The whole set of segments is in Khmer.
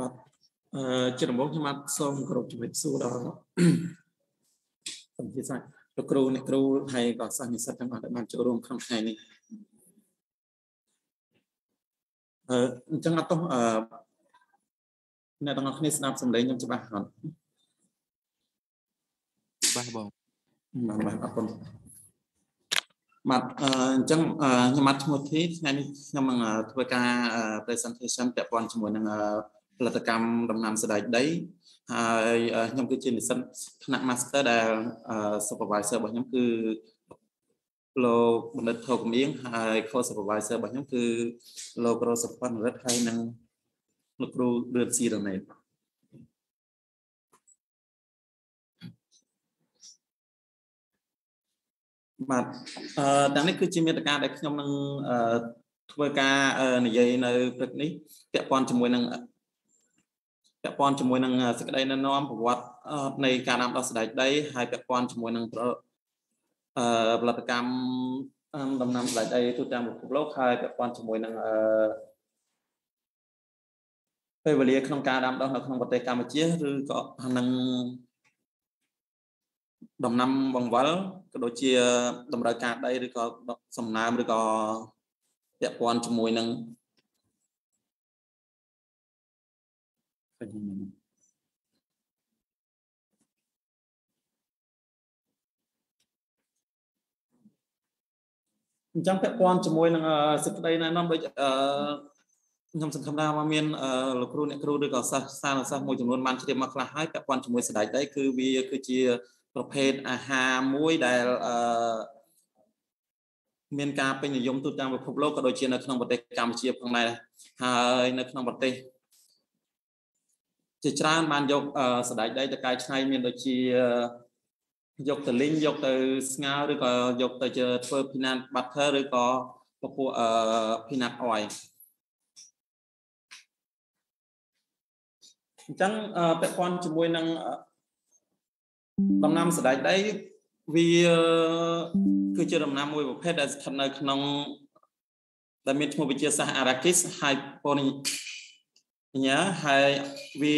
បាទអឺជាដំបូងខ្ញុំបាទសូមគោរពជំរាបសួរដល់សំភាសាលោកគ្រូអ្នកគ្រូហើយក៏សិស្សនិស្សិតទាំងអស់ដែលបានចូលរួមក្នុងថ្ងៃនេះអឺអញ្ចឹងអត់ទោះអឺអ្នកទាំងអស់គ្នាស្ដាប់សំឡេងខ្ញុំច្បាស់អត់បាទបងបាទបាទអរគុណ បាទអញ្ចឹងខ្ញុំបាទឈ្មោះធីថ្ងៃនេះខ្ញុំនឹងធ្វើការ presentation ពាក់ព័ន្ធជាមួយនឹងផលិតកម្មដំណាំស្ដែកដីហើយខ្ញុំគឺជានិស្សិតថ្នាក់ Master ដែល supervisor របស់ខ្ញុំគឺលោកបណ្ឌិតថោកមៀងហើយ co-supervisor របស់ខ្ញុំគឺលោករស់សុផាន់រិទ្ធហើយនិងលោកគ្រូរឿនស៊ីរណេត បាទអឺទាំងនេះគឺជាមេត្តាដែលខ្ញុំនឹងធ្វើការនិយាយនៅព្រឹកនេះពាក់ព័ន្ធជាមួយនឹងពាក់ព័ន្ធជាមួយនឹងសេចក្តីណែនាំប្រវត្តិនៃការដាំដុះស្ដេចដី ហើយពាក់ព័ន្ធជាមួយនឹងអឺផលិតកម្មដំណាំស្ដេចដីទូទាំងពិភពលោកហើយពាក់ព័ន្ធជាមួយនឹងអឺពេលវេលាក្នុងការដាំដុះនៅក្នុងប្រទេសកម្ពុជាឬក៏នឹង ដំណាំបង្វិលក៏ដូចជាតម្រូវការដីឬក៏សំណើមឬក៏ពាក់ព័ន្ធជាមួយនឹងអញ្ចឹងពាក់ព័ន្ធជាមួយនឹងសេចក្តីណែនាំដូចអឺខ្ញុំសង្ឃឹមថាមកមានលោកគ្រូអ្នកគ្រូឬក៏សិស្សសាស្ត្រសិស្សមួយចំនួនបានជ្រាបមកខ្លះហើយពាក់ព័ន្ធជាមួយស្ដេចដីគឺវាគឺជា ប្រភេទអាហារមួយដែលអឺមានការពេញនិយមទូទាំងពិភពលោកក៏ដូចជានៅក្នុងប្រទេសកម្ពុជាផងដែរហើយនៅក្នុងប្រទេសជាច្រើនបានយកស្ដែកដីទៅកែច្នៃមានដូចជាយកទៅលីងយកទៅស្ងោរឬក៏យកទៅជាធ្វើ peanut butter ឬក៏ពពួក peanut oil អញ្ចឹងពាក់ព័ន្ធជាមួយនឹង ដំណាំសណ្តែកដីវាគឺជាដំណាំមួយប្រភេទដែលស្ថិតនៅក្នុងដែលមានឈ្មោះវិទ្យាសាស្ត្រ Arachis hyponia ហើយវា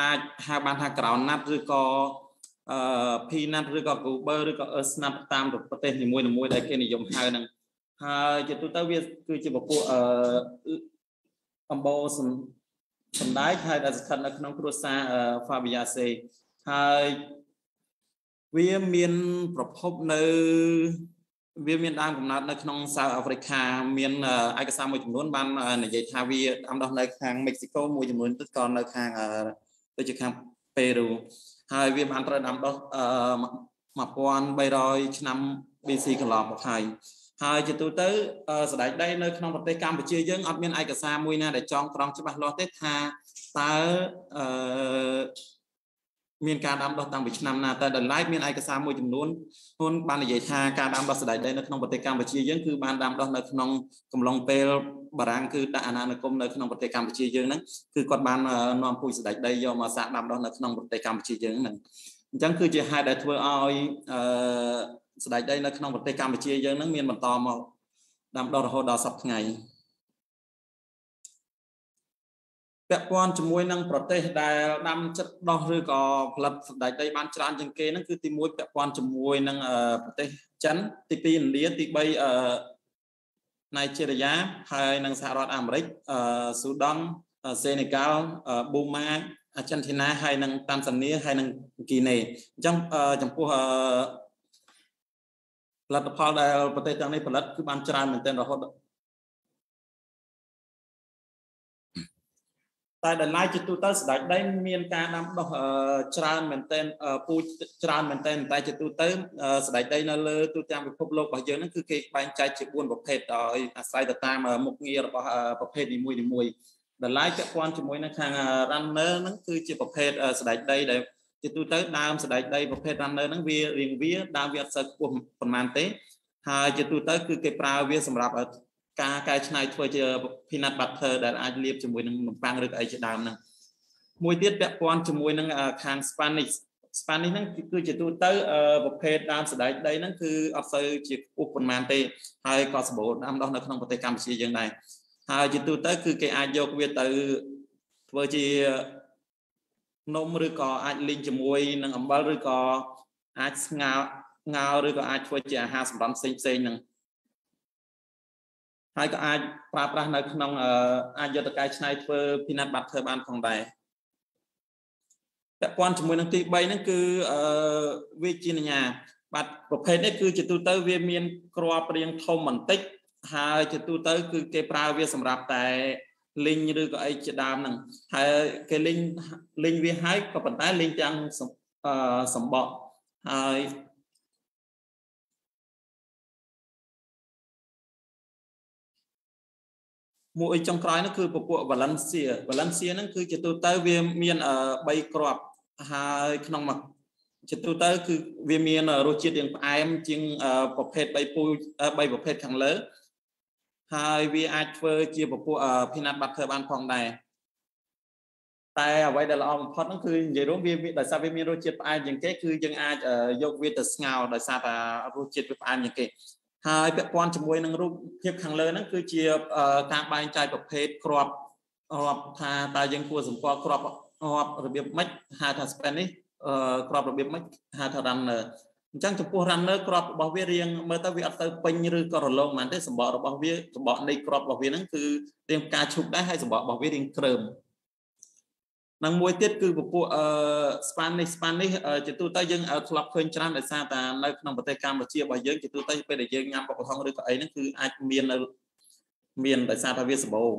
អាចហៅបានថា ground nut ឬក៏អឺ peanut ឬក៏ goober ឬក៏ earth nut តាមប្រទេសនីមួយៗដែលគេនិយមហៅហ្នឹងហើយជាទូទៅវាគឺជាពពួកអឺអំបោសំដែកហើយដែលស្ថិតនៅក្នុងគ្រួសារ Fabiaceae ហើយ វាមានប្រភពនៅវាមានដើមកំណើតនៅក្នុងសាវអាហ្វ្រិកាមានឯកសារមួយចំនួនបាននិយាយថាវាដាំដុះនៅខាងមិចស៊ីកូមួយចំនួនទៀតក៏នៅខាងដូចជាខាងប៉េរូហើយវាបានត្រូវដាំដុះ1300ឆ្នាំ BC កន្លងមកហើយហើយជាទូទៅសដេចដីនៅក្នុងប្រទេសកម្ពុជាយើងអត់មានឯកសារមួយណាដែលចងក្រងច្បាស់លាស់ទេថាតើអឺ មានការដាំដុះតាំងពីឆ្នាំណាតែដល់ឡែកមានឯកសារមួយចំនួនហ៊ុនបាននិយាយថាការដាំដុះសណ្តែកដីនៅក្នុងប្រទេសកម្ពុជាយើងគឺបានដាំដុះនៅក្នុងកំឡុងពេលបារាំងគឺដាក់អាណានិគមនៅក្នុងប្រទេសកម្ពុជាយើងហ្នឹងគឺគាត់បាននាំពូជសណ្តែកដីយកមកសាកដាំដុះនៅក្នុងប្រទេសកម្ពុជាយើងហ្នឹងអញ្ចឹងគឺជាហេតុដែលធ្វើឲ្យអឺសណ្តែកដីនៅក្នុងប្រទេសកម្ពុជាយើងហ្នឹងមានបន្តមកដាំដុះរហូតដល់សប្តាហ៍ថ្ងៃ ពាក់ព័ន្ធជាមួយនឹងប្រទេសដែលដាំចិត្តដោះឬក៏ផលិតសណ្តែកដីបានច្រើនជាងគេហ្នឹងគឺទី1ពាក់ព័ន្ធជាមួយនឹងប្រទេសចិនទី2ឥណ្ឌាទី3អឺណៃជីរីយ៉ាហើយនិងសហរដ្ឋអាមេរិកអឺស៊ូដង់សេនេហ្កាល់ប៊ូម៉ាអាចិនធីណាហើយនិងតាន់សានីហើយនិងគីណេអញ្ចឹងចំពោះផលិតផលដែលប្រទេសទាំងនេះផលិតគឺបានច្រើនមែនទែនរហូត តែដល់ឡែកជាទូទៅស្ដេចដីមានការដាំដុះច្រើនមែនទែនពូជច្រើនមែនទែនតែជាទូទៅស្ដេចដីនៅលើទូទាំងពិភពលោករបស់យើងហ្នឹងគឺគេបែងចែកជា4ប្រភេទដោយអាស្រ័យទៅតាមមុខងាររបស់ប្រភេទនីមួយៗដល់ឡែកពាក់ព័ន្ធជាមួយនឹងខាង runner ហ្នឹងគឺជាប្រភេទស្ដេចដីដែលជាទូទៅដើមស្ដេចដីប្រភេទ runner ហ្នឹងវារៀងវាដើមវាអត់សូវខ្ពស់ប៉ុន្មានទេហើយជាទូទៅគឺគេប្រើវាសម្រាប់ ការកែច្នៃធ្វើជា peanut butter ដែលអាចលាបជាមួយនឹងនំប៉័ងឬអីជាដើមហ្នឹងមួយទៀតពាក់ព័ន្ធជាមួយនឹងខាង Spanish ស្ប៉ានីសហ្នឹងគឺជាទូទៅប្រភេទដើមសណ្តែកដីហ្នឹងគឺអត់សូវជាខ្ពស់ប៉ុន្មានទេហើយក៏សម្បូរដាំដុះនៅក្នុងប្រទេសកម្ពុជាយើងដែរហើយជាទូទៅគឺគេអាចយកវាទៅធ្វើជានំឬក៏អាចលីងជាមួយនឹងអំបិលឬក៏អាចស្ងោងោឬក៏អាចធ្វើជាអាហារសម្រន់ផ្សេងផ្សេងហ្នឹង ហើយក៏អាចប្រើប្រាស់នៅក្នុងអាចយកទៅកែច្នៃធ្វើ peanut butter បានផងដែរពាក់ព័ន្ធជាមួយនឹងទី3ហ្នឹងគឺអឺវាជាញ៉ាបាទប្រភេទនេះគឺជាទូទៅវាមានក្របរាងធំបន្តិចហើយជាទូទៅ គឺគេប្រើវាសម្រាប់តែលីងឬក៏អីជាដើមហ្នឹងហើយគេលីងលីងវាហើយក៏ប៉ុន្តែលីងទាំងសម្បកហើយ មួយចុងក្រោយនោះគឺពពួក Valencia Valencia ហ្នឹងគឺជាទូទៅវាមាន3គ្រាប់ហើយក្នុងមួយជាទូទៅគឺវាមានរសជាតិរៀងផ្អែមជាងប្រភេទ3ពូ3ប្រភេទខាងលើហើយវាអាចធ្វើជាពពួក peanut butter បានផងដែរតែអ្វីដែលល្អបំផុតហ្នឹងគឺនិយាយរួមវាដោយសារវាមានរសជាតិផ្អែមជាងគេគឺយើងអាចយកវាទៅស្ងោរដោយសារតែរសជាតិវាផ្អែមជាងគេ ហើយពាក់ព័ន្ធជាមួយនឹងរូបភាពខាងលើហ្នឹងគឺជាការបែងចែកប្រភេទគ្រាប់រាប់ថាតើយើងគួរសម្គាល់គ្រាប់រាប់របៀបម៉េចហៅថា Spanish គ្រាប់របៀបម៉េចហៅថា runner អញ្ចឹងចំពោះ runner ក្របរបស់វារៀងមើលទៅវាអត់ទៅពេញឬក៏រលោងប៉ុន្មានទេសម្បករបស់វាសម្បកនៃក្របរបស់វាហ្នឹងគឺរៀងការឈុកដែរហើយសម្បករបស់វារៀងក្រើម និងមួយទៀតគឺពពួកអឺ Spanish Spanish ជាទូទៅយើងធ្លាប់ឃើញច្រើនដោយសារតែនៅក្នុងប្រទេសកម្ពុជារបស់យើងជាទូទៅពេលដែលយើងញ៉ាំបុកហុងឬក៏អីហ្នឹងគឺអាចមាននៅមានដោយសារថាវាសម្បូរ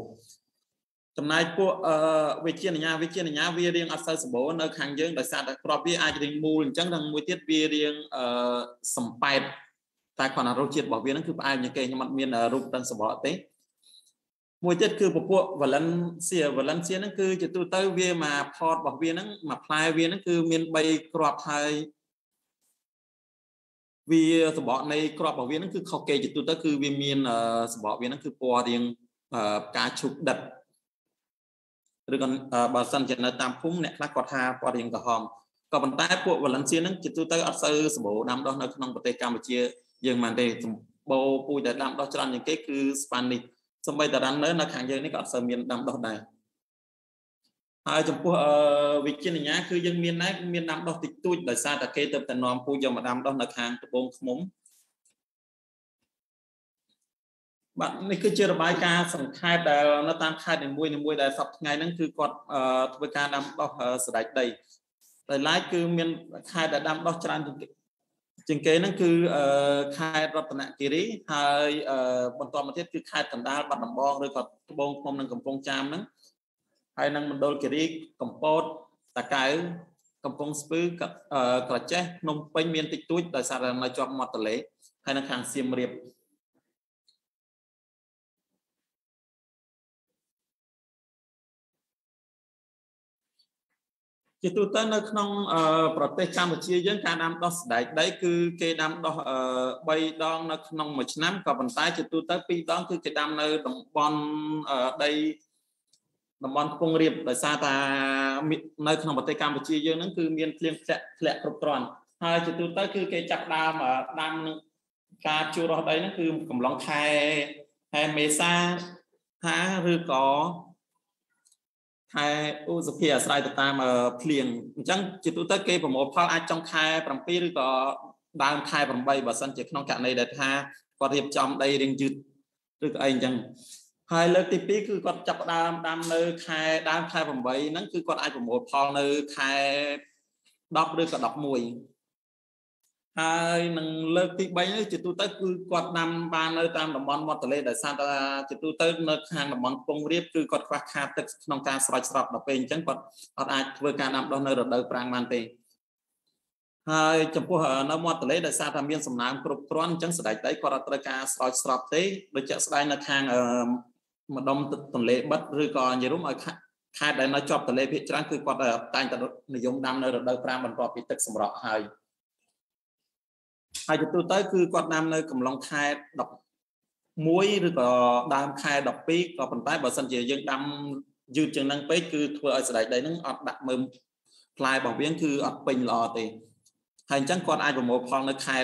ចំណែកពួកអឺវិជាញ្ញាវិជាញ្ញាវារៀងអត់សូវសម្បូរនៅខាងយើងដោយសារតែក្របវាអាចរៀងមូលអញ្ចឹងនិងមួយទៀតវារៀងអឺសំប៉ែតតែគ្រាន់តែរសជាតិរបស់វាហ្នឹងគឺផ្អែមជាងគេខ្ញុំអត់មានរូបទាំងសម្បកទេ មួយទៀតគឺពពួក Valencia Valencia ហ្នឹងគឺជាទូទៅវាមកផតរបស់វាហ្នឹងមកផ្លែវាហ្នឹងគឺមាន3គ្រាប់ហើយវាសម្បកនៃគ្រាប់របស់វាហ្នឹងគឺខុសគេជាទូទៅគឺវាមានសម្បកវាហ្នឹងគឺពណ៌រៀងផ្កាឈូកដិតឬក៏បើសិនជានៅតាមភូមិអ្នកខ្លះគាត់ថាពណ៌រៀងក្រហមក៏ប៉ុន្តែពួក Valencia ហ្នឹងជាទូទៅអត់សូវសម្បូរដាំដុះនៅក្នុងប្រទេសកម្ពុជាយើងមិនទេសម្បូរពូជដែលដាំដុះច្រើនជាងគេគឺ Spanish សំ បីតារាននៅនៅខាងយើងនេះក៏អត់សូវមានដាំដុះដែរហើយចំពោះអឺវិជាញ្ញាគឺយើងមានដែរមានដាំដុះតិចតួចដោយសារតែគេទៅតែនាំពូជយកមកដាំដុះនៅខាងត្បូងឃ្មុំបាទនេះគឺជារបាយការណ៍សង្ខេបដែលនៅតាមខេត្តនីមួយៗដែលសប្តាហ៍ថ្ងៃហ្នឹងគឺគាត់ធ្វើការដាំដុះសណ្តែកដីតែឡាយគឺមានខេត្តដែលដាំដុះច្រើនជាង គេហ្នឹងគឺខេត្តរតនគិរីហើយបន្តមកទៀតគឺខេត្តកណ្ដាលបាត់ដំបងឬក៏ត្បូងឃ្មុំនិងកំពង់ចាមហ្នឹងហើយនឹងមណ្ឌលគិរីកំពតតាកែវកំពង់ស្ពឺក្រចេះភ្នំពេញមានតិចតួចដោយសារតែនៅជាប់មាត់ទន្លេហើយនៅខាងសៀមរាប ជាទូទៅនៅក្នុងប្រទេសកម្ពុជាយើងការដាំដុះសណ្តែកដីគឺគេដាំដុះ3ដងនៅក្នុងមួយឆ្នាំក៏ប៉ុន្តែជាទូទៅ2ដងគឺគេដាំនៅតំបន់ដីតំបន់ខ្ពង់រាបដោយសារថានៅក្នុងប្រទេសកម្ពុជាយើងហ្នឹងគឺមានភ្លៀងធ្លាក់ធ្លាក់គ្រប់គ្រាន់ហើយជាទូទៅគឺគេចាប់ដើមដាំនឹងការជួររស់ដីហ្នឹងគឺកំឡុងខែខែមេសាហាឬក៏ ខែឧសភាអាស្រ័យទៅតាមភ្លៀងអញ្ចឹងជាទូទៅគេប្រមូលផលអាចចុងខែ7ឬក៏ដើមខែ8បើសិនជាក្នុងករណីដែលថាគាត់រៀបចំដីរៀងយឺតឬក៏អីអញ្ចឹងហើយលើកទី2គឺគាត់ចាប់ដើមដាំនៅខែដើមខែ8ហ្នឹងគឺគាត់អាចប្រមូលផលនៅខែ10ឬក៏11 ហើយនឹងលើកទី3នេះជាទូទៅគឺគាត់ដាំបាននៅតាមតំបន់មាត់ទន្លេដោយសារតែជាទូទៅនៅខាងតំបន់ពងរៀបគឺគាត់ខ្វះខាតទឹកក្នុងការស្រោចស្រពដល់ពេលអញ្ចឹងគាត់អត់អាចធ្វើការដាំដុះនៅរដូវប្រាំងបានទេហើយចំពោះនៅមាត់ទន្លេដោយសារតែមានសំណើមគ្រប់គ្រាន់អញ្ចឹងស្ដេចដីគាត់អត់ត្រូវការស្រោចស្រពទេដូចជាក់ស្ដែងនៅខាងម្ដុំទន្លេបិទឬក៏និយាយរួមឲ្យខេត្តដែលនៅជាប់ទន្លេភាគច្រើនគឺគាត់តែងតែនិយមដាំនៅរដូវប្រាំងបន្ទាប់ពីទឹកសម្រក់ហើយ ហើយទៅទៅគឺគាត់ដាំនៅកំឡុងខែ11ឬក៏ដើមខែ12ក៏ប៉ុន្តែបើសិនជាយើងដាំយឺតជាងហ្នឹងពេកគឺធ្វើឲ្យស្ដេចដីហ្នឹងអត់ដាក់មើមផ្លែរបស់វាគឺអត់ពេញល្អទេហើយអញ្ចឹងគាត់អាចប្រមូលផលនៅខែ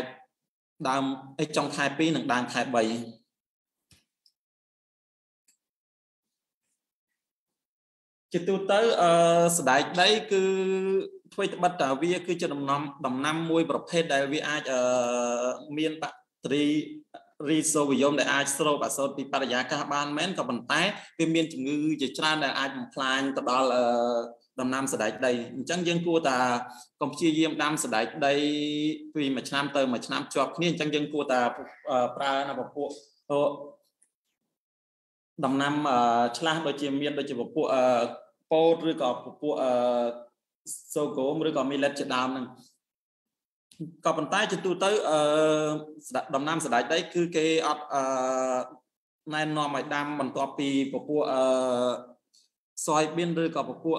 ដើមអីចុងខែ2និងដើមខែ3ជាទូទៅអឺសដែកដីគឺ ធ្វើត្បិតតាវាគឺជាដំណាំដំណាំមួយប្រភេទដែលវាអាចអឺមានបាក់តេរីរីសូវីយ៉ុមដែលអាចស្រូបអាសូតពីបរិយាកាសបានមែនក៏ប៉ុន្តែវាមានជំងឺជាច្រើនដែលអាចបំផ្លាញទៅដល់ដំណាំសណ្តែកដីអញ្ចឹងយើងគួរតែកុំព្យាយាមដាំសណ្តែកដីពីមួយឆ្នាំទៅមួយឆ្នាំជាប់គ្នាអញ្ចឹងយើងគួរតែប្រើនៅពពួកដំណាំឆ្លាស់ដូចជាមានដូចជាពពួកពោតឬក៏ពពួក សូកូមឬក៏មីលេតជាដើមហ្នឹងក៏ប៉ុន្តែជាទូទៅអឺដំណាំសណ្តែកដីគឺគេអត់អឺណែនាំឲ្យដាំបន្ទាប់ពីពពួកអឺសយបៀនឬក៏ពពួក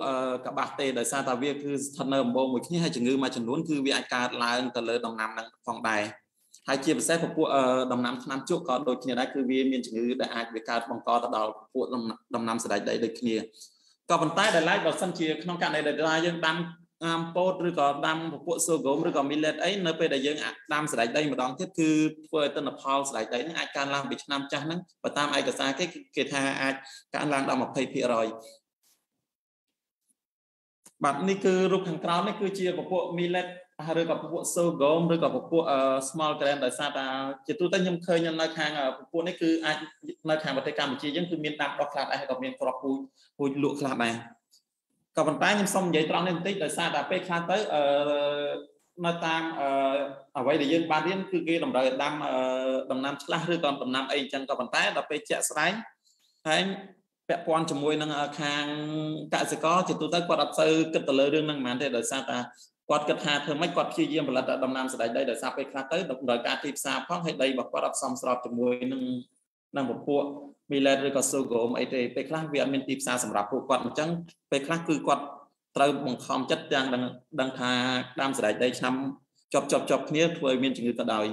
កបាស់ទេដោយសារតែវាគឺស្ថិតនៅអំបូរមួយគ្នាហើយជំងឺមួយចំនួនគឺវាអាចកើតឡើងទៅលើដំណាំហ្នឹងផងដែរហើយជាពិសេសពពួកដំណាំថ្នាំជក់ក៏ដូចគ្នាដែរគឺវាមានជំងឺដែលអាចវាកើតបង្កទៅដល់ពួកដំណាំសណ្តែកដីដូចគ្នា ក៏ប៉ុន្តែដែលឡែកបើសិនជាក្នុងករណីដែលយើងដាំអាមពោតឬក៏ដាំពពួកសូហ្គមឬក៏មីលេតអីនៅពេលដែលយើងដាំសណ្តែកដីម្ដងទៀតគឺធ្វើឲ្យទិន្នផលសណ្តែកដីហ្នឹងអាចកើនឡើងពីឆ្នាំចាស់ហ្នឹងបើតាមឯកសារគេគេថាអាចកើនឡើងដល់20%បាទនេះគឺរូបខាងក្រោមនេះគឺជាពពួក millet ឬក៏ពពួក sorghum ឬក៏ពពួក small grain ដោយសារតែជាទូទៅខ្ញុំឃើញនៅខាងពពួកនេះគឺអាចនៅខាងប្រទេសកម្ពុជាយើងគឺមានដាំដុះខ្លះដែរក៏មានគ្រាប់ពូជពូជលក់ខ្លះដែរក៏ប៉ុន្តែខ្ញុំសូមនិយាយត្រង់នេះបន្តិចដោយសារតែពេលខ្លះទៅអឺនៅតាមអ្វីដែលយើងបានរៀនគឺគេតម្រូវឲ្យដាំដំណាំឆ្លាស់ឬក៏ដំណាំអីអញ្ចឹងក៏ប៉ុន្តែដល់ពេលជាក់ស្ដែងហើយពាក់ព័ន្ធជាមួយនឹងខាងកសិករជាទូទៅគាត់អត់សូវគិតទៅលើរឿងហ្នឹងហ្មងទេដោយសារតែ គាត់គិតថាធ្វើម៉េចគាត់ព្យាយាមផលិតដំណាំសណ្តែកដីដោយសារពេលខ្លះទៅដោយការទីផ្សារផងហើយដីរបស់គាត់អត់សមស្របជាមួយនឹងនឹងពពួក millet ឬក៏ sorghum អីទេពេលខ្លះវាអត់មានទីផ្សារសម្រាប់ពួកគាត់អញ្ចឹងពេលខ្លះគឺគាត់ត្រូវបង្ខំចិត្តយ៉ាងដឹងដឹងថាដាំសណ្តែកដីឆ្នាំជាប់ជាប់ជាប់គ្នាធ្វើឲ្យមានជំងឺទៅដោយ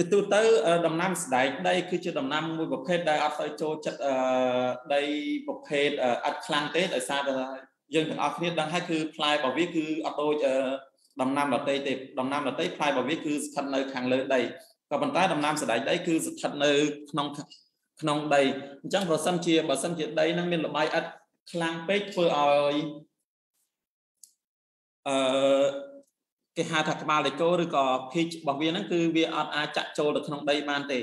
ជាទូទៅដំណាំស្ដែកដីគឺជាដំណាំមួយប្រភេទដែលអត់ទៅចូលចិត្តដីប្រភេទអត់ខ្លាំងទេដោយសារតែយើងទាំងអស់គ្នាដឹងហើយគឺផ្លែរបស់វាគឺអត់ដូចដំណាំដតីទេដំណាំដតីផ្លែរបស់វាគឺស្ថិតនៅខាងលើដីក៏ប៉ុន្តែដំណាំសណ្ដែកដីគឺស្ថិតនៅក្នុងក្នុងដីអញ្ចឹងបើសិនជាបើសិនជាដីនឹងមានលបាយឥតខ្លាំងពេកធ្វើឲ្យអឺ គេហៅថាក្បាលលេកូឬក៏ pitch របស់វាហ្នឹងគឺវាអត់អាចចាក់ចូលទៅក្នុងដីបានទេ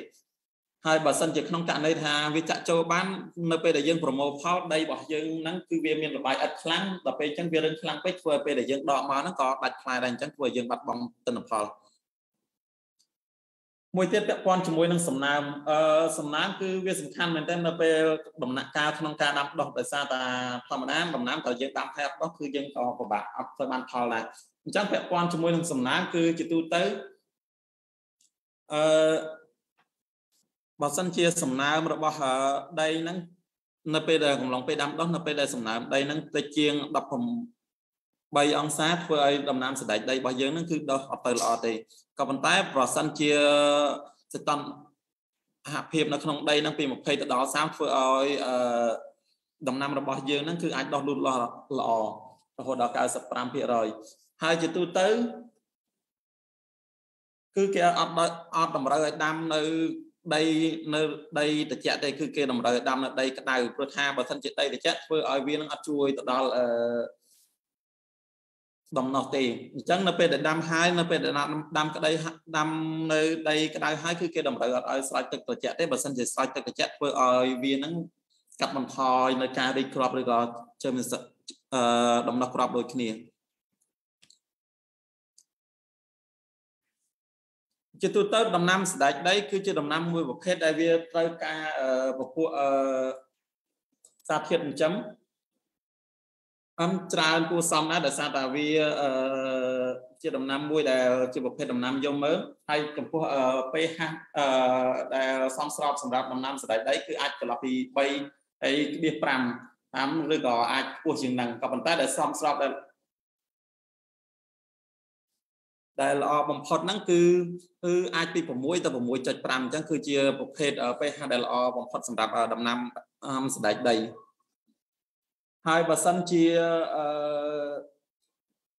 ហើយបើសិនជាក្នុងករណីថាវាចាក់ចូលបាននៅពេលដែលយើងប្រមូលផលដីរបស់យើងហ្នឹងគឺវាមានលបាយឥតខ្លាំងដល់ពេលអញ្ចឹងវារឹងខ្លាំងពេកធ្វើឲ្យពេលដែលយើងដកមកហ្នឹងក៏ដាច់ផ្លែដែរអញ្ចឹងធ្វើឲ្យយើងបាត់បង់ទិន្នផលមួយទៀតពាក់ព័ន្ធជាមួយនឹងសំណើមអឺសំណើមគឺវាសំខាន់មែនទែននៅពេលដំណាក់កាលក្នុងការដាំដុះដោយសារតែធម្មតាដំណាំតើយើងដាំថែដុះគឺយើងក៏ពិបាកអត់ធ្វើបានផលដែរ អញ្ចឹងពាក់ព័ន្ធជាមួយនឹងសំណាងគឺជាទូទៅអឺបើសិនជាសំណើមរបស់ដីហ្នឹងនៅពេលដែលកំឡុងពេលដាំដុះនៅពេលដែលសំណើមដីហ្នឹងតិចជាង13អង្សាធ្វើឲ្យដំណាំសណ្តែកដីរបស់យើងហ្នឹងគឺដុះអត់ទៅល្អទេក៏ប៉ុន្តែប្រសិនជាសតនអាហារភាពនៅក្នុងដីហ្នឹងពី20ទៅដល់30ធ្វើឲ្យអឺដំណាំរបស់យើងហ្នឹងគឺអាចដុះលូតលាស់ល្អរហូតដល់95% ហើយជាទូទៅគឺគេអត់អត់តម្រូវឲ្យដាំនៅដីនៅដីត្រជាក់ទេគឺគេតម្រូវឲ្យដាំនៅដីក្តៅព្រោះថាបើសិនជាដីត្រជាក់ធ្វើឲ្យវានឹងអត់ជួយទៅដល់អឺដំណោះទេអញ្ចឹងនៅពេលដែលដាំហើយនៅពេលដែលដាំក្តីដាំនៅដីក្តៅហើយគឺគេតម្រូវអត់ឲ្យស្រោចទឹកត្រជាក់ទេបើសិនជាស្រោចទឹកត្រជាក់ធ្វើឲ្យវានឹងកាត់បន្ថយនៅការរីកគ្រាប់ឬក៏ជើងអឺដំណោះគ្រាប់ដូចគ្នា ជាទូទៅដំណាំស្ដេចដី គឺជាដំណាំមួយប្រភេទដែលវាត្រូវការពពួកអឺសារធាតុចិញ្ចឹមអឹមច្រើនគួរសមណាស់ដោយសារតែវាអឺជាដំណាំមួយដែលជាប្រភេទដំណាំយំមើលហើយចំពោះ pH អឺដែលសមស្របសម្រាប់ដំណាំស្ដេចដីគឺអាចចន្លោះពី3ហើយ5តាមឬក៏អាចខ្ពស់ជាងហ្នឹងក៏ប៉ុន្តែដែលសមស្របដែល ដែលល្អបំផុតហ្នឹងគឺគឺអាចពី6ទៅ6.5អញ្ចឹងគឺជាប្រភេទ pH ដែលល្អបំផុតសម្រាប់ដំណាំសណ្ដែកដីហើយបើសិនជាអឺ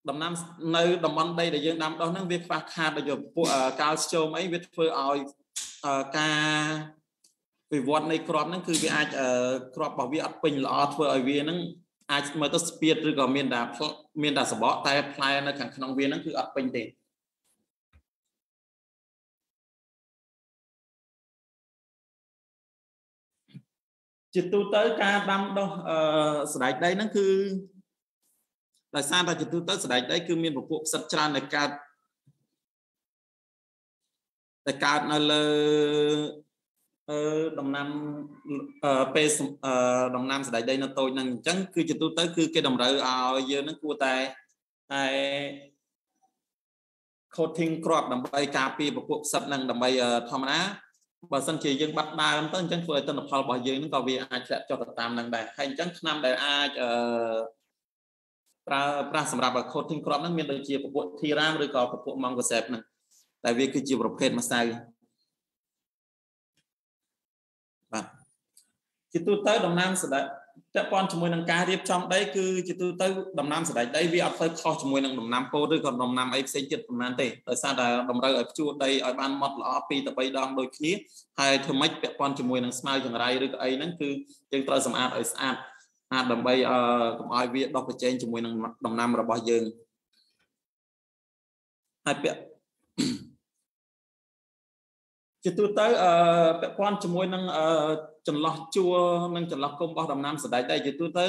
ដំណាំនៅតំបន់ដីដែលយើងដាំដុះហ្នឹងវាខ្វះខាតដូចពួកកាល់ស្យូមអីវាធ្វើឲ្យការវិវត្តនៃក្របហ្នឹងគឺវាអាចក្របរបស់វាអត់ពេញល្អធ្វើឲ្យវាហ្នឹងអាចមើលទៅស្ពាតឬក៏មានតែមានតែសបកតែផ្លែនៅខាងក្នុងវាហ្នឹងគឺអត់ពេញទេ ជាទូទៅការដាំដុះអឺស្ដែកដីហ្នឹងគឺដោយសារតែជាទូទៅស្ដែកដីគឺមានពពួកផ្សិតច្រើនដែលកើតដែលកើតនៅលើអឺដំណាំពេលដំណាំស្ដែកដីនៅតូចហ្នឹងអញ្ចឹងគឺជាទូទៅគឺគេតម្រូវឲ្យយើងហ្នឹងគួរតែតែ coating គ្រាប់ដើម្បីការពារពពួកផ្សិតហ្នឹងដើម្បីធម្មតា បើសិនជាយើងបាត់ដើមទៅអញ្ចឹងធ្វើឲ្យទិន្នផលរបស់យើងហ្នឹងក៏វាអាចធ្លាក់ចុះទៅតាមហ្នឹងដែរហើយអញ្ចឹងឆ្នាំដែលអាចអឺប្រើប្រាស់សម្រាប់ coating គ្រាប់ហ្នឹងមានដូចជាពពួក Thiram ឬក៏ពពួក Mongosep ហ្នឹងតែវាគឺជាប្រភេទម្សៅបាទជាទូទៅដំណាំសដ ពាក់ព័ន្ធជាមួយនឹងការរៀបចំដីគឺជាទូទៅដំណាំសដដីវាអត់ទៅខុសជាមួយនឹងដំណាំពោតឬក៏ដំណាំអីផ្សេងទៀតប៉ុន្មានទេដោយសារតែតម្រូវឲ្យភ្ជួរដីឲ្យបានម៉ត់ល្អ2ទៅ3ដងដូចគ្នាហើយធ្វើម៉េចពាក់ព័ន្ធជាមួយនឹងស្មៅចង្រៃឬក៏អីហ្នឹងគឺយើងត្រូវសម្អាតឲ្យស្អាតអាចដើម្បីអឺកុំឲ្យវាដុះប្រជែងជាមួយនឹងដំណាំរបស់យើងហើយពាក់ជាទូទៅអឺពាក់ព័ន្ធជាមួយនឹងអឺ ចន្លោះជួរនិងចន្លោះគុំរបស់ដំណាំសណ្តែកដីជាទូទៅ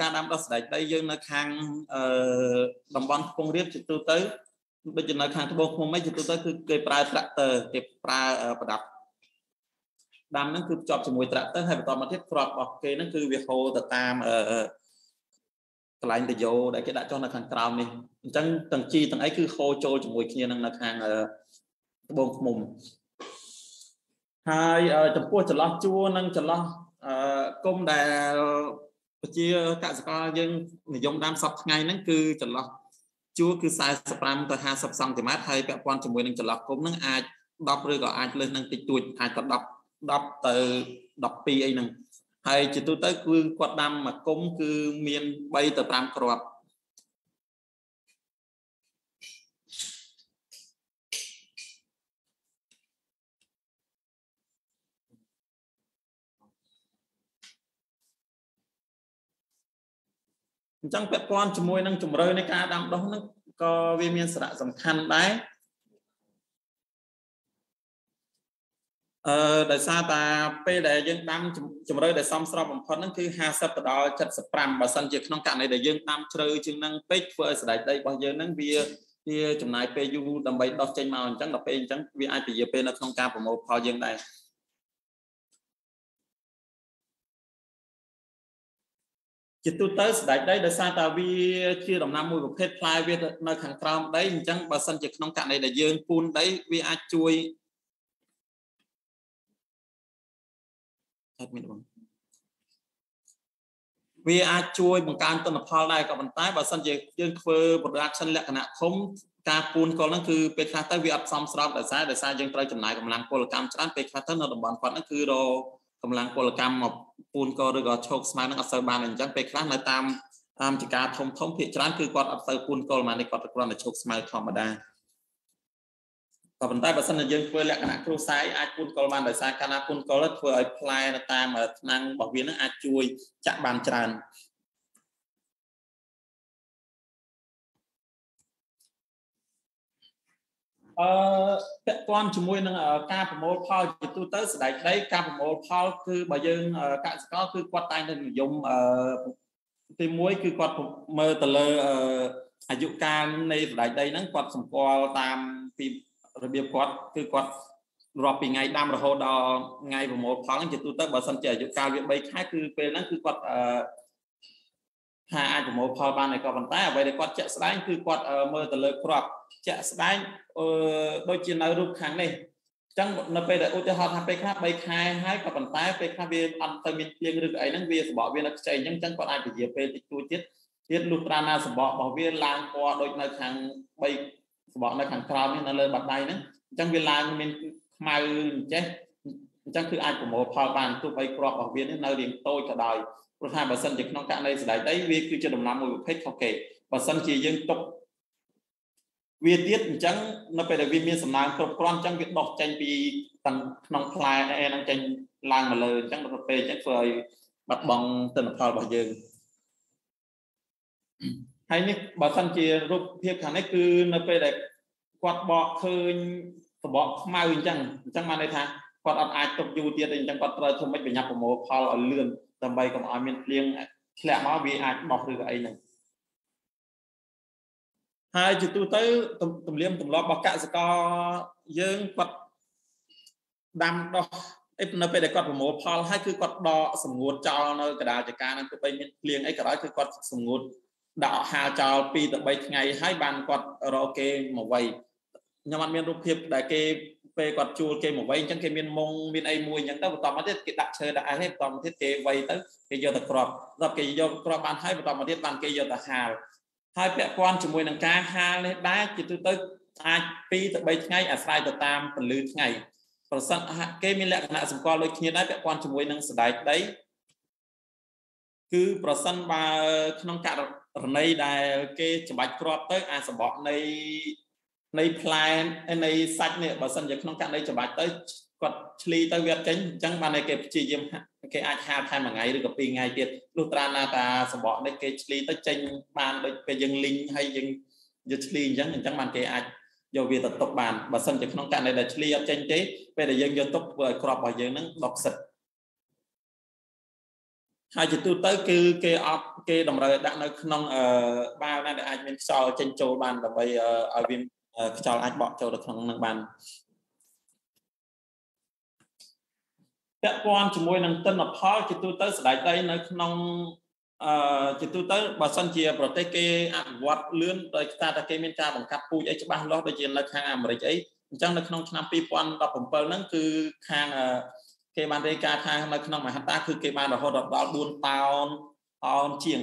ការដាំដុះសណ្តែកដីយើងនៅខាងអឺតំបន់ខ្ពង់រាបជាទូទៅដូចជានៅខាងត្បូងឃុំអីជាទូទៅគឺគេប្រើត្រាក់ទ័រគេប្រើប្រដាប់ដាំហ្នឹងគឺភ្ជាប់ជាមួយត្រាក់ទ័រហើយបន្តមកទៀតគ្រាប់របស់គេហ្នឹងគឺវាហូរទៅតាមកន្លែងតយោដែលគេដាក់ចុះនៅខាងក្រោមនេះអញ្ចឹងទាំងជីទាំងអីគឺហូរចូលជាមួយគ្នានឹងនៅខាងត្បូងឃុំ ហើយចំពោះចន្លោះជួរនិងចន្លោះគុំដែលប្រជាកសិករយើងនិយមដាំសពថ្ងៃហ្នឹងគឺចន្លោះជួរគឺ45ទៅ50សង់ទីម៉ែត្រហើយពាក់ព័ន្ធជាមួយនឹងចន្លោះគុំហ្នឹងអាច10ឬក៏អាចលើសនឹងតិចតួចអាចទៅ10 10ទៅ12អីហ្នឹងហើយជាទូទៅគឺគាត់ដាំមួយគុំគឺមាន3ទៅ5គ្រាប់ អញ្ចឹងពាក់ព័ន្ធជាមួយនឹងជំរឿនៃការដាំដុះហ្នឹងក៏វាមានសារៈសំខាន់ដែរអឺដោយសារតាពេលដែលយើងដាំជំរឿដែលសមស្របបំផុតហ្នឹងគឺ50ទៅដល់75បើសិនជាក្នុងករណីដែលយើងដាំជ្រៅជាងហ្នឹងពេកធ្វើឲ្យស្ដេចដីរបស់យើងហ្នឹងវាវាចំណាយពេលយូរដើម្បីដោះចេញមកអញ្ចឹងដល់ពេលអញ្ចឹងវាអាចពជាពេលនៅក្នុងការប្រមូលផលយើងដែរ ជាទូទៅស្ដេចដីដោយសារតែវាជាដំណាំមួយប្រភេទផ្លែវានៅខាងក្រោមដីអញ្ចឹងបើសិនជាក្នុងករណីដែលយើងពូនដីវាអាចជួយអត់មានបងវាអាចជួយបង្កើនទិន្នផលដែរក៏ប៉ុន្តែបើសិនជាយើងធ្វើ production លក្ខណៈធំការពូនកុលហ្នឹងគឺពេលខ្លះទៅវាអត់សមស្របដោយសារដោយសារយើងត្រូវចំណាយកម្លាំងពលកម្មច្រើនពេលខ្លះទៅនៅតំបន់គាត់ហ្នឹងគឺរក ម្លាំងពលកម្មមកពូនកឬក៏ឈោកស្មៅនឹងអត់សូវបានអញ្ចឹងពេលខ្លះនៅតាមតាមចការធំធំភាគច្រើនគឺគាត់អត់សូវពូនកលមកនេះគាត់គ្រាន់តែឈោកស្មៅធម្មតាក៏ប៉ុន្តែបើសិនជាយើងធ្វើលក្ខណៈគ្រួសារអាចពូនកលបានដោយសារកាលណាពូនកលធ្វើឲ្យផ្លែនៅតាមឆ្នាំងរបស់វានឹងអាចជួយចាក់បានច្រើន អឺពាក់ព័ន្ធជាមួយនឹងការប្រមូលផលជាទូទៅស្ដេចដីការប្រមូលផលគឺបើយើងកសិករគឺគាត់តែងតែនិយមអឺទី1គឺគាត់មើលទៅលើអាយុកាលនៃស្ដេចដីហ្នឹងគាត់សម្គាល់តាមពីរបៀបគាត់គឺគាត់រាប់ពីថ្ងៃដាំរហូតដល់ថ្ងៃប្រមូលផលហ្នឹងជាទូទៅបើសិនជាអាយុកាលវា3ខែគឺពេលហ្នឹងគឺគាត់អឺថាអាចប្រមូលផលបានហើយក៏ប៉ុន្តែអ្វីដែលគាត់ជាក់ស្ដែងគឺគាត់មើលទៅលើគ្រាប់ ជាក់ស្ដែងអឺដូចជានៅរូបខាងនេះអញ្ចឹងនៅពេលដែលឧទាហរណ៍ថាពេលខ្លះ3ខែហើយក៏ប៉ុន្តែពេលខ្លះវាអត់ទៅមានភ្លៀងឬក៏អីហ្នឹងវាសបកវានៅខ្ចីអញ្ចឹងអញ្ចឹងគាត់អាចពជាពេលតិចតួចទៀតទៀតលុះត្រាណាសបករបស់វាឡើងពណ៌ដូចនៅខាង3សបកនៅខាងក្រោមនេះនៅលើបាត់ដៃហ្នឹងអញ្ចឹងវាឡើងមានខ្មៅអញ្ចេះអញ្ចឹងគឺអាចប្រមូលផលបានទោះបីគ្រាប់របស់វានេះនៅរាងតូចក៏ដោយព្រោះថាបើសិនជាក្នុងករណីស្ដែកដីវាគឺជាដំណាំមួយប្រភេទខុសគេបើសិនជាយើងទុក វាទៀតអញ្ចឹងនៅពេលដែលវាមានសំណើមគ្រប់គ្រាន់អញ្ចឹងវាដុះចេញពីទាំងក្នុងផ្លែអីហ្នឹងចេញឡើងមកលើអញ្ចឹងដល់ពេលអញ្ចឹងធ្វើឲ្យបាត់បង់ទិន្នផលរបស់យើងហើយនេះបើសិនជារូបភាពខាងនេះគឺនៅពេលដែលគាត់បកឃើញសបកខ្មៅអញ្ចឹងអញ្ចឹងបានន័យថាគាត់អត់អាចទុកយូរទៀតទេអញ្ចឹងគាត់ត្រូវធ្វើម៉េចបញ្ញត្តិប្រមូលផលឲ្យលឿនដើម្បីកុំឲ្យមានភ្លៀងធ្លាក់មកវាអាចបោះឬក៏អីហ្នឹង ហើយជាទូទៅទំនៀមទម្លាប់របស់កសិករយើងគាត់ដាំដោះអីនៅពេលដែលគាត់ប្រមូលផលហើយគឺគាត់ដកសម្ងួតចោលនៅកដាលចកាហ្នឹងទោះបីមានភ្លៀងអីក៏ដោយគឺគាត់សម្ងួតដាក់ហាលចោល2ទៅ3ថ្ងៃហើយបានគាត់រកគេមកវៃខ្ញុំអត់មានរូបភាពដែលគេពេលគាត់ជួលគេមកវៃអញ្ចឹងគេមានមុងមានអីមួយអញ្ចឹងទៅបន្តមកទៀតគេដាក់ឈើដាក់អីហើយបន្តមកទៀតគេវៃទៅគេយកទៅក្របដល់គេយកក្របបានហើយបន្តមកទៀតបានគេយកទៅហាល ហើយពាក់ព័ន្ធជាមួយនឹងការហាលនេះដែរជាទូទៅអាច2ទៅ3ថ្ងៃអាស្រ័យទៅតាមពន្លឺថ្ងៃប្រសិនគេមានលក្ខណៈសម្គាល់ដូចគ្នាដែរពាក់ព័ន្ធជាមួយនឹងសដែកដីគឺប្រសិនបើក្នុងករណីដែលគេច្បាច់ក្របទៅអាសបកនៃនៃផ្លែនៃសាច់នេះបើសិនជាក្នុងករណីច្បាច់ទៅ គាត់ឆ្លីទៅវាចេញអញ្ចឹងបានគេព្យាយាមគេអាចហាលថែមមួយថ្ងៃឬក៏ពីរថ្ងៃទៀតលុះត្រាណាតាសបកនេះគេឆ្លីទៅចេញបានដូចពេលយើងលីងហើយយើងយកឆ្លីអញ្ចឹងអញ្ចឹងបានគេអាចយកវាទៅទុកបានបើសិនជាក្នុងករណីដែលឆ្លីអត់ចេញទេពេលដែលយើងយកទុកធ្វើឲ្យក្របរបស់យើងនឹងដុកសិតហើយជាទូទៅគឺគេអត់គេតម្រូវដាក់នៅក្នុងអឺបាវណាដែលអាចមានខ្យល់ចេញចូលបានដើម្បីឲ្យវាខ្យល់អាចបក់ចូលទៅក្នុងនឹងបាន ពាក់ព័ន្ធជាមួយនឹងទិន្នផលជាទូទៅស្ដេចដីនៅក្នុងអឺជាទូទៅបើសិនជាប្រទេសគេអភិវឌ្ឍលឿនដោយសារតែគេមានការបង្កាត់ពូជអីច្បាស់លាស់ដូចជានៅខាងអាមេរិកអីអញ្ចឹងនៅក្នុងឆ្នាំ2017ហ្នឹងគឺខាងគេបានរាយការណ៍ថានៅក្នុងមហត្តាគឺគេបានរហូតដល់4តោនតោនជាង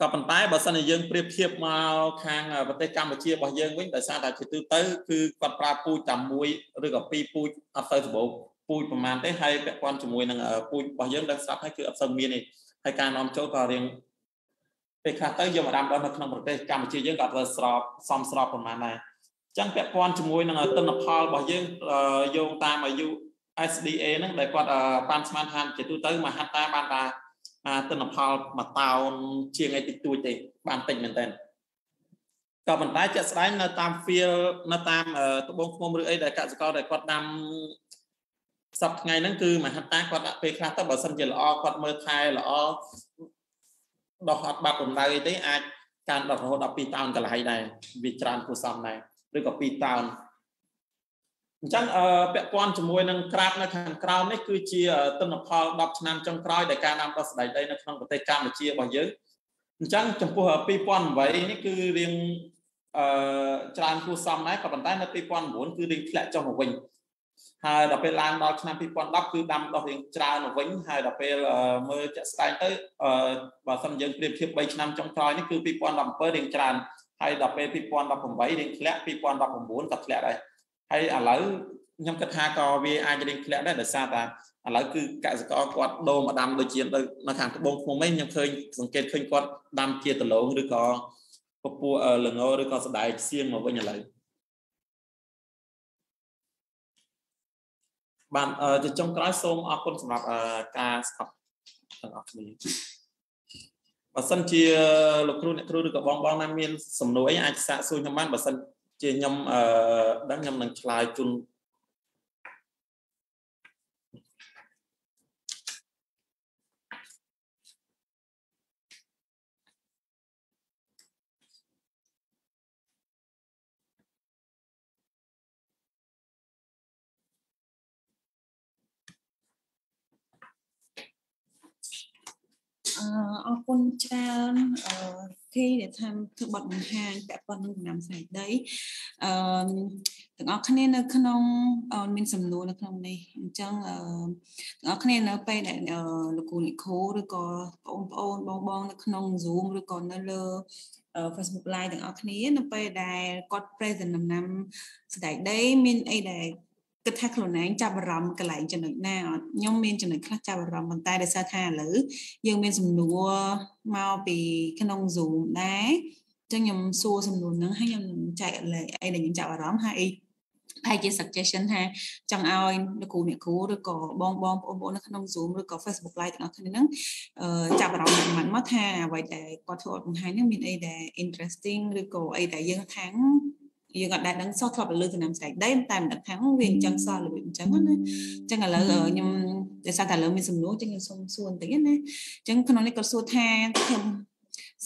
ក៏ប៉ុន្តែបើសិនជាយើងប្រៀបធៀបមកខាងប្រទេសកម្ពុជារបស់យើងវិញដោយសារតែជាទូទៅគឺគាត់ប្រើពូជតែមួយឬក៏ពីរពូជអត់ទៅសម្បូរ ពូជប្រហែលទេហើយពាក់ព័ន្ធជាមួយនឹងពូជរបស់យើងដឹងស្រាប់ហើយគឺអត់សូវមានទេហើយការនាំចូលក៏រៀងពេលខ្លះទៅយកមកដាំដុះនៅក្នុងប្រទេសកម្ពុជាយើងក៏អត់ទៅស្របសមស្របប្រហែលដែរអញ្ចឹងពាក់ព័ន្ធជាមួយនឹងទិន្នផលរបស់យើងយោងតាមអាយុ SDA ហ្នឹងដែលគាត់ប៉ាន់ស្មានថាជាទូទៅមហត្តាបានថាទិន្នផលមួយតោនជាងអីតិចតួចទេបានតិចមែនតើក៏ប៉ុន្តែជាក់ស្ដែងនៅតាម field នៅតាមត្បូងឃ្មុំឬអីដែលកសិករដែលគាត់ដាំ សប្ថ្ងៃហ្នឹងគឺមហត្តាគាត់ដាក់ពេលខ្លះទៅបើសិនជាល្អគាត់មើលថែល្អដោះអត់បាត់រំដៅអីទេអាចការដោះរហូតដល់2តោនកន្លៃដែរវាច្រើនគួរសមដែរឬក៏2តោនអញ្ចឹងអឺពាក់ព័ន្ធជាមួយនឹងក្រាបនៅខាងក្រោមនេះគឺជាទិន្នផល10ឆ្នាំចុងក្រោយដែលការដាំដុះស្ដេចដីនៅក្នុងប្រទេសកម្ពុជារបស់យើងអញ្ចឹងចំពោះ2008នេះគឺរៀងអឺច្រើនគួរសមដែរក៏ប៉ុន្តែនៅ2009គឺរៀងធ្លាក់ចុះមកវិញ ហើយដល់ពេលឡើងដល់ឆ្នាំ2010គឺដាំដុះរៀងច្រើនមកវិញហើយដល់ពេលមើលចាក់ស្ដែងទៅអឺបើសិនយើងប្រៀបធៀប3ឆ្នាំចុងក្រោយនេះគឺ2017រៀងច្រើនហើយដល់ពេល2018រៀងធ្លាក់2019ក៏ធ្លាក់ដែរហើយឥឡូវខ្ញុំគិតថាក៏វាអាចរៀងធ្លាក់ដែរដោយសារតែឥឡូវគឺកសិករគាត់ដូរមកដាំដូចជានៅខាងត្បូងឃ្មុំឯងខ្ញុំឃើញសង្កេតឃើញគាត់ដាំជាដលងឬក៏ពពួកលងឬក៏សដែកសៀងមកវិញឥឡូវ បានជាចុងក្រោយសូមអរគុណសម្រាប់ការស្ដាប់ទាំងអស់គ្នាបើសិនជាលោកគ្រូអ្នកគ្រូឬក៏បងបងណាមានសំណួរអីអាចសាកសួរខ្ញុំបានបើសិនជាខ្ញុំអឺដឹងខ្ញុំនឹងឆ្លើយជូន អរគុណច្រើនអឺធីដែលថាធ្វើបទបង្ហាញពាក់ព័ន្ធនឹងដំណាំស្រែដីអឺទាំងអស់គ្នានៅក្នុងមានសំណួរនៅក្នុងនេះអញ្ចឹងទាំងអស់គ្នានៅពេលដែលលោកគ្រូនិខូឬក៏បងប្អូនបងបងនៅក្នុង Zoom ឬក៏នៅលើ Facebook Live ទាំងអស់គ្នានៅពេលដែលគាត់ present ដំណាំស្ដែកដីមានអីដែល គិតថាខ្លួនឯងចាប់អារម្មណ៍កន្លែងចំណុចណាអត់ខ្ញុំមានចំណុចខ្លះចាប់អារម្មណ៍ប៉ុន្តែដោយសារថាឥឡូវយើងមានសំណួរមកពីក្នុង Zoom ដែរអញ្ចឹងខ្ញុំសួរសំណួរហ្នឹងហើយខ្ញុំចែកលេខអីដែលខ្ញុំចាប់អារម្មណ៍ហើយហើយជា suggestion ថាចង់ឲ្យលោកគ្រូអ្នកគ្រូឬក៏បងបងបងប្អូននៅក្នុង Zoom ឬក៏ Facebook Live ទាំងអស់គ្នាហ្នឹងចាប់អារម្មណ៍មិនមកថាអ្វីដែលគាត់ធ្វើឲ្យបង្ហាញហ្នឹងមានអីដែល interesting ឬក៏អីដែលយើងខាង យើងអត់ដែលដឹងសោះធ្លាប់លើចំណាំស្បែកដីតែមិនដឹងថាវាអញ្ចឹងសោះរបៀបអញ្ចឹងណាអញ្ចឹងឥឡូវខ្ញុំដោយសារតែឥឡូវមានសំណួរអញ្ចឹងខ្ញុំសុំសួរបន្តិចណាអញ្ចឹងក្នុងនេះគាត់សួរថាខ្ញុំ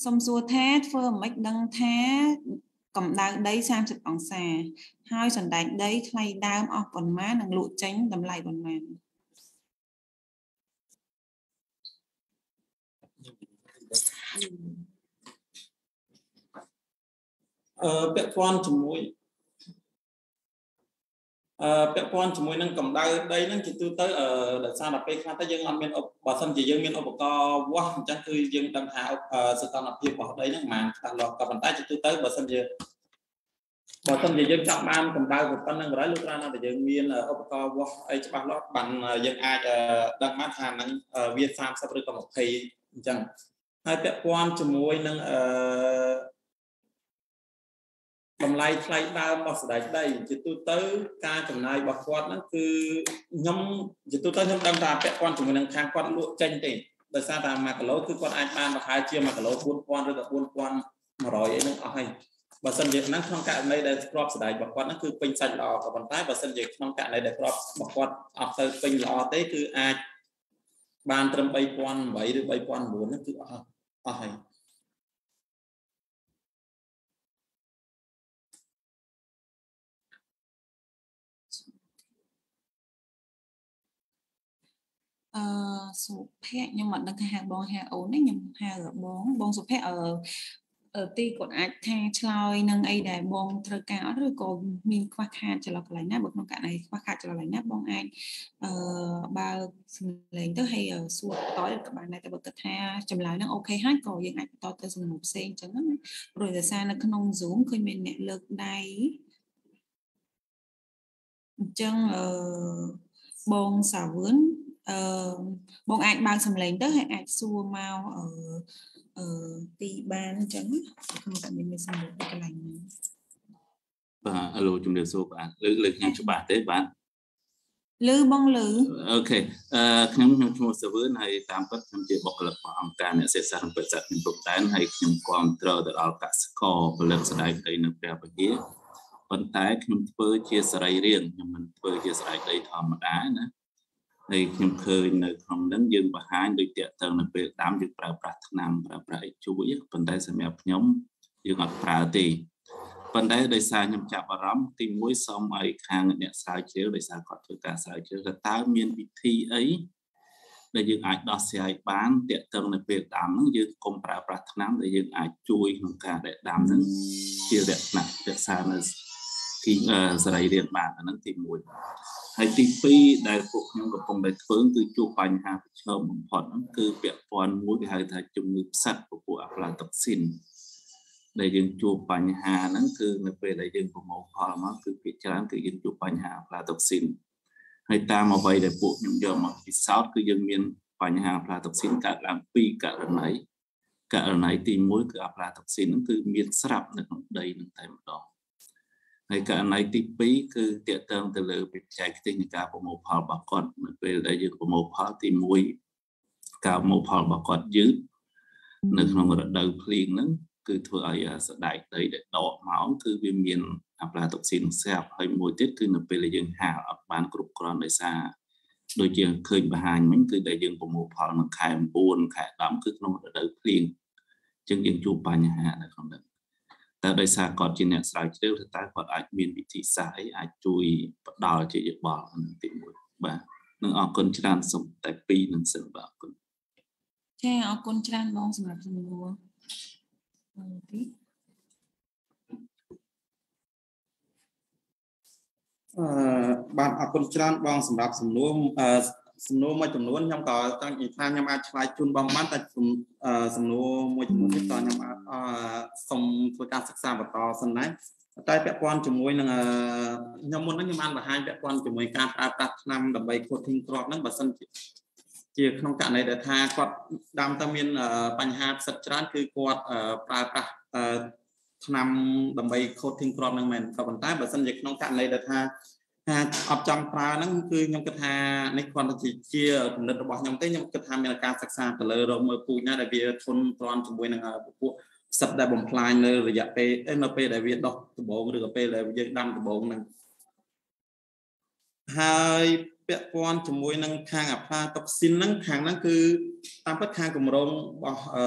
សុំសួរថាធ្វើមិនដឹងថាកម្ដៅដី30អង្សាហើយសណ្ដែកដីថ្លៃដើមអស់ប៉ុន្មាននិងលក់ចេញតម្លៃប៉ុន្មានអឺ ពាក់ព័ន្ធជាមួយអឺពាក់ព័ន្ធជាមួយនឹងកម្ដៅដីហ្នឹងជាទូទៅអឺដោយសារតែពេលខ្លះទៅយើងអត់មានបើសិនជាយើងមានឧបករណ៍វាស់អញ្ចឹងគឺយើងដឹងថាសីតុណ្ហភាពរបស់ដីហ្នឹងមិនច្បាស់លាស់ក៏ប៉ុន្តែជាទូទៅបើសិនជាបើសិនជាយើងចង់បានកម្ដៅប៉ុណ្ណឹងបរិយលោកគ្រាន់តែយើងមានឧបករណ៍វាស់អីច្បាស់លាស់បានយើងអាចដឹងបានថាហ្នឹងវា30ឬក៏20អញ្ចឹងហើយពាក់ព័ន្ធជាមួយនឹងអឺ តម្លៃថ្លៃដើមរបស់ស្ដេចដីជាទូទៅការចំណាយរបស់គាត់ហ្នឹងគឺខ្ញុំជាទូទៅខ្ញុំដឹងថាពាក់ព័ន្ធជាមួយនឹងខាងគាត់លក់ចេញទេដោយសារតែ1គីឡូគឺគាត់អាចបានប្រហែលជា1គីឡូ4000ឬក៏4100អីហ្នឹងអស់ហើយបើសិនជាហ្នឹងក្នុងករណីដែលក្របស្ដេចរបស់គាត់ហ្នឹងគឺពេញសាច់ល្អក៏ប៉ុន្តែបើសិនជាក្នុងករណីដែលក្របរបស់គាត់អត់ទៅពេញល្អទេគឺអាចបានត្រឹម3008ឬ3009ហ្នឹងគឺអស់អស់ហើយ អឺសុភ័ក្រខ្ញុំអត់ដឹងថាហៅបងហៅអូនទេខ្ញុំហៅបងបងសុភ័ក្រអឺទីគាត់អាចថាឆ្លើយនឹងអីដែលបងត្រូវការអត់ឬក៏មានខ្វះខាតចន្លោះកន្លែងណាបើក្នុងករណីខ្វះខាតចន្លោះកន្លែងណាបងអាចអឺបើសំឡេងទៅហើយសួរបន្តក៏បានដែរតែបើគិតថាចម្លើយហ្នឹងអូខេហើយក៏យើងអាចបន្តទៅសំណួរផ្សេងអញ្ចឹងណាព្រោះដោយសារនៅក្នុង Zoom ឃើញមានអ្នកលើកដៃអញ្ចឹងអឺបងសាវឿន អឺបងអាចបើកសំឡេងទៅហើយអាចសួរមកអឺអឺទីបានអញ្ចឹងក្នុងតែមានសំណួរពីកន្លែងនេះបាទអឡូជំរាបសួរបាទលើកលើកខ្ញុំច្បាស់ទេបាទលឺបងលឺអូខេអឺខ្ញុំខ្ញុំឈ្មោះសាវឿនហើយតាមពិតខ្ញុំជាបុគ្គលិករបស់អង្គការអ្នកសេដ្ឋសាស្ត្រនិងបរិស័ទខ្ញុំពុកដែនហើយខ្ញុំគ្រប់គ្រងទៅដល់កសិករផលិតស្ដែកដីនៅព្រះវិហារប៉ុន្តែខ្ញុំធ្វើជាសរីរាង្គខ្ញុំមិនធ្វើជាស្ដែកដីធម្មតាណា ហើយខ្ញុំឃើញនៅក្នុងហ្នឹងយើងបង្ហាញដូចតាក់ទងនៅពេលដាំយើងប្រើប្រាស់ថ្នាំប្រើប្រាស់អីជួយប៉ុន្តែសម្រាប់ខ្ញុំយើងអត់ប្រើទេប៉ុន្តែដោយសារខ្ញុំចាប់អារម្មណ៍ទី1សូមឲ្យខាងអ្នកស្រាវជ្រាវដោយសារគាត់ធ្វើការស្រាវជ្រាវថាតើមានវិធីអីដែលយើងអាចដោះស្រាយបានតាក់ទងនៅពេលដាំហ្នឹងយើងកុំប្រើប្រាស់ថ្នាំដែលយើងអាចជួយក្នុងការដែលដាំហ្នឹងជាលក្ខណៈរក្សានៅទីសរីរាង្គបានអាហ្នឹងទី1 ហើយទី2ដែលពួកខ្ញុំកំពុងតែធ្វើគឺជួបបញ្ហាប្រឈមបំផុតហ្នឹងគឺពាក់ព័ន្ធមួយគេហៅថាជំងឺផ្សិតពពួកអាផ្លាតុកស៊ីនដែលយើងជួបបញ្ហាហ្នឹងគឺនៅពេលដែលយើងប្រមូលផលមកគឺភាគច្រើនគឺយើងជួបបញ្ហាអាផ្លាតុកស៊ីនហើយតាមអ្វីដែលពួកខ្ញុំយកមកពិសោធន៍គឺយើងមានបញ្ហាអាផ្លាតុកស៊ីនកើតឡើងពីរករណីករណីទី1គឺអាផ្លាតុកស៊ីនហ្នឹងគឺមានស្រាប់នៅក្នុងដីនឹងតែម្ដង ហើយករណីទី2គឺតកតងទៅលើបច្ចេកទេសនៃការប្រមូលផលរបស់គាត់នៅពេលដែលយើងប្រមូលផលទី1ការប្រមូលផលរបស់គាត់យឺតនៅក្នុងរដូវភ្លៀងហ្នឹងគឺធ្វើឲ្យស្ដែកដីដែលដកមកគឺវាមានអាប្លាតុកស៊ីនស្រាប់ហើយមួយទៀតគឺនៅពេលដែលយើងហាលអត់បានគ្រប់គ្រាន់ដោយសារដូចជាឃើញបង្ហាញមិញគឺដែលយើងប្រមូលផលនៅខែ9ខែ10គឺក្នុងរដូវភ្លៀងអញ្ចឹងយើងជួបបញ្ហានៅក្នុងនោះ តែដោយសារគាត់ជាអ្នកស្រាវជ្រាវថាតើគាត់អាចមានវិធីសាស្ត្រអីអាចជួយផ្ដល់ជាយោបល់ទី1បាទនឹងអរគុណច្រើនសូមតែ2នឹងសិនបាទអរគុណចាអរគុណច្រើនបងសម្រាប់សំណួរទីអឺបាទអរគុណច្រើនបងសម្រាប់សំណួរអឺ សំណួរមួយចំនួនខ្ញុំក៏ចង់និយាយថាខ្ញុំអាចឆ្លើយជូនបងបានតែសំណួរមួយចំនួននេះក៏ខ្ញុំអាចសូមធ្វើការសិក្សាបន្តសិនដែរតែពាក់ព័ន្ធជាមួយនឹងខ្ញុំមុនហ្នឹងខ្ញុំបានបង្ហាញពាក់ព័ន្ធជាមួយការប្រើប្រាស់ថ្នាំដើម្បី coating គ្រាប់ហ្នឹងបើសិនជាក្នុងករណីដែលថាគាត់ដាំទៅមានបញ្ហាផ្សិតច្រើនគឺគាត់ប្រើប្រាស់ថ្នាំដើម្បី coating គ្រាប់ហ្នឹងមែនក៏ប៉ុន្តែបើសិនជាក្នុងករណីដែលថា ថាអត់ចង់ប្រើហ្នឹងគឺខ្ញុំគិតថានេះគ្រាន់តែជាគំនិតរបស់ខ្ញុំទេខ្ញុំគិតថាមានការសិក្សាទៅលើរកមើលពូជណាដែលវាធន់ទ្រាំជាមួយនឹងពពួកសិតដែលបំផ្លាញនៅរយៈពេលនៅពេលដែលវាដុះដំបងឬក៏ពេលដែលយើងដាំដំបងហ្នឹងហើយពាក់ព័ន្ធជាមួយនឹងខាងអាផ្លាតុកស៊ីនហ្នឹងខាងហ្នឹងគឺតាមពិតខាងគម្រោងរបស់អឺ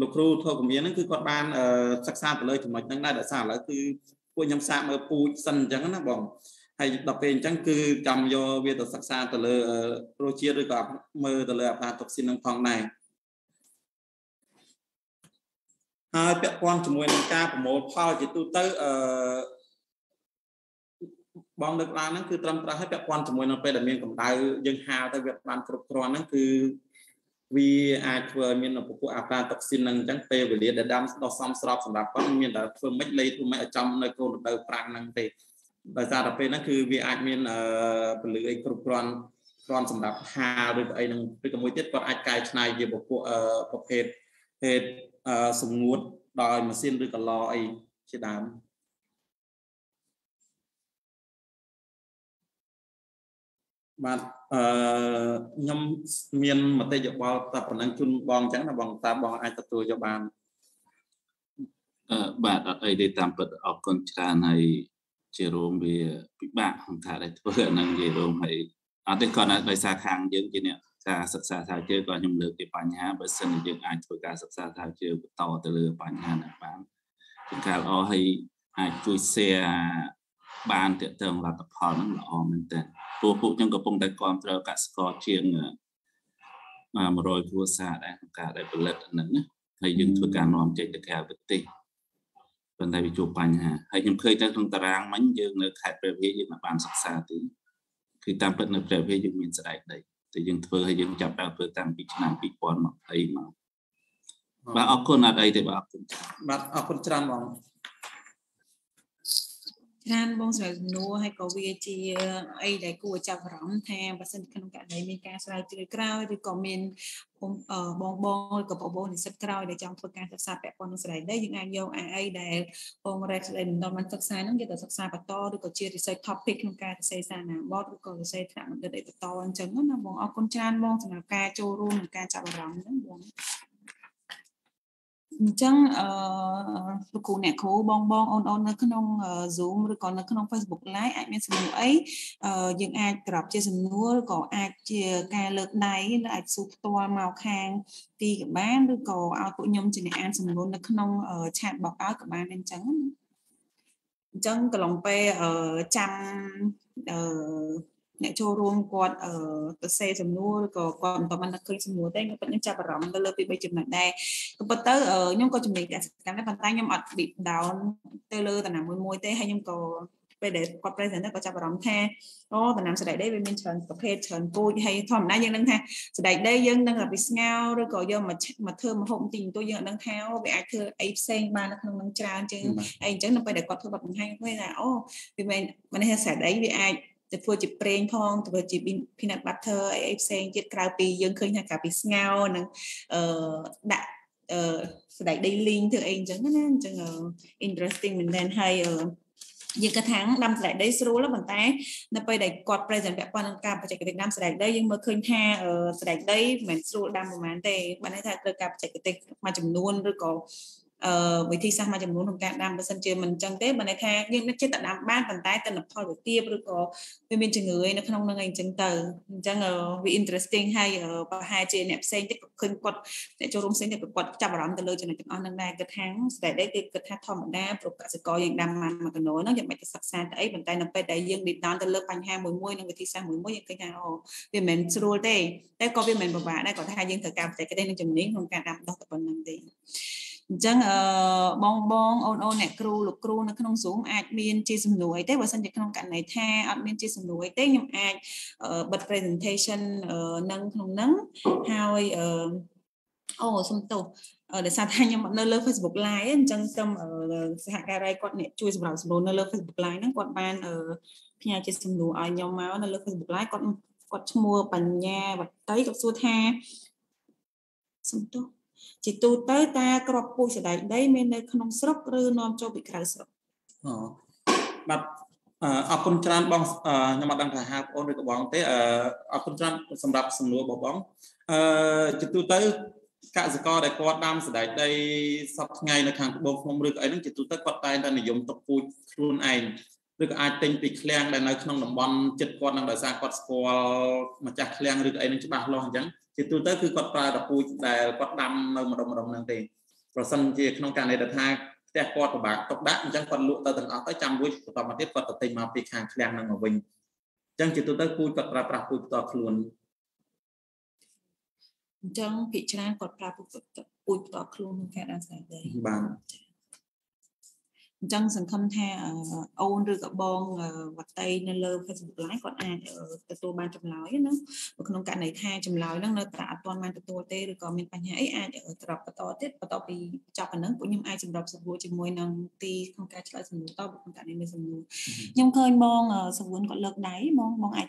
លោកគ្រូធរកមានហ្នឹងគឺគាត់បានសិក្សាទៅលើចំណុចហ្នឹងដែរដោយសារឥឡូវគឺ ពួកខ្ញុំសាកមើលពូជសិនអញ្ចឹងណាបងហើយដល់ពេលអញ្ចឹងគឺចាំយកវាទៅសិក្សាទៅលើរសជាតិឬក៏មើលទៅលើអាផ្លាតុកស៊ីនហ្នឹងផងដែរហើយពាក់ព័ន្ធជាមួយនឹងការប្រមូលផលជាទូទៅអឺបងលើកឡើងហ្នឹងគឺត្រឹមត្រូវហើយពាក់ព័ន្ធជាមួយនឹងពេលដែលមានកម្ដៅយើងហាលទៅវាបានគ្រប់គ្រាន់ហ្នឹងគឺ វាអាចធ្វើឲ្យមានពពួកអាប៉ាតុកស៊ីនហ្នឹងអញ្ចឹងពេលវេលាដែលដាំដោះសំស្របសម្រាប់គាត់មានតែធ្វើមិនលេធ្វើមិនឲ្យចំនៅកូនរដូវប្រាំងហ្នឹងទេដោយសារតែពេលហ្នឹងគឺវាអាចមានពលិអីគ្រប់គ្រាន់គ្រាន់សម្រាប់ហាលឬអីហ្នឹងឬក៏មួយទៀតគាត់អាចកែច្នៃជាពពួកប្រភេទភេទសម្ងួតដោយម៉ាស៊ីនឬក៏ឡអីជាដើមបាទ អឺខ្ញុំមានមតិយោបល់តែប៉ុណ្ណឹងជូនបងអញ្ចឹងណាបងតាបងអាចទទួលយកបានអឺបាទអត់អីទេតាមពិតអរគុណច្រើនហើយជារួមវាពិបាកក្នុងការដែលធ្វើអានឹងនិយាយរួមហើយអត់ទេគាត់ដោយសារខាងយើងជាអ្នកការសិក្សាថាជើក៏ខ្ញុំលើកពីបញ្ហាបើសិនជាយើងអាចធ្វើការសិក្សាថាជើបន្តទៅលើបញ្ហានេះបានជាការល្អហើយអាចជួយ share បានតើតើលទ្ធផលហ្នឹងល្អមែនតើ ព្រោះពួកខ្ញុំកំពុងតែគ្រប់គ្រងកសិករជាង100គ្រួសារដែរក្នុងការដែលផលិតហ្នឹងណាហើយយើងធ្វើការនាំចេញទៅក្រៅប្រទេសប៉ុន្តែវាជួបបញ្ហាហើយខ្ញុំឃើញទៅក្នុងតារាងមិញយើងនៅខេត្តព្រះវិហារយើងបានសិក្សាទីគឺតាមពិតនៅព្រះវិហារយើងមានស្ដែកដីតែយើងធ្វើឲ្យយើងចាប់ដើមធ្វើតាំងពីឆ្នាំ2020មកបាទអរគុណអត់អីទេបាទអរគុណបាទអរគុណច្រើនបង ច្រើនបងស្រាវជំនួរហើយក៏វាជាអីដែលគួរចាប់អារម្មណ៍ថាបើសិនក្នុងករណីមានការស្រាវជ្រាវក្រោយឬក៏មានបងបងឬក៏បងបងនិស្សិតក្រោយដែលចង់ធ្វើការសិក្សាពាក់ព័ន្ធនឹងស្រីដីយើងអាចយកអីដែលបង Rex ដែលមិនបានសិក្សាហ្នឹងយកទៅសិក្សាបន្តឬក៏ជា research topic ក្នុងការសរសេរសារណាបទឬក៏សរសេរថ្នាក់បណ្ឌិតអីបន្តអញ្ចឹងណាបងអរគុណច្រើនបងសម្រាប់ការចូលរួមនិងការចាប់អារម្មណ៍ហ្នឹងបង អញ្ចឹងអឺលោកគ្រូអ្នកគ្រូបងបងអូនអូននៅក្នុង Zoom ឬក៏នៅក្នុង Facebook Live អាចមានសំណួរអីយើងអាចក្របជាសំណួរឬក៏អាចជាការលើកដៃឬអាចសួរផ្ទាល់មកខាងទីក៏បានឬក៏ឲ្យពួកខ្ញុំជាអ្នកអានសំណួរនៅក្នុង chat box ឲ្យក៏បានអញ្ចឹងណាអញ្ចឹងកន្លងពេលចាំអឺ អ្នកចូលរួមគាត់អឺទៅសេសំណួរឬក៏គាត់មិនតបានឃើញសំណួរទេខ្ញុំពិតខ្ញុំចាប់អារម្មណ៍ទៅលើពី3ចំណុចដែរក៏ប៉ុន្តែខ្ញុំក៏ជំនាញកសិកម្មដែរប៉ុន្តែខ្ញុំអត់ deep down ទៅលើតំណាំមួយមួយទេហើយខ្ញុំក៏ពេលដែលគាត់ present ក៏ចាប់អារម្មណ៍ថាអូតំណាំសដែកដីវាមានច្រើនប្រភេទច្រើនពូជហើយធម្មតាយើងនឹងថាសដែកដីយើងនឹងតែពីស្ងោឬក៏យកមកមកធ្វើមហូបទីទៅយើងនឹងថាវាអាចធ្វើអីផ្សេងបាននៅក្នុងនឹងច្រើនជាងអីអញ្ចឹងនៅពេលដែលគាត់ធ្វើបទបង្ហាញវិញថាអូវាមិនមិនថាសដែកដីវាអាច ទៅធ្វើជាប្រេងផងធ្វើជា peanut butter អីអីផ្សេងទៀតក្រៅពីយើងឃើញថាក្រៅពីស្ងោរនិងអឺដាក់អឺស្ដែកដីលីងធ្វើអីអញ្ចឹងណាអញ្ចឹង interesting មែនទែនហើយយើងគិតថាដាំស្ដែកដីស្រួលប៉ុន្តែនៅពេលដែលគាត់ present ពាក់ព័ន្ធនឹងការបច្ចេកទេសដាំស្ដែកដីយើងមើលឃើញថាស្ដែកដីមិនមែនស្រួលដាំប្រហែលទេបានន័យថាត្រូវការបច្ចេកទេសមួយចំនួនឬក៏អឺ វិធីសាស្ត្រមួយចំនួនក្នុងការដាំបើសិនជាមិនអញ្ចឹងទេបើន័យថាយើងនឹកចិត្តដាំបានប៉ុន្តែទិន្នផលវាទាបឬក៏វាមានជំងឺនៅក្នុងនឹងអីអញ្ចឹងទៅអញ្ចឹងវា interesting ហើយប្រហែលជាអ្នកផ្សេងទៀតក៏ឃើញគាត់អ្នកចូលរួមផ្សេងទៀតក៏គាត់ចាប់អារម្មណ៍ទៅលើចំណុចទាំងអស់ហ្នឹងដែរគិតថាស្ដេចដែរគេគិតថាធម្មតាព្រោះកសិករយើងដាំបានមួយកណូហ្នឹងយើងមិនទៅសិក្សាទៅអីប៉ុន្តែនៅពេលដែលយើង deep down ទៅលើបញ្ហាមួយមួយនិងវិធីសាស្ត្រមួយមួយយើងឃើញថាអូវាមិនមែនស្រួលទេតែក៏វាមិនពិបាកដែរគាត់ថាយើងត្រូវការបច្ចេកទេសនិងជំនាញក្នុងការដាំដុះតែប៉ុណ្្នឹងទេ អញ្ចឹងអឺបងបងអូនអូនអ្នកគ្រូលោកគ្រូនៅក្នុង Zoom អាចមានជាសំណួរអីទេបើសិនជាក្នុងករណីថាអត់មានជាសំណួរអីទេខ្ញុំអាចបិទ presentation នឹងក្នុងនឹងហើយអឺអូសុំទោសដោយសារថាខ្ញុំនៅលើ Facebook Live អញ្ចឹងខ្ញុំសហការីគាត់អ្នកជួយសម្រាប់សម្រួលនៅលើ Facebook Live ហ្នឹងគាត់បានផ្ញើជាសំណួរឲ្យខ្ញុំមកនៅលើ Facebook Live គាត់គាត់ឈ្មោះបញ្ញាវតីគាត់សួរថាសំទោស ជាទូទៅតើក្របពូជសដៃដីមាននៅក្នុងស្រុកឬនាំចូលពីក្រៅស្រុកអូបាទអរគុណច្រើនបងខ្ញុំអត់ដឹងថាហៅបងឬក៏បងទេអរគុណច្រើនសម្រាប់សំណួររបស់បងអឺជាទូទៅកសិករដែលគាត់ដាំសណ្តែកដីសពថ្ងៃនៅខាងត្បូងភ្នំឬក៏អីហ្នឹងជាទូទៅគាត់តែងតែនិយមទុកពូជខ្លួនឯង ឬក៏អាចទិញពីឃ្លាំងដែលនៅក្នុងតំបន់ចិត្តគាត់នឹងដោយសារគាត់ស្គាល់ម្ចាស់ឃ្លាំងឬក៏អីហ្នឹងច្បាស់លាស់អញ្ចឹងជាទូទៅគឺគាត់ប្រើតែពូជដែលគាត់ដាំនៅម្ដុំម្ដុំហ្នឹងទេប្រសិនជាក្នុងករណីដែលថាផ្ទះគាត់ពិបាកទុកដាក់អញ្ចឹងគាត់លក់ទៅទាំងអស់ទៅចាំមួយបន្តមកទៀតគាត់ទៅទិញមកពីខាងឃ្លាំងហ្នឹងមកវិញអញ្ចឹងជាទូទៅពូជគាត់ប្រើប្រាស់ពូជផ្ទាល់ខ្លួនអញ្ចឹងភាគច្រើនគាត់ប្រើពូជពូជផ្ទាល់ខ្លួនក្នុងការដាំស្រូវដីបាទ អញ្ចឹងសង្ឃឹមថាអូនឬក៏បងវត្តៃនៅលើ Facebook Live គាត់អាចទទួលបានចម្លើយណានៅក្នុងករណីថាចម្លើយហ្នឹងនៅតែអត់ទាន់បានទទួលទេឬក៏មានបញ្ហាអីអាចត្រប់បន្តទៀតបន្តពីចប់ប៉ុណ្ណឹងពួកខ្ញុំអាចសម្របសម្រួលជាមួយនឹងទីក្នុងការឆ្លើយសំណួរតក្នុងករណីមានសំណួរខ្ញុំឃើញបងសវឿនគាត់លើកដៃបងបងអាច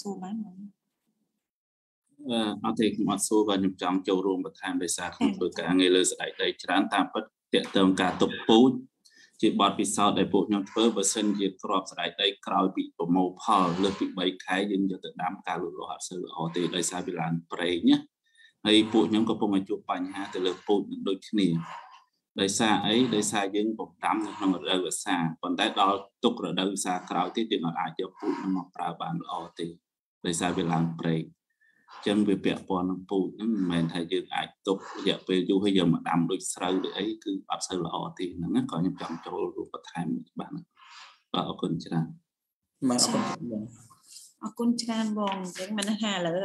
សួរបានបងអត់ទេខ្ញុំអត់សួរបើខ្ញុំចង់ចូលរួមបន្ថែមដោយសារខ្ញុំធ្វើការងារលើស្ដែកដីច្រើនតាមពិតតកតងការទុកពូជ ជាបទពិសោធន៍ដែលពួកខ្ញុំធ្វើបើសិនជាក្របស្ដែកដីក្រោយពីប្រមូលផលលើសពី3ខែយើងយកទៅដាំការលូតលាស់អត់សូវល្អទេដោយសារវាឡើងប្រេងណាហើយពួកខ្ញុំក៏កំពុងជួបបញ្ហាទៅលើពូជនឹងដូចគ្នាដោយសារអីដោយសារយើងបំដាំនៅក្នុងរដូវវស្សាប៉ុន្តែដល់ទុករដូវវស្សាក្រោយទៀតយើងអាចយកពូជនឹងមកប្រើបានល្អទេដោយសារវាឡើងប្រេង ចឹងវាពាក់ព័ន្ធនឹងពូជហ្នឹងមិនមែនថាយើងអាចទុករយៈពេលយូរហើយយើងមកដាំដូចស្រូវឬអីគឺអត់សូវល្អទេហ្នឹងណាក៏ខ្ញុំចង់ចូលរួមបន្ថែមបាទបាទអរគុណច្រើនបាទអរគុណបងអរគុណច្រើនបងអញ្ចឹងមិនថាឥឡូវ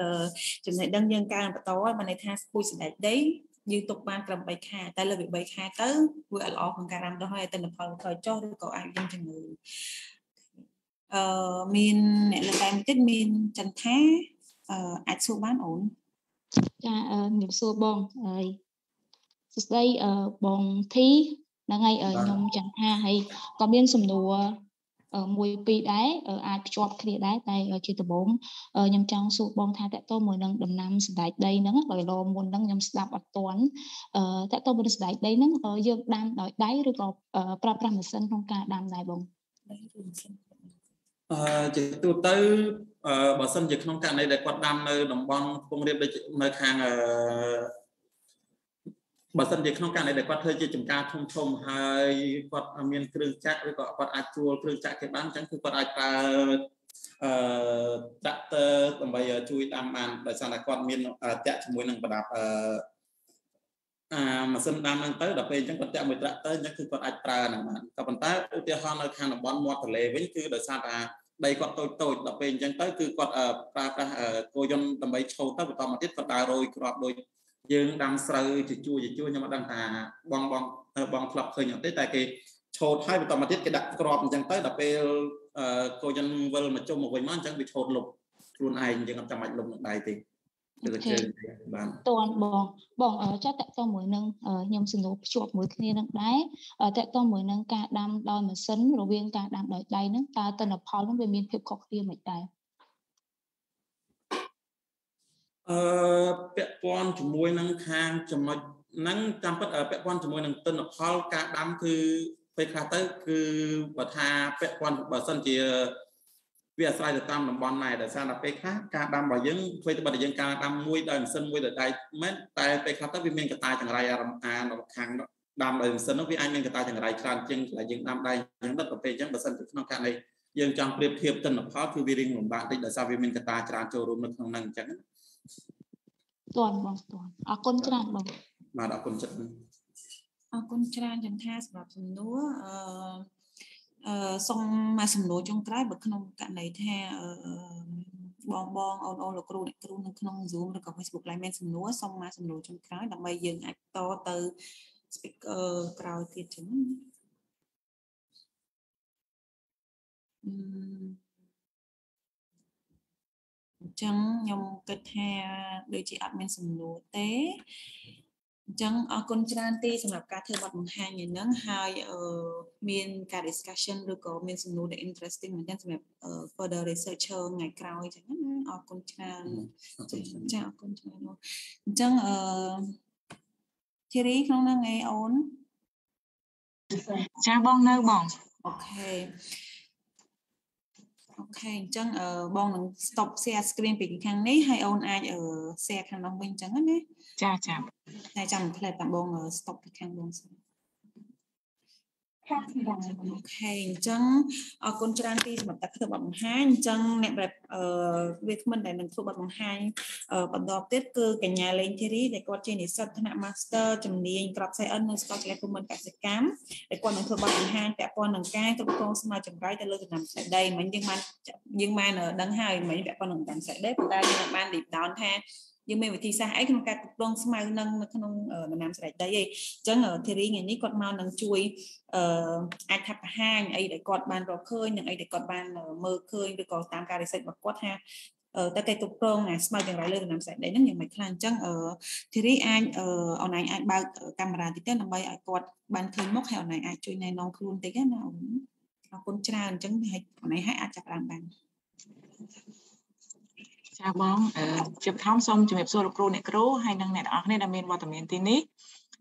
ចំណេះដឹងយើងកើនបន្តហើយមិនន័យថាពូជសណ្ដែកដីយើងទុកបានត្រឹម3ខែតែលើពី3ខែទៅវាអត់ល្អក្នុងការដាំដុះហើយតែលផលថយចុះឬក៏អាចយើងជំងឺអឺមានអ្នកលើកដៃបន្តិចមានចន្ទថា អឺអាចសួរបានអូនចាជំរាបសួរបងហើយសួស្ដីអឺបងធីហ្នឹងហើយខ្ញុំចង់ថាហើយក៏មានសំណួរមួយពីរដែរអាចភ្ជាប់គ្នាដែរតែជាដំបូងខ្ញុំចង់សួរបងថាតើតើមួយនឹងដំណាំសណ្ដែកដីហ្នឹងដោយឡមុនហ្នឹងខ្ញុំស្ដាប់អត់ទាន់តើតើមួយសណ្ដែកដីហ្នឹងយើងដាំដោយដៃឬក៏ប្រើប្រាស់ម៉ាស៊ីនក្នុងការដាំដែរបងដៃឬម៉ាស៊ីន អឺជាទូទៅអឺបើសិនជាក្នុងករណីដែលគាត់ដាំនៅតំបន់ខ្ពង់រាបដូចនៅខាងអឺបើសិនជាក្នុងករណីដែលគាត់ធ្វើជាចំការធំធំហើយគាត់មានគ្រឿងចាក់ឬក៏គាត់អាចជួលគ្រឿងចាក់គេបានអញ្ចឹងគឺគាត់អាចប្រើអឺត្រាក់ទ័រដើម្បីជួយដាំបានដោយសារតែគាត់មានតាក់ជាមួយនឹងប្រដាប់អឺ អាម៉ាស៊ីនដាំហ្នឹងទៅដល់ពេលអញ្ចឹងគាត់តាក់មួយត្រាក់ទ័រអញ្ចឹងគឺគាត់អាចប្រើហ្នឹងបានក៏ប៉ុន្តែឧទាហរណ៍នៅខាងតំបន់មាត់ទន្លេវិញគឺដោយសារតែដីគាត់តូចតូចដល់ពេលអញ្ចឹងទៅគឺគាត់ប្រើប្រាស់គោយន្តដើម្បីឆោតទៅបន្តមកទៀតគាត់ដើររយគ្រាប់ដូចយើងដាំស្រូវជាជួរជាជួរខ្ញុំអត់ដឹងថាបងបងបងធ្លាប់ឃើញអត់ទេតែគេឆោតហើយបន្តមកទៀតគេដាក់គ្រាប់អញ្ចឹងទៅដល់ពេលគោយន្តវិលមកជុំមកវិញមកអញ្ចឹងវាឆោតលុបខ្លួនឯងយើងអត់ចាំបាច់លុបនឹងដៃទេ ទៅជើងបានតន់បងបងចាត់តកតមួយនឹងខ្ញុំសំណួរភ្ជាប់មួយគ្នានឹងដែរតកតមួយនឹងការដាំដោយម៉ាស៊ីនរវាងការដាំដោយដៃនឹងតើទិន្នផលនឹងវាមានភាពខុសគ្នាមិនដែរអឺពាក់ព័ន្ធជាមួយនឹងខាងចំណុចហ្នឹងតាមពិតពាក់ព័ន្ធជាមួយនឹងទិន្នផលការដាំគឺពេលខ្លះទៅគឺបើថាពាក់ព័ន្ធបើសិនជា វាអាស្រ័យទៅតាមតំបន់ដែរដោយសារតែពេលខ្លះការដាំរបស់យើងធ្វើទៅបើយើងការដាំមួយដោយម៉ាស៊ីនមួយដោយដៃមែនតែពេលខ្លះទៅវាមានកតាចង្រៃអារម្មណ៍អានៅខាងដាំដោយម៉ាស៊ីននោះវាអាចមានកតាចង្រៃច្រើនជាងតែយើងដាំដៃអញ្ចឹងដល់ទៅពេលអញ្ចឹងបើសិនជាក្នុងករណីយើងចង់ប្រៀបធៀបទិន្នផលគឺវារៀងលំបាកតិចដោយសារវាមានកតាច្រើនចូលរួមនៅក្នុងហ្នឹងអញ្ចឹងតន់បងតន់អរគុណច្រើនបងបាទអរគុណចិត្តអរគុណច្រើនចន្ទថាសម្រាប់សំណួរអឺ អឺសូមមកសំណួរចុងក្រោយបើក្នុងករណីថាអឺបងបងអូនអូនលោកគ្រូអ្នកគ្រូនៅក្នុង Zoom ឬក៏ Facebook Live មានសំណួរសូមមកសំណួរចុងក្រោយដើម្បីយើងអាចតទៅ speaker ក្រោយទៀតចឹងអញ្ចឹងខ្ញុំគិតថាដូចជាអត់មានសំណួរទេ អញ្ចឹងអរគុណច្រើនទីសម្រាប់ការធ្វើបទបង្ហាញនេះហ្នឹងហើយអឺមានការ discussion ឬក៏មានសំណួរដែល interesting មែនទែនសម្រាប់ further researcher ថ្ងៃក្រោយអញ្ចឹងណាអរគុណច្រើនចាអរគុណច្រើនអញ្ចឹងអឺធីរីក្នុងហ្នឹងឯអូនចាបងនៅបងអូខេ OK អញ្ចឹងអឺបងនឹង stop share screen ពីខាងនេះហើយអូនអាចអឺ share ខាងនោះវិញអញ្ចឹងណាចាចាតែចាំផ្លែតាមបង stop ពីខាងបងសិន OK អញ្ចឹងអរគុណច្រើនទីសម្រាប់ការធ្វើបទបង្ហាញអញ្ចឹងអ្នកដែលអឺវាគ្មិនដែលនឹងធ្វើបទបង្ហាញបន្តទៀតគឺកញ្ញាលេងធីរីដែលគាត់ជានិស្សិតថ្នាក់ Master ជំនាញក្រប CN នៅសាកលវិទ្យាល័យភូមិន្ទកសិកម្មដែលគាត់នឹងធ្វើបទបង្ហាញពាក់ព័ន្ធនឹងការគ្រប់គ្រងស្មៅចម្រៃទៅលើដំណាំស្ដីមិញយើងបានយើងបានដឹងហើយមិញពាក់ព័ន្ធនឹងដំណាំស្ដីប៉ុន្តែយើងបាន deep down ថា យើងមានវិធីសាស្ត្រអីក្នុងការគ្រប់គ្រងស្មៅនឹងនៅក្នុងដំណាំស្រែដីឯងអញ្ចឹងធីរីថ្ងៃនេះគាត់មកនឹងជួយអឺអាចថាបង្ហាញអីដែលគាត់បានរកឃើញនិងអីដែលគាត់បានមើលឃើញឬក៏តាមការ research របស់គាត់ថាតើគេគ្រប់គ្រងអាស្មៅយ៉ាងไรលើដំណាំស្រែដីហ្នឹងយ៉ាងម៉េចខ្លះអញ្ចឹងអឺធីរីអាចអនឡាញអាចបើកកាមេរ៉ាតិចទៅដើម្បីឲ្យគាត់បានឃើញមុខហើយអនឡាញអាចជួយណែនាំខ្លួនតិចណាអូនអរគុណច្រើនអញ្ចឹងឲ្យអនឡាញឲ្យអាចចាប់បានបាន ចាបងជាបឋមសូមជំរាបសួរលោកគ្រូអ្នកគ្រូហើយនិងអ្នកទាំងអស់គ្នាដែលមានវត្តមានទីនេះ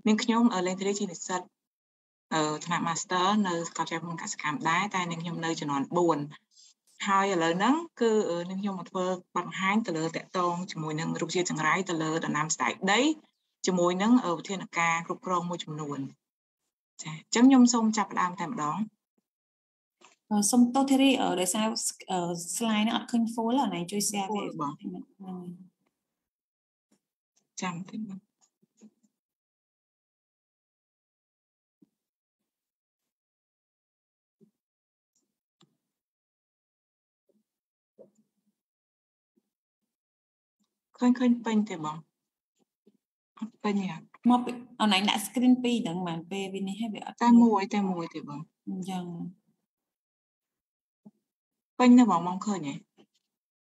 មានខ្ញុំលេងធីរីជានិស្សិតអឺថ្នាក់ Master នៅសាកលវិទ្យាល័យភូមិកសិកម្មដែរតែនឹងខ្ញុំនៅចំនួន4ហើយឥឡូវហ្នឹងគឺនឹងខ្ញុំមកធ្វើបង្ហាញទៅលើតកតងជាមួយនឹងរូបជាចង្រៃទៅលើដំណាំស្ដែកដីជាមួយនឹងវិធានការគ្រប់គ្រងមួយចំនួនចាអញ្ចឹងខ្ញុំសូមចាប់ផ្ដើមតែម្ដង សុំទោសធីរីដោយសារ slide ហ្នឹងអត់ឃើញ full អានេះជួយ share វាបងចាំតិចបងឃើញឃើញពេញទេបងអត់ពេញទេមកអ នឡាញដាក់ screen 2ហ្នឹងបានពេលវានេះហើយវាអត់តែមួយតែមួយទេបងអញ្ចឹងពេញនៅបងមកឃើញហ៎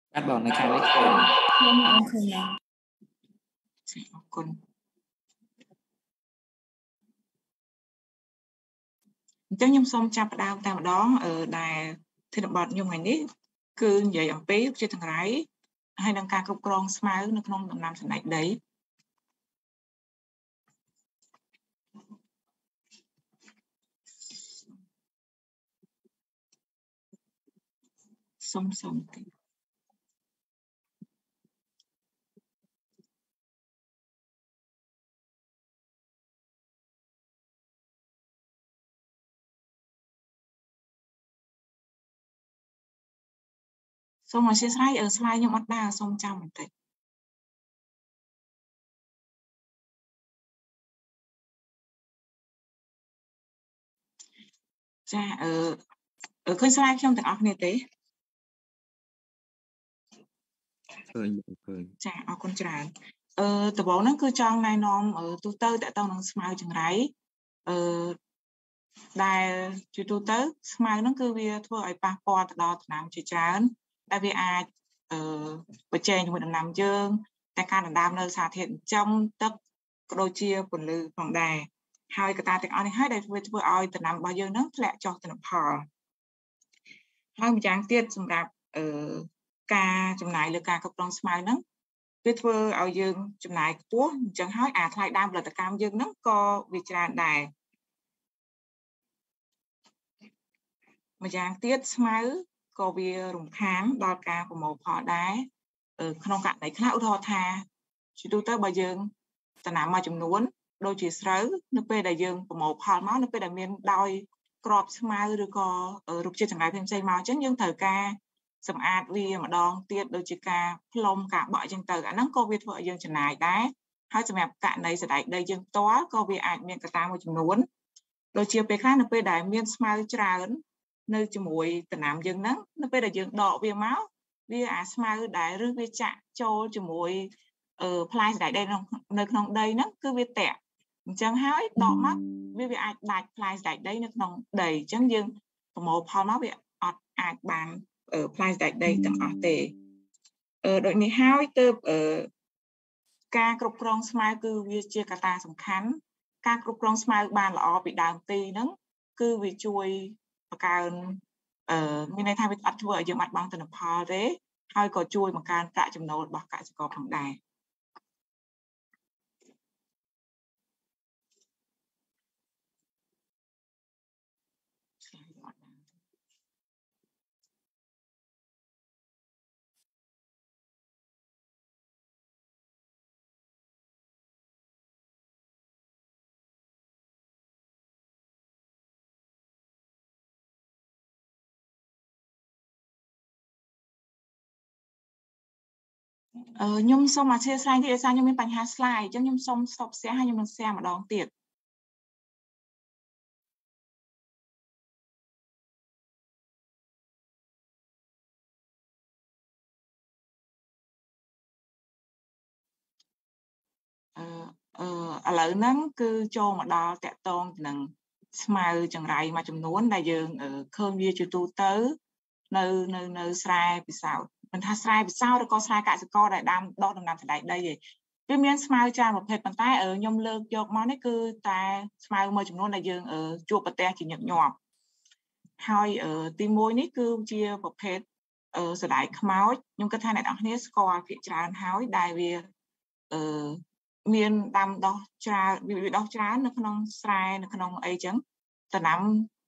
បាទបងនៅខាងនេះឃើញខ្ញុំអត់ឃើញទេអរគុណអញ្ចឹងខ្ញុំសូមចាប់ផ្ដើមតែម្ដងអឺដែលធានបទខ្ញុំថ្ងៃនេះគឺនិយាយអំពីជាតង្រៃហើយនឹងការគ្រប់គ្រងស្មៅនៅក្នុងដំណាំសណ្តែកដី សុំសុំតិចសូមអធិស្ឋានអឺស្លាយខ្ញុំអត់ដើរសូមចាំបន្តិចចាអឺឃើញស្លាយខ្ញុំទាំងអស់គ្នាទេ ឃើញឃើញចាអរគុណច្រើនអឺដំបូងហ្នឹងគឺចង់ណែនាំទូទៅតកតងនឹងស្មៅចង្រៃអឺដែលជាទូទៅស្មៅហ្នឹងគឺវាធ្វើឲ្យប៉ះពាល់ទៅដល់ដំណាំជាច្រើនដែលវាអាចអឺប្រជែងជាមួយដំណាំយើងតែការដណ្ដើមនៅសារធាតុចិញ្ចឹមទឹកក៏ដូចជាពន្លឺផងដែរហើយកត្តាទាំងអស់នេះហើយដែលធ្វើធ្វើឲ្យដំណាំរបស់យើងហ្នឹងធ្លាក់ចុះទិន្នផលហើយម្យ៉ាងទៀតសម្រាប់អឺ ការចំណាយលើការគ្រប់គ្រងស្មៅហ្នឹងវាធ្វើឲ្យយើងចំណាយខ្ពស់អញ្ចឹងហើយអាថ្លៃដើមផលិតកម្មយើងហ្នឹងក៏វាច្រើនដែរម្យ៉ាងទៀតស្មៅក៏វារំខានដល់ការប្រមូលផលដែរក្នុងករណីខ្លះឧទាហរណ៍ថាជាទូទៅបើយើងដំណាំមួយចំនួនដូចជាស្រូវនៅពេលដែលយើងប្រមូលផលមកនៅពេលដែលមានដោយក្របស្មៅឬក៏រុក្ខជាតិចង្រៃផ្សេងៗមកអញ្ចឹងយើងត្រូវការ សម្អាតវាម្ដងទៀតដូចជាការផ្លុំការបក់អញ្ចឹងទៅអាហ្នឹងក៏វាធ្វើឲ្យយើងចំណាយដែរហើយសម្រាប់ករណីសណ្ដែកដីយើងផ្ទាល់ក៏វាអាចមានកត្តាមួយចំនួនដូចជាពេលខ្លះនៅពេលដែលមានស្មៅច្រើននៅជាមួយដំណាំយើងហ្នឹងនៅពេលដែលយើងដកវាមកវាអាស្មៅដែលឬវាចាក់ចូលជាមួយអឺផ្លែសណ្ដែកដីនៅក្នុងដីហ្នឹងគឺវាតាក់អញ្ចឹងហើយដកមកវាវាអាចដាច់ផ្លែសណ្ដែកដីនៅក្នុងដីអញ្ចឹងយើងប្រមូលផលមកវាអត់អាចបាន ផ្លែសណ្ដែកដីទាំងអស់ទេអឺដូចនេះហើយទើបអឺការគ្រប់គ្រងស្មៅគឺវាជាកត្តាសំខាន់ ការគ្រប់គ្រងស្មៅបានល្អពីដើមទីហ្នឹងគឺវាជួយបង្កើនអឺមានន័យថាវាអត់ធ្វើឲ្យយើងបាត់បង់ទិន្នផលទេហើយក៏ជួយបង្កើនប្រាក់ចំណូលរបស់កសិករផងដែរ ខ្ញុំសូមអធិស្ឋានទៀតដោយសារខ្ញុំមានបញ្ហា slide អញ្ចឹងខ្ញុំសូម stop share ហើយខ្ញុំនឹង share ម្ដងទៀតអឺអឺឥឡូវហ្នឹងគឺចូលមកដល់តកតងនឹងស្មៅចង្រៃមួយចំនួនដែលយើងឃើញវាជាទូទៅ នៅនៅនៅស្រែពិសោធន៍មិនថាស្រែពិសោធន៍ឬក៏ស្រែកសិករដែលដាំដុះដំណាំសណ្តែកដីទេវាមានស្មៅច្រើនប្រភេទប៉ុន្តែខ្ញុំលើកយកមកនេះគឺតែស្មៅមួយចំនួនដែលយើងជួបប្រទះជាញឹកញាប់ហើយទី1នេះគឺជាប្រភេទសណ្តែកខ្មោចខ្ញុំគិតថាអ្នកនរគ្នាស្គាល់ភាគច្រើនហើយដែលវាអឺមានដាំដុះច្រើនវាដុះច្រើននៅក្នុងស្រែនៅក្នុងអីចឹងតំណាំ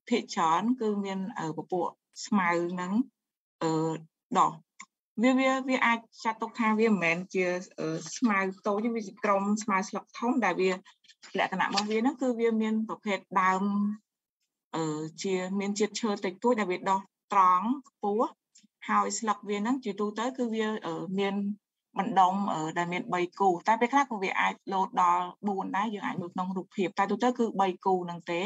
ភាគច្រើនគឺមានពពួក ស្មៅនឹងអឺដោះវាវាវាអាចចាត់ទុកថាវាមិនមែនជាស្មៅតូចវាជាក្រុមស្មៅស្លឹកធំដែលវាលក្ខណៈរបស់វាហ្នឹងគឺវាមានប្រភេទដើមអឺជាមានជាតិឈើតិចតួចដែលវាដោះត្រង់ខ្ពស់ហើយស្លឹកវាហ្នឹងជាទូទៅគឺវាមានបណ្ដុំដែលមាន3គូតែពេលខ្លះក៏វាអាចលោតដល់4ដែរយើងអាចមើលក្នុងរូបភាពតែទូទៅគឺ3គូហ្នឹងទេ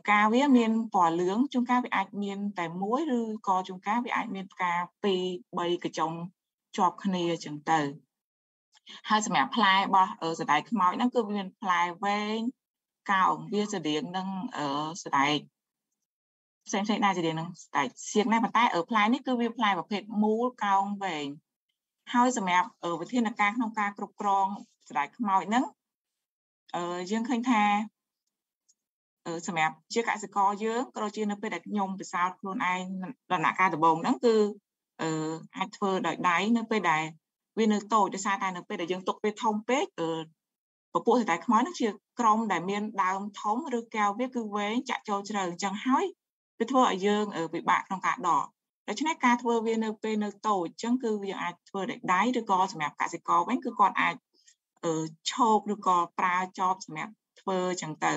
ផ្កាវាមានពណ៌លឿងជួនកាលវាអាចមានតែមួយឬក៏ជួនកាលវាអាចមានផ្កា2 3កញ្ចុងជាប់គ្នាអញ្ចឹងទៅហើយសម្រាប់ផ្លែរបស់សណ្តែកខ្មោចហ្នឹងគឺវាមានផ្លែវែងកោងវាស្តៀងនឹងសណ្តែកផ្សេងផ្សេងដែរស្តៀងនឹងសណ្តែកសៀងដែរប៉ុន្តែផ្លែនេះគឺវាផ្លែប្រភេទមូលកោងវែងហើយសម្រាប់វិធានការក្នុងការគ្រប់គ្រងសណ្តែកខ្មោចហ្នឹងយើងឃើញថា សម្រាប់ជាកសិករយើងក៏ដូចជានៅពេលដែលខ្ញុំពិសោធន៍ខ្លួនឯងដំណាក់កាលដំបូងហ្នឹងគឺអឺអាចធ្វើដោយដៃនៅពេលដែលវានៅតូចដោយសារតែនៅពេលដែលយើងទុកវាធំពេកអឺពពួកសតែខ្មៅហ្នឹងជាក្រុមដែលមានដើមធំឬកែវវាគឺវែងចាក់ចូលជ្រៅអញ្ចឹងហើយវាធ្វើឲ្យយើងពិបាកក្នុងការដកដូច្នេះការធ្វើវានៅពេលនៅតូចអញ្ចឹងគឺវាអាចធ្វើដោយដៃឬក៏សម្រាប់កសិករវិញគឺគាត់អាចអឺឆោកឬក៏ប្រើចបសម្រាប់ធ្វើអញ្ចឹងទៅ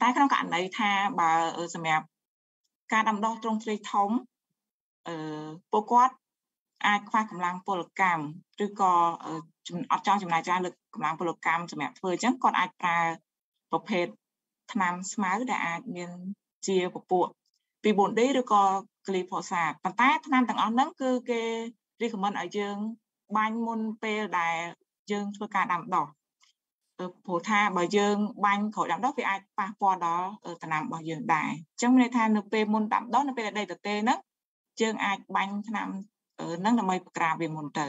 តែក្នុងករណីថាបើសម្រាប់ការដាំដុះទ្រង់ទ្រាយធំអឺពួកគាត់អាចខ្វះកម្លាំងពលកម្មឬក៏អត់ចង់ចំណាយច្រើនលើកម្លាំងពលកម្មសម្រាប់ធ្វើអញ្ចឹងគាត់អាចប្រើប្រភេទថ្នាំស្មៅដែលអាចមានជាពពួកពី 4D ឬក៏ glyphosate ប៉ុន្តែថ្នាំទាំងអស់ហ្នឹងគឺគេ recommend ឲ្យយើងបាញ់មុនពេលដែលយើងធ្វើការដាំដុះ ព្រោះថាបើយើងបាញ់ក្រោយដាំដុះវាអាចប៉ះពាល់ដល់ដំណាំរបស់យើងដែរអញ្ចឹងមានន័យថានៅពេលមុនដាំដុះនៅពេលដែលដីទទេហ្នឹងយើងអាចបាញ់ថ្នាំហ្នឹងដើម្បីបង្ក្រាបវាមុនទៅ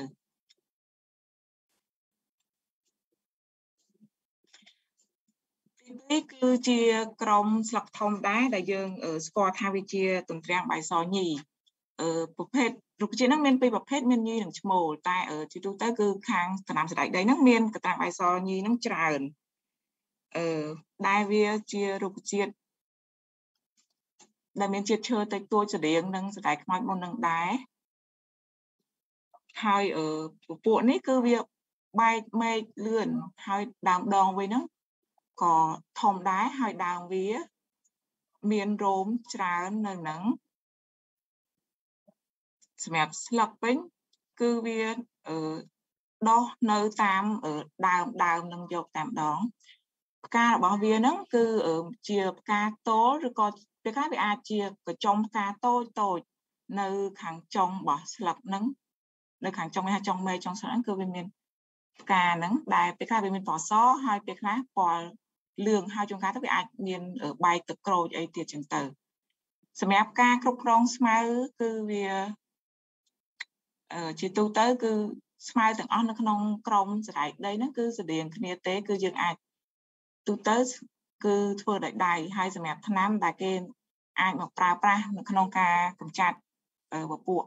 ទី2គឺជាក្រុមស្លឹកធំដែរដែលយើងស្គាល់ថាវាជាទន្ទ្រាំងបាយសញីប្រភេទ រុក្ខជាតិហ្នឹងមានពីរប្រភេទមានញីនិងឈ្មោលតែជាទូទៅគឺខាងដំណាំសណ្តែកដីហ្នឹងមានកត្រាំបាយសញីហ្នឹងច្រើនអឺដែលវាជារុក្ខជាតិដែលមានជាតិឈើតិចតួចស្តៀងនឹងសណ្តែកខ្មោចមុននឹងដែរហើយអឺពពួកនេះគឺវាបែកមែកលឿនហើយដើមដងវាហ្នឹងក៏ធំដែរហើយដើមវា មានរោមច្រើននៅនឹង សម្រាប់ស្លឹកវិញគឺវាអឺដោះនៅតាមដើមដើមនឹងយកតែម្ដងផ្ការបស់វាហ្នឹងគឺជាផ្កាតូលឬក៏ពេលខ្លះវាអាចជាកញ្ចុំផ្កាតូចតូចនៅខាងចុងរបស់ស្លឹកហ្នឹងនៅខាងចុងនេះចុងមេចុងស្លឹកហ្នឹងគឺវាមានផ្កាហ្នឹងដែលពេលខ្លះវាមានពណ៌សហើយពេលខ្លះពណ៌លឿងហើយជួនកាលទៅវាអាចមានបែកទឹកក្រូចអីទៀតចឹងទៅសម្រាប់ការគ្រប់គ្រងស្មៅគឺវា ជាទូទៅគឺស្មៅទាំងអស់នៅក្នុងក្រមសរ៉ែកដីហ្នឹងគឺស្តៀងគ្នាទេ គឺយើងអាចទូទៅគឺធ្វើដោយដៃហើយសម្រាប់ថ្នាំដែលគេអាចមកប្រើប្រាស់នៅក្នុងការកម្ចាត់ពពួក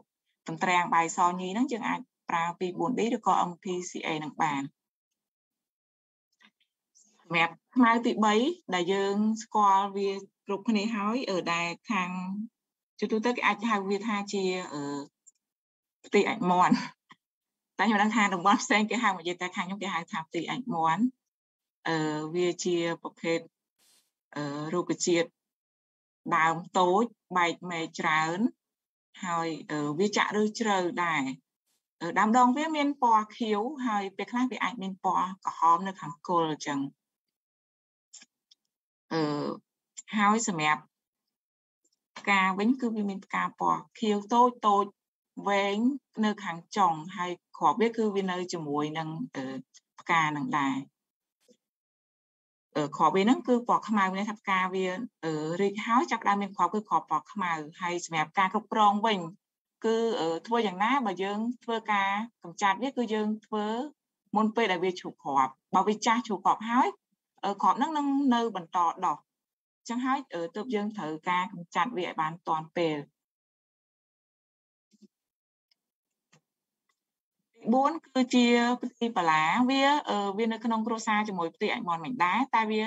កន្ត្រាំងបាយសញីហ្នឹងយើងអាចប្រើពី 4D ឬក៏ MPCA នឹងបានសម្រាប់ខ្មៅទី3ដែលយើងស្គាល់វាគ្រប់គ្នាហើយអឺដែលខាងជាទូទៅគេអាចហៅវាថាជាអឺ ផ្ទៃអាចមន់តែខ្ញុំដឹងថាតំបន់ផ្សេងគេហៅមកនិយាយតែខាងខ្ញុំគេហៅថាផ្ទៃអាចមន់អឺវាជាប្រភេទអឺរុក្ខជាតិដើមតូចបែកមែកច្រើនហើយវាចាក់ឬជ្រៅដែរដើមដងវាមានពណ៌ខៀវហើយពេលខ្លះវាអាចមានពណ៌ក្រហមនៅខាងគល់អញ្ចឹងអឺហើយសម្រាប់ផ្កាវិញគឺវាមានផ្កាពណ៌ខៀវតូចតូច វែងនៅខាងចុងហើយគ្រាប់វាគឺវានៅជាមួយនឹងផ្កានឹងដែរគ្រាប់វាហ្នឹងគឺពណ៌ខ្មៅនេះថាផ្កាវារីកហើយចាប់ដើមមានគ្រាប់គឺគ្រាប់ពណ៌ខ្មៅហើយសម្រាប់ការគ្រប់គ្រងវិញគឺធ្វើយ៉ាងណាបើយើងធ្វើការកម្ចាត់វាគឺយើងធ្វើមុនពេលដែលវាឈូសគ្រាប់បើវាចាស់ឈូសគ្រាប់ហើយគ្រាប់ហ្នឹងនឹងនៅបន្តដោះអញ្ចឹងហើយទើបយើងត្រូវការកម្ចាត់វាឲ្យបានតាន់ពេល 4គឺជាផ្ទៃបាឡាវាវានៅក្នុងគ្រួសារជាមួយផ្ទៃអញមនមិនដែរតែវា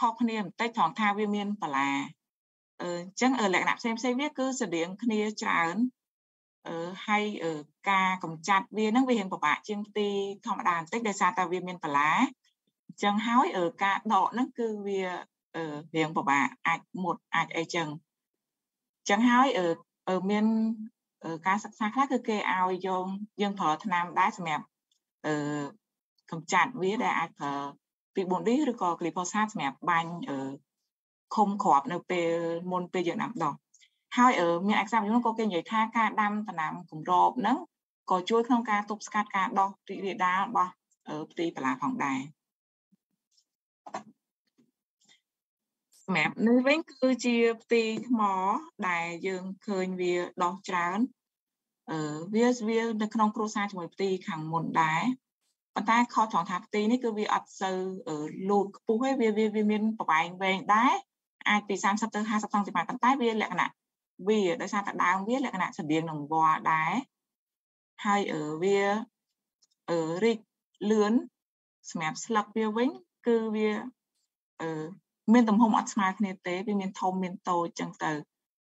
ខុសគ្នាបន្តិចត្រង់ថាវាមានបាឡាអញ្ចឹងលក្ខណៈផ្សេងផ្សេងវាគឺស្តៀងគ្នាច្រើនអឺហើយការកម្ចាត់វានឹងវារៀងពិបាកជាងផ្ទៃធម្មតាបន្តិចដោយសារតែវាមានបាឡាអញ្ចឹងហើយការដកហ្នឹងគឺវារៀងពិបាកអាចមុតអាចអីចឹងអញ្ចឹងហើយមាន ការសិក្សាខ្លះគឺគេឲ្យយើងយើងប្រើថ្នាំដែរសម្រាប់អឺកម្ចាត់វាដែលអាចប្រើពី 4D ឬក៏ glyphosate សម្រាប់បាញ់អឺឃុំគ្រាប់នៅពេលមុនពេលយើងដាំដុះហើយមានឯកសារមួយនោះក៏គេនិយាយថាការដាំដំណាំគម្របហ្នឹងក៏ជួយក្នុងការទប់ស្កាត់ការដុះរីករាលដាលរបស់ផ្ទៃបន្លាផងដែរ សម្រាប់នេះវិញគឺជាផ្ទៃថ្មដែលយើងឃើញវាដោះច្រើនអឺវាវានៅក្នុងគ្រួសារជាមួយផ្ទៃខាងមុនដែរប៉ុន្តែខុសត្រង់ថាផ្ទៃនេះគឺវាអត់សូវលូតខ្ពស់ទេវាវាមានប្រវែងវែងដែរអាចពី30ទៅ50សង់ទីម៉ែត្រប៉ុន្តែវាលក្ខណៈវាដោយសារតែដើមវាលក្ខណៈស្តៀងនឹងវល្លិដែរហើយវារីកលឿនសម្រាប់ស្លឹកវាវិញគឺវា មានទំហំអត់ស្មើគ្នាទេវាមានធំមានតូចចឹងទៅ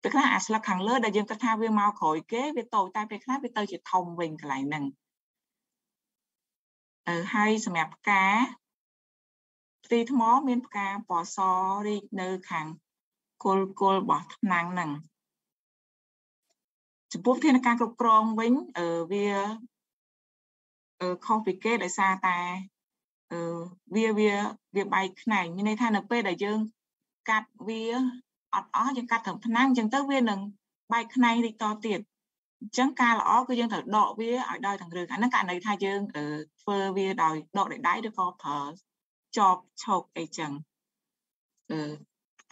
ពេលខ្លះអាស្លឹកខាងលើដែលយើងគិតថាវាមកក្រោយគេវាតូចតែពេលខ្លះវាទៅជាធំវិញកន្លែងហ្នឹងអឺហើយសម្រាប់ផ្កាផ្ទៃថ្មមានផ្កាពណ៌សរីកនៅខាងគល់គល់របស់ថ្នាំងហ្នឹងចំពោះធានការគ្រប់គ្រងវិញអឺវាអឺខុសពីគេដោយសារតែអឺ វាវាវាបែកខ្នែងមានន័យថានៅពេលដែលយើងកាត់វាអត់អស់យើងកាត់ត្រឹមថ្នាំងអញ្ចឹងទៅវានឹងបែកខ្នែងរីកតទៀតអញ្ចឹងការល្អគឺយើងត្រូវដកវាឲ្យដោយទាំងរឿងអាហ្នឹងករណីថាយើងធ្វើវាដោយដកដោយដៃឬក៏ប្រើចបឆោកអីចឹងអឺ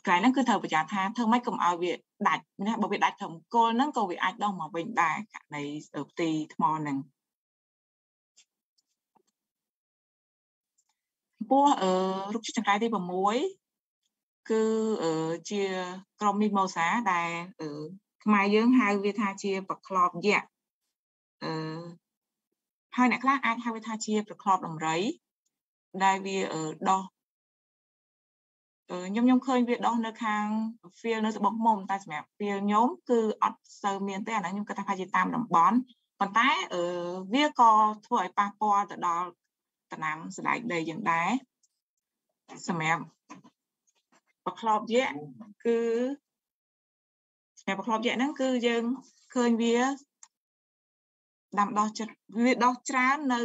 កន្លែងហ្នឹងគឺត្រូវប្រយ័ត្នថាធ្វើម៉េចកុំឲ្យវាដាច់ណាបើវាដាច់ត្រឹមគល់ហ្នឹងក៏វាអាចដោះមកវិញដែរករណីផ្ទៃថ្មហ្នឹង ពោះអឺរូបចង្កេះទី6គឺជាក្រុមមីម៉ូសាដែលខ្មែរយើងហៅវាថាជាប្រក្របយៈអឺហើយអ្នកខ្លះអាចហៅវាថាជាប្រក្របដំរី ដែលវាដោះខ្ញុំខ្ញុំឃើញវាដោះនៅខាង feel នៅស្បុកមុំតែសម្រាប់ feel ខ្ញុំគឺអត់សូវមានទេអាហ្នឹងខ្ញុំគិតថាជាតាមតំបន់ប៉ុន្តែវាក៏ធ្វើឲ្យប៉ះពាល់ទៅដល់ តំណាំសណ្ដែកដីយ៉ាងដែរសម្រាប់ប្រក្របយៈគឺសម្រាប់ប្រក្របយៈហ្នឹងគឺយើងឃើញវាដាំដោះវាដោះច្រើននៅ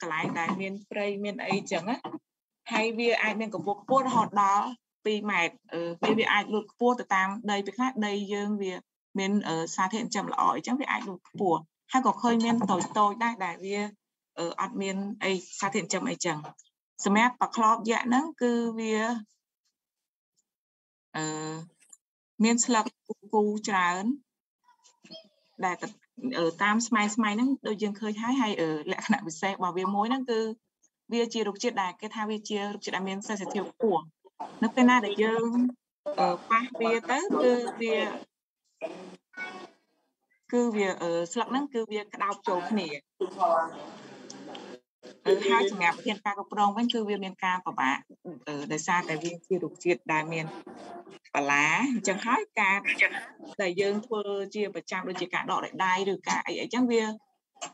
កន្លែងដែលមានព្រៃមានអីចឹងណាហើយវាអាចមានកម្ពស់ខ្ពស់រហូតដល់2ម៉ែត្រវាវាអាចលូតខ្ពស់ទៅតាមដីពេលខ្លះដីយើងវាមានសារធាតុចិញ្ចឹមល្អអញ្ចឹងវាអាចលូតខ្ពស់ហើយក៏ឃើញមានតូចតូចដែរដែលវា អត់មានអីសារធាតុចិញ្ចឹមអីចឹងសម្រាប់ប្រក្របយៈហ្នឹងគឺវាអឺមានស្លឹកគូច្រើនដែលអឺតាមស្មៃស្មៃហ្នឹងដូចយើងឃើញហើយហើយអឺលក្ខណៈពិសេសរបស់វាមួយហ្នឹងគឺវាជារុក្ខជាតិដែលគេថាវាជារុក្ខជាតិដែលមាន sensitive ខ្ពស់នៅពេលណាដែលយើងអឺប៉ះវាទៅគឺវាគឺវាអឺស្លឹកហ្នឹងគឺវាក្តោបចូលគ្នាអឺ ហើយសម្រាប់វិធានការគ្រប់គ្រងវិញគឺវាមានការពិបាកអឺដោយសារតែវាជារុក្ខជាតិដែលមានបាឡាអញ្ចឹងហើយការដែលយើងធ្វើជាប្រចាំដូចជាការដកដោយដៃឬការអីអីចឹងវា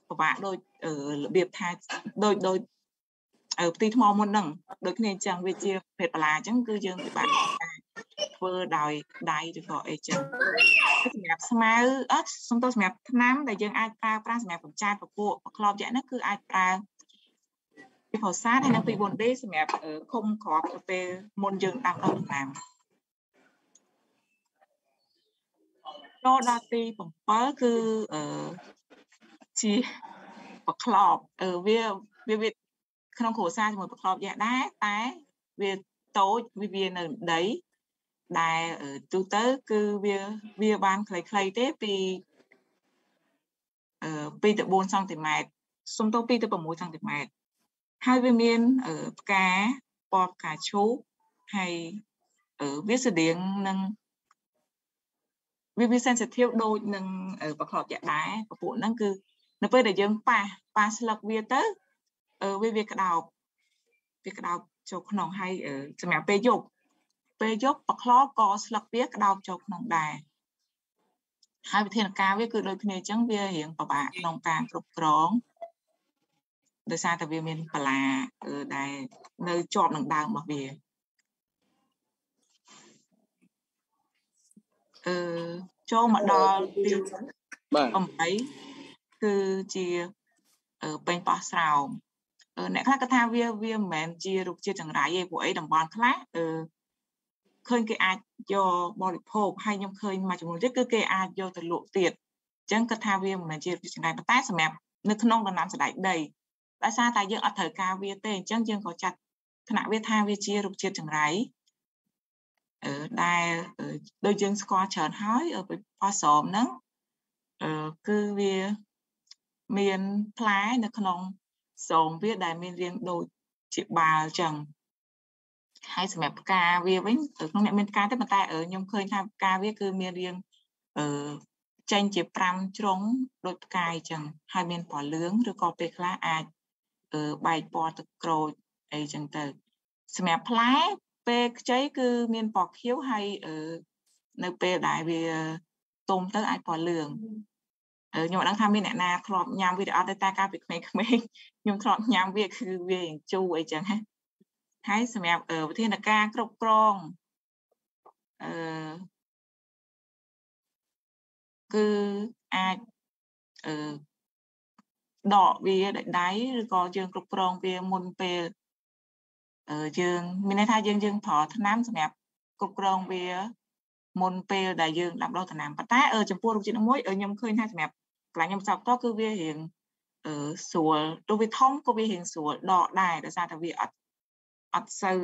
ពិបាកដូចរបៀបថាដូចដូចផ្ទៃថ្មមុនហ្នឹងដូចគ្នាអញ្ចឹងវាជាភេទបាឡាអញ្ចឹងគឺយើងពិបាកធ្វើដោយដៃឬក៏អីចឹងសម្រាប់ស្មៅអត់សំទោសសម្រាប់ថ្នាំដែលយើងអាចប្រើប្រាស់សម្រាប់កម្ចាត់ពពួកប្រក្លប់យ៉ាងហ្នឹងគឺអាចប្រើ ពីផោសាតហើយនិងពី 4D សម្រាប់ឃុំក្របទៅពេលមុនយើងដាំដុះដំណាំចូលដល់ទី7គឺអឺជាប្រក្របអឺវាវាវាក្នុងគ្រួសារជាមួយប្រក្របយ៉ាងដែរតែវាតូចវាវានៅដីដែលទូទៅគឺវាវាបានខ្លីៗទេពីអឺ2ទៅ4សង់ទីម៉ែត្រសុំទោស2ទៅ6សង់ទីម៉ែត្រ ហើយវាមានផ្កាពណ៌ផ្កាឈូកហើយវាស្តៀងនឹងវាវា sensitive ដូចនឹងប្រកបយ៉ាងដែរពពួកហ្នឹងគឺនៅពេលដែលយើងប៉ះប៉ះស្លឹកវាទៅវាវាក្តោបវាក្តោបចូលក្នុងហើយសម្រាប់ពេលយប់ពេលយប់ប្រក្លបក៏ស្លឹកវាក្តោបចូលក្នុងដែរហើយវិធានការវាគឺដូចគ្នាអញ្ចឹងវារៀងពិបាកក្នុងការគ្រប់គ្រង ដោយសារតែវាមានបលាដែលនៅជាប់នឹងដើមរបស់វាអឺចូលមកដល់ទីបាទ8គឺជាពេញប៉ោះស្រោមអ្នកខ្លះគាត់ថាវាវាមិនមែនជារុក្ខជាតិចង្រៃទេព្រោះអីតំបន់ខ្លះអឺឃើញគេអាចយកបរិភោគហើយខ្ញុំឃើញមួយចំនួនទៀតគឺគេអាចយកទៅលក់ទៀតអញ្ចឹងគាត់ថាវាមិនមែនជារុក្ខជាតិចង្រៃប៉ុន្តែសម្រាប់នៅក្នុងដំណាំសណ្តែកដី ដោយសារតែយើងអត់ត្រូវការវាទេអញ្ចឹងយើងក៏ចាត់ថ្នាក់វាថាវាជារុក្ខជាតិចង្រៃអឺដែលដូចយើងស្គាល់ច្រើនហើយផោះស្រោមហ្នឹងអឺគឺវាមានផ្លែនៅក្នុងស្រោមវាដែលមានរាងដូចជាបាល់ចឹងហើយសម្រាប់ផ្កាវាវិញក្នុងអ្នកមានផ្កាទេប៉ុន្តែខ្ញុំឃើញថាផ្កាវាគឺមានរាងអឺចេញជា5ជ្រុងដូចផ្កាយចឹងហើយមានពណ៌លឿងឬក៏ពេលខ្លះអាច បែកពណ៌ទឹកក្រូចអីចឹងទៅសម្រាប់ផ្លែពេលខ្ចីគឺមានពណ៌ខៀវហើយនៅពេលដែលវាទុំទៅអាចពណ៌លឿងខ្ញុំអត់ដឹងថាមានអ្នកណាធ្លាប់ញ៉ាំវាឬអត់ទេតែកាលពីក្មេងៗខ្ញុំធ្លាប់ញ៉ាំវាគឺវាជូរអីចឹងណាហើយសម្រាប់វិធានការគ្រប់គ្រងអឺគឺអាចអឺ ដកវាដោយដៃឬក៏យើងគ្រប់គ្រងវាមុនពេលយើងមានន័យថាយើងយើងប្រើថ្នាំសម្រាប់គ្រប់គ្រងវាមុនពេលដែលយើងដាំដុះថ្នាំប៉ុន្តែចំពោះរុក្ខជាតិមួយខ្ញុំឃើញថាសម្រាប់កន្លែងខ្ញុំសោកតគឺវារៀងអឺស្រួលទោះវាធំក៏វារៀងស្រួលដកដែរដោយសារតែវាអត់អត់សូវ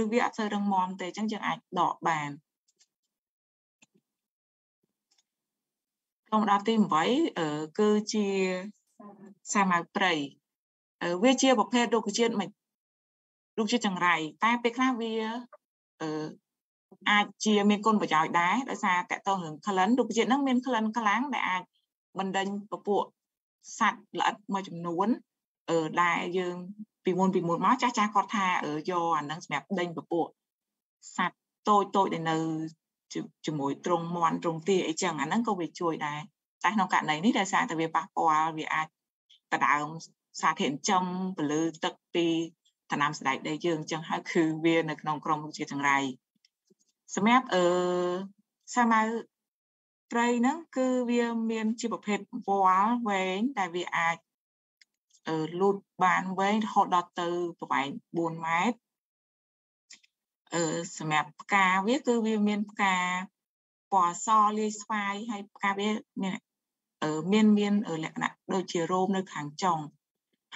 ឬវាអត់សូវរឹងមាំទេអញ្ចឹងយើងអាចដកបានក្នុងដល់ទី8គឺជា សាម៉ៅព្រៃវាជាប្រភេទរុក្ខជាតិមិនរុក្ខជាតិចង្រៃតែពេលខ្លះវាអឺអាចជាមានគុណប្រយោជន៍ដែរដោយសារតកតងរឿងក្លិនរុក្ខជាតិហ្នឹងមានក្លិនខ្លាំងដែលអាចបណ្ដេញពពួកសត្វល្អិតមួយចំនួនអឺដែលយើងពីមុនពីមុនមកចាស់ចាស់គាត់ថាយកអាហ្នឹងសម្រាប់ដេញពពួកសត្វតូចតូចដែលនៅជាមួយទ្រង់មន់ទ្រង់ទាអីចឹងអាហ្នឹងក៏វាជួយដែរតែក្នុងករណីនេះដោយសារតែវាប៉ះពាល់វាអាច ដដើមសារធាតុចិញ្ចឹមពលឺទឹកពីដំណាំស្ដែកដីយើងអញ្ចឹងហើយគឺវានៅក្នុងក្រមរុក្ខជាតិចង្រៃសម្រាប់អឺសាម៉ៅព្រៃហ្នឹងគឺវាមានជាប្រភេទវល់វែងដែលវាអាចអឺលូតបានវែងរហូតដល់ទៅប្រហែល4ម៉ែត្រអឺសម្រាប់ផ្កាវាគឺវាមានផ្កាពណ៌សលាយស្វាយហើយផ្កាវាមាន មានមានលក្ខណៈដូចជារោមនៅខាងចុង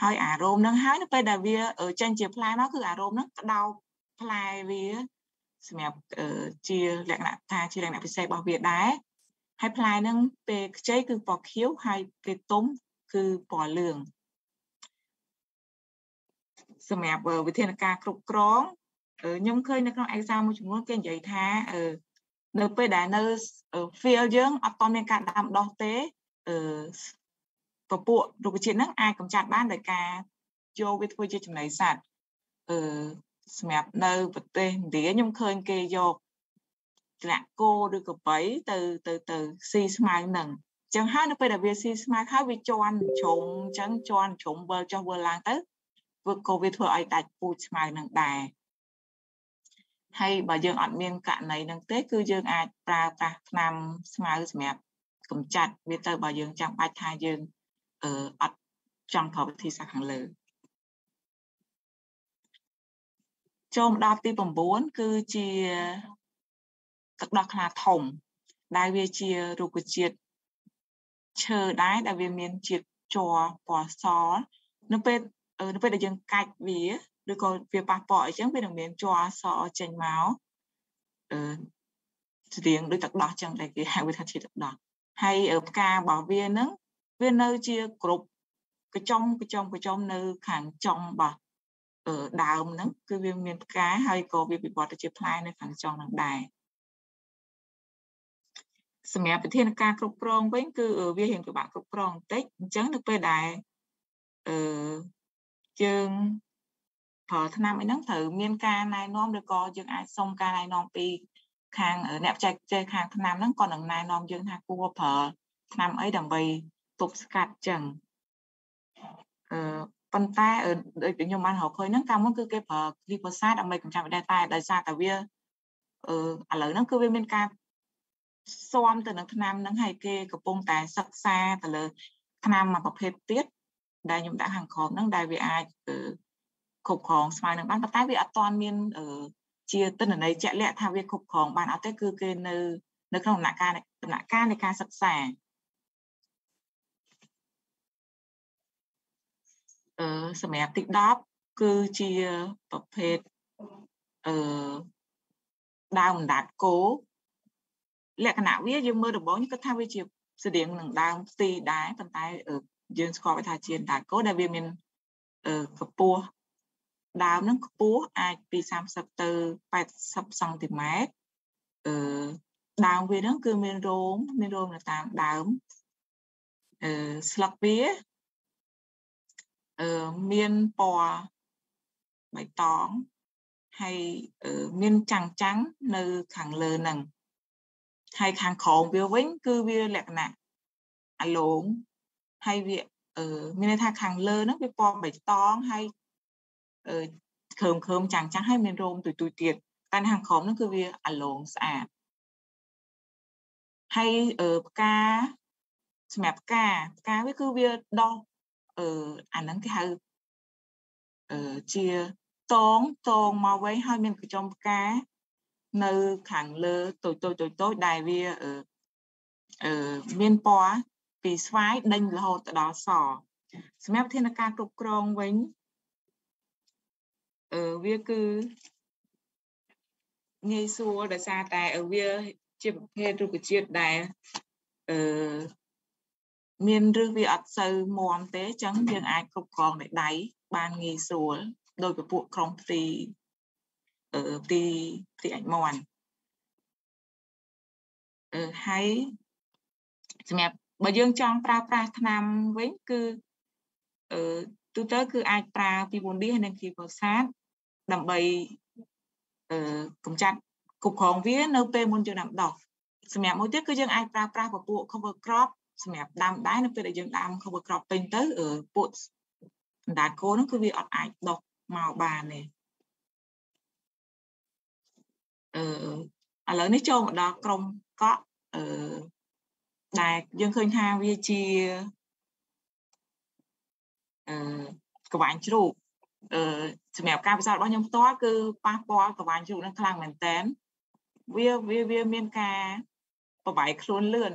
ហើយអារោមហ្នឹងហើយនៅពេលដែលវាចេញជាផ្លែមកគឺអារោមហ្នឹងក្តោបផ្លែវាសម្រាប់ជាលក្ខណៈថាជាលក្ខណៈពិសេសរបស់វាដែរហើយផ្លែហ្នឹងពេលខ្ចីគឺពណ៌ខៀវហើយពេលទុំគឺពណ៌លឿងសម្រាប់វិធានការគ្រប់គ្រងខ្ញុំឃើញនៅក្នុងឯកសារមួយចំនួនគេនិយាយថានៅពេលដែលនៅ field យើងអត់តមានការដាំដុះទេ អឺពពួករុក្ខជាតិហ្នឹងអាចកម្ចាត់បានដោយការយកវាធ្វើជាចំណីសត្វអឺសម្រាប់នៅប្រទេសឥណ្ឌាខ្ញុំឃើញគេយកក្រាក់គោឬក៏បីទៅទៅទៅស៊ីស្មៅនឹងអញ្ចឹងហើយនៅពេលដែលវាស៊ីស្មៅហើយវាជន់ជ្រុំអញ្ចឹងជន់ជ្រុំវិលចុះវិលឡើងទៅវាក៏វាធ្វើឲ្យដាច់ពូជស្មៅនឹងដែរហើយបើយើងអត់មានករណីនឹងទេគឺយើងអាចប្រើប្រាស់ថ្នាំស្មៅសម្រាប់ កម្ចាត់វាទៅបើយើងចាំបាច់ថាយើងអឺអត់ចង់ប្រើវិធីសាស្ត្រខាងលើចូលមកដល់ទី9គឺជាទឹកដោះខ្លាធំ ដែលវាជារុក្ខជាតិឈើដែរដែលវាមានជាតិជ័រពណ៌សនៅពេលនៅពេលដែលយើងកាច់វាឬក៏វាប៉ះពាល់អីចឹងវានឹងមានជ័រសចេញមកអឺស្រៀងដូចទឹកដោះចឹងដែលគេហៅវាថាជាទឹកដោះ ហើយផ្ការបស់វានឹងវានៅជាគ្រប់កញ្ចុំកញ្ចុំកញ្ចុំនៅខាងចុងរបស់ដើមហ្នឹងគឺវាមានផ្កាហើយក៏វាវិវត្តទៅជាផ្លែនៅខាងចុងហ្នឹងដែរសម្រាប់វិធានការគ្រប់គ្រងវិញគឺវារៀងពិបាកគ្រប់គ្រងបន្តិចអញ្ចឹងនៅពេលដែលអឺយើងប្រើថ្នាំអីហ្នឹងត្រូវមានការណែនាំឬក៏យើងអាចសុំការណែនាំពី ខាងអ្នកបច្ចេកទេសខាងថ្នាំហ្នឹងក៏នឹងណែនាំយើងថាគួរប្រើថ្នាំអីដើម្បីទប់ស្កាត់ចឹងអឺប៉ុន្តែដូចខ្ញុំបានរកឃើញហ្នឹងកាលមុនគឺគេប្រើ glyphosate ដើម្បីកម្ចាត់វាដែរតែដោយសារតែវាអឺឥឡូវហ្នឹងគឺវាមានការស៊ាំទៅនឹងថ្នាំហ្នឹងហើយគេកំពុងតែសិក្សាទៅលើថ្នាំមួយប្រភេទទៀតដែលខ្ញុំដាក់ខាងក្រោមហ្នឹងដែលវាអាចគ្រប់គ្រងស្មៅនឹងបានប៉ុន្តែវាអត់ទាន់មាន ជាទិន្នន័យជាក់លាក់ថាវាគ្រប់គ្រងបានអត់ទេគឺគេនៅនៅក្នុងដំណាក់កាលដំណាក់កាលនៃការសិក្សាអឺសម្រាប់ទី10គឺជាប្រភេទអឺដើមអណ្ដាតគោលក្ខណៈវាយើងមើលដំបូងគិតថាវាជាស្តៀងនឹងដើមផ្ទីដែរប៉ុន្តែយើងស្គាល់ថាជាអណ្ដាតគោដែលវាមានកម្ពស់ ដើមហ្នឹងខ្ពស់អាចពី30ទៅ80សង់ទីម៉ែត្រអឺដើមវាហ្នឹងគឺមានរោមមានរោមនៅតាមដើមអឺស្លឹកវាអឺមានពណ៌បៃតងហើយមានចាំងចាំងនៅខាងលើហ្នឹងហើយខាងក្រោមវាវិញ គឺវាលក្ខណៈអាឡូងហើយវាអឺមានន័យថាខាងលើហ្នឹងវាពណ៌បៃតងហើយអឺ ខើមខើមចាំងចាំងហើយមានរោមទុយទុយទៀតតែខាងក្រោមហ្នឹងគឺវាអាឡូងស្អាតហើយអឺផ្កាសម្រាប់ផ្កាផ្កាវាគឺវាដោះអឺអាហ្នឹងគេហៅអឺជាតងតងមកវិញហើយមានកញ្ចុំផ្កានៅខាងលើតូចតូចតូចតូចដែលវាអឺអឺមានពណ៌ពីស្វាយដេញរហូតទៅដល់សសម្រាប់ធានការគ្រប់គ្រងវិញអឺ វាគឺងាយស្រួលដោយសារតែវាជាប្រភេទរុក្ខជាតិដែលអឺមានឬវាអត់សូវមាំទេអញ្ចឹងយើងអាចគ្រប់គ្រងដោយដៃបានងាយស្រួលដោយពពួកក្រុងផ្ទីអឺផ្ទីផ្ទីអាចមន់អឺហើយសម្រាប់បើយើងចង់ប្រើប្រាស់ថ្នាំវិញគឺអឺទូទៅគឺអាចប្រើពីមុននេះនិងគីបូសាត ដើម្បីអឺកំចាត់គ្រប់គ្រងវានៅពេលមុនយើងដាំដុះសម្រាប់មួយទៀតគឺយើងអាចប្រើប្រាស់ពពួក cover crop សម្រាប់ដាំដែរនៅពេលដែលយើងដាំ cover crop ពេញទៅពួកអណ្ដាតគោនោះគឺវាអត់អាចដុះមកបានទេអឺឥឡូវនេះចូលមកដល់ក្រុមកក់អឺដែលយើងឃើញថាវាជាអឺកវាញ់ជ្រូកអឺ សម្រាប់ការពិសោធន៍របស់ខ្ញុំផ្ទាល់គឺប៉ះពាល់កវាញ់ជ្រូកនឹងខ្លាំងមែនតើវាវាវាមានការប្របាយខ្លួនលឿន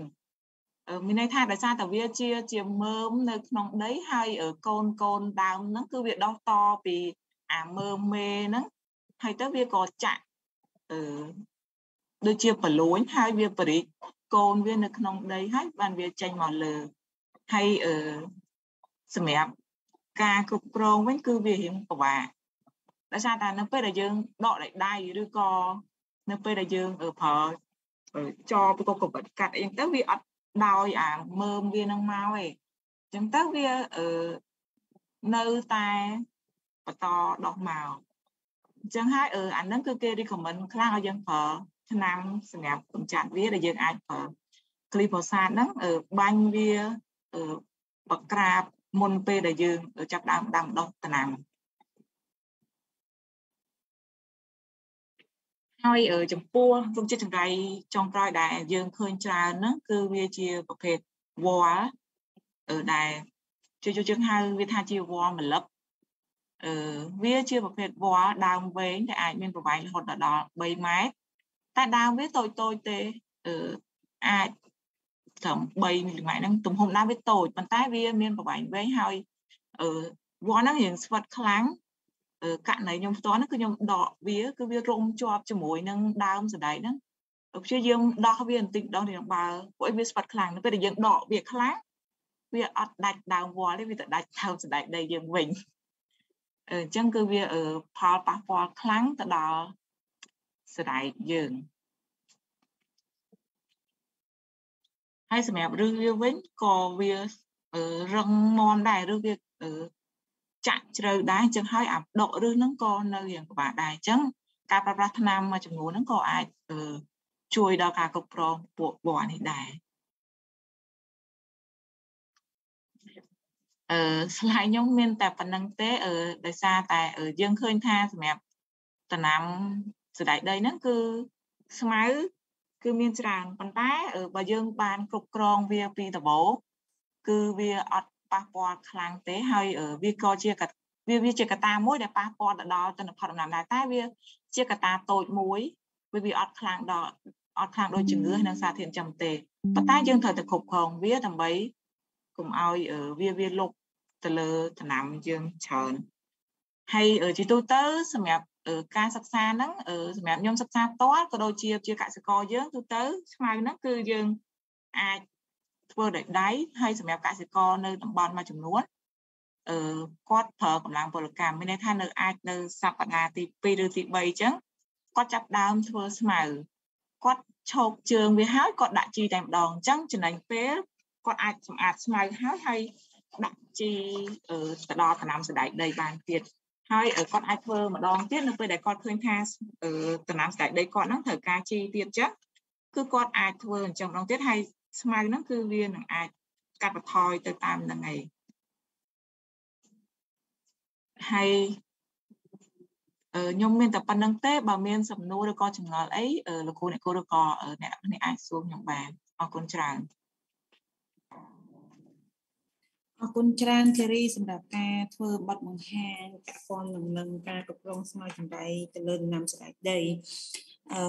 មានន័យថាដោយសារតែវាជាជាមើមនៅក្នុងដីហើយកូនកូនដើមហ្នឹងគឺវាដោះតពីអាមើមមេហ្នឹងហើយទៅវាក៏ចាក់អឺដូចជាបលួញហើយវាបរិចកូនវានៅក្នុងដីហើយបានវាចេញមកលើហើយអឺសម្រាប់ការគ្រប់គ្រងវិញគឺវារៀងពិបាក ដោយសារតែនៅពេលដែលយើងដកដៃឬក៏នៅពេលដែលយើងប្រើចោពីកកវិតកាត់អីចឹងទៅវាអត់ដោយអាមើមវានឹងមកឯងអញ្ចឹងទៅវាអឺនៅតែបន្តដោះមកអញ្ចឹងហើយអឺអាហ្នឹងគឺគេ recommend ខ្លាំងឲ្យយើងប្រើឆ្នាំសម្រាប់កម្ចាត់វាដែលយើងអាចប្រើ glyphosate ហ្នឹងអឺបាញ់វាអឺបក្រាបមុនពេលដែលយើងចាប់ដើមដាំដុះដំណាំ ហើយចំពោះរុក្ខជាតិចង្រៃចុងក្រោយដែលយើងឃើញច្រើនហ្នឹងគឺវាជាប្រភេទវល្លិដែលជួយយើងហៅវាថាជាវល្លិម្លឹបអឺវាជាប្រភេទវល្លិដើមវែងដែលអាចមានប្រវែងរហូតដល់3ម៉ែត្រតែដើមវាតូចតូចទេអឺអាចត្រឹម3មីលីម៉ែត្រហ្នឹងទំហំដើមវាតូចប៉ុន្តែវាមានប្រវែងវែងហើយអឺវល្លិហ្នឹងរៀងស្វិតខ្លាំង ករណីខ្ញុំផ្ទាល់ហ្នឹងគឺខ្ញុំដកវាគឺវារុំជាប់ជាមួយនឹងដើមសណ្ដែកហ្នឹងព្យាយាមដោះវាបន្តិចម្ដងរៀងបើពួកវាស្វិតខ្លាំងនៅពេលដែលយើងដកវាខ្លាំងវាអត់ដាច់ដើមវល្លិទេវាទៅដាច់ដើមសណ្ដែកដីយើងវិញអញ្ចឹងគឺវាផលប៉ះពាល់ខ្លាំងទៅដល់សណ្ដែកយើងហើយសម្រាប់រឹសវាវិញក៏វារឹងមាំដែរឬវា ចាក់ជ្រៅដែរអញ្ចឹងហើយអាដកឬហ្នឹងក៏នៅរៀងពិបាកដែរអញ្ចឹងការប្រើប្រាស់ថ្នាំមួយចំនួនហ្នឹងក៏អាចជួយដល់ការគ្រប់គ្រងពួកវល្លិនេះដែរអឺ slide ខ្ញុំមានតែប៉ុណ្្នឹងទេអឺដោយសារតែយើងឃើញថាសម្រាប់តំណាំសណ្ដែកដីហ្នឹងគឺស្មៅគឺមានច្រើនប៉ុន្តែបើយើងបានគ្រប់គ្រងវាពីដំបូងគឺវាអត់ ប៉ះពាល់ខ្លាំងទេហើយវាក៏ជាវាវាជាកត្តាមួយដែលប៉ះពាល់ទៅដល់ទិន្នផលដំណាំដែរតែវាជាកត្តាតូចមួយវាវាអត់ខ្លាំងដល់អត់ខ្លាំងដូចជំងឺនិងសារធាតុចាំទេប៉ុន្តែយើងត្រូវតែគ្រប់គ្រងវាដើម្បីកុំឲ្យវាវាលុបទៅលើដំណាំយើងច្រើនហើយជាទូទៅសម្រាប់ការសិក្សាហ្នឹងសម្រាប់ខ្ញុំសិក្សាផ្ទាល់ក៏ដូចជាជាកសិករយើងទូទៅស្មៅហ្នឹងគឺយើងអាច ធ្វើដោយដៃហើយសម្រាប់កសិករនៅតំបន់មួយចំនួនអឺគាត់ប្រើកម្លាំងពលកម្មមានន័យថានៅអាចនៅសប្តាហ៍ទី2ឬទី3អញ្ចឹងគាត់ចាប់ដើមធ្វើស្មៅគាត់ឈោកជើងវាហើយគាត់ដាក់ជីតែម្ដងអញ្ចឹងចំណេញពេលគាត់អាចសម្អាតស្មៅហើយហើយដាក់ជីទៅដល់ដំណាំសណ្ដែកដីបានទៀតហើយគាត់អាចធ្វើម្ដងទៀតនៅពេលដែលគាត់ឃើញថាដំណាំសណ្ដែកដីគាត់ហ្នឹងត្រូវការជីទៀតចឹងគឺគាត់អាចធ្វើអញ្ចឹងម្ដងទៀតហើយ ស្មៅហ្នឹងគឺវានឹងអាចកាត់បន្ថយទៅតាមហ្នឹងឯងហើយខ្ញុំមានតែប៉ុណ្្នឹងទេបើមានសំណួរឬក៏ចម្ងល់អីលោកគ្រូអ្នកគ្រូឬក៏អ្នកនេះអាចសួរខ្ញុំបានអរគុណច្រើនអរគុណច្រើនធីរីសម្រាប់ការធ្វើបទបង្ហាញពាក់ព័ន្ធនឹងនឹងការគ្រប់គ្រងស្មៅចម្រៃទៅលើដំណាំស្រែដីអឺ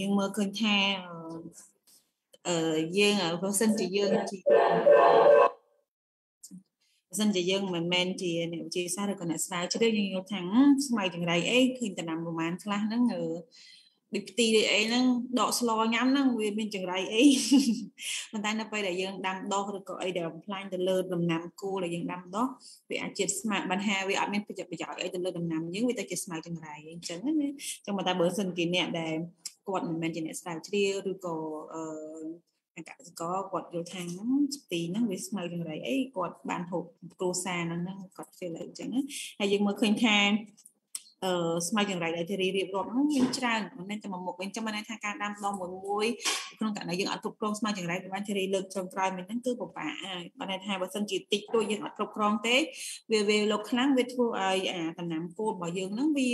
យើងមើលឃើញថាអឺ យើងបើសិនជាយើងជាបើសិនជាយើងមិនមែនជាអ្នកវិទ្យាសាស្ត្រឬក៏អ្នកស្រាវជ្រាវយើងយល់ថាស្មៅចង្រៃអីឃើញតំណាំប្រមាណខ្លះហ្នឹងដូចផ្ទីដូចអីហ្នឹងដកស្លញ៉ាំហ្នឹងវាមានចង្រៃអីប៉ុន្តែនៅពេលដែលយើងដាំដុះឬក៏អីដែលបំផ្លាញទៅលើដំណាំគូដែលយើងដាំដុះវាអាចជាតិស្មៅបញ្ហាវាអត់មានប្រយោជន៍ប្រយោជន៍អីទៅលើដំណាំយើងវាទៅជាស្មៅចង្រៃអញ្ចឹងណាចឹងតែបើសិនជាអ្នកដែល គាត់មិនមែនជាអ្នកស្រាវជ្រាវឬក៏អឺកសិករគាត់យល់ថាហ្នឹងស្ទីហ្នឹងវាស្មៅចង្រៃអីគាត់បានហូបគ្រួសារហ្នឹងគាត់ជឿលើអញ្ចឹងហើយយើងមើលឃើញថាអឺស្មៅចង្រៃដែលធីរីរៀបរាប់ហ្នឹងមានច្រើនមិនមែនតែមួយមុខវិញចាំមិនថាការដាំដុះមួយមួយក្នុងករណីយើងអត់គ្រប់គ្រងស្មៅចង្រៃបានធីរីលើកចុងក្រោយមិនហ្នឹងគឺពិបាកហើយបានថាបើសិនជាតិចតួចយើងអត់គ្រប់គ្រងទេវាវាលោកខ្លាំងវាធ្វើឲ្យអាដំណាំគោលរបស់យើងហ្នឹងវា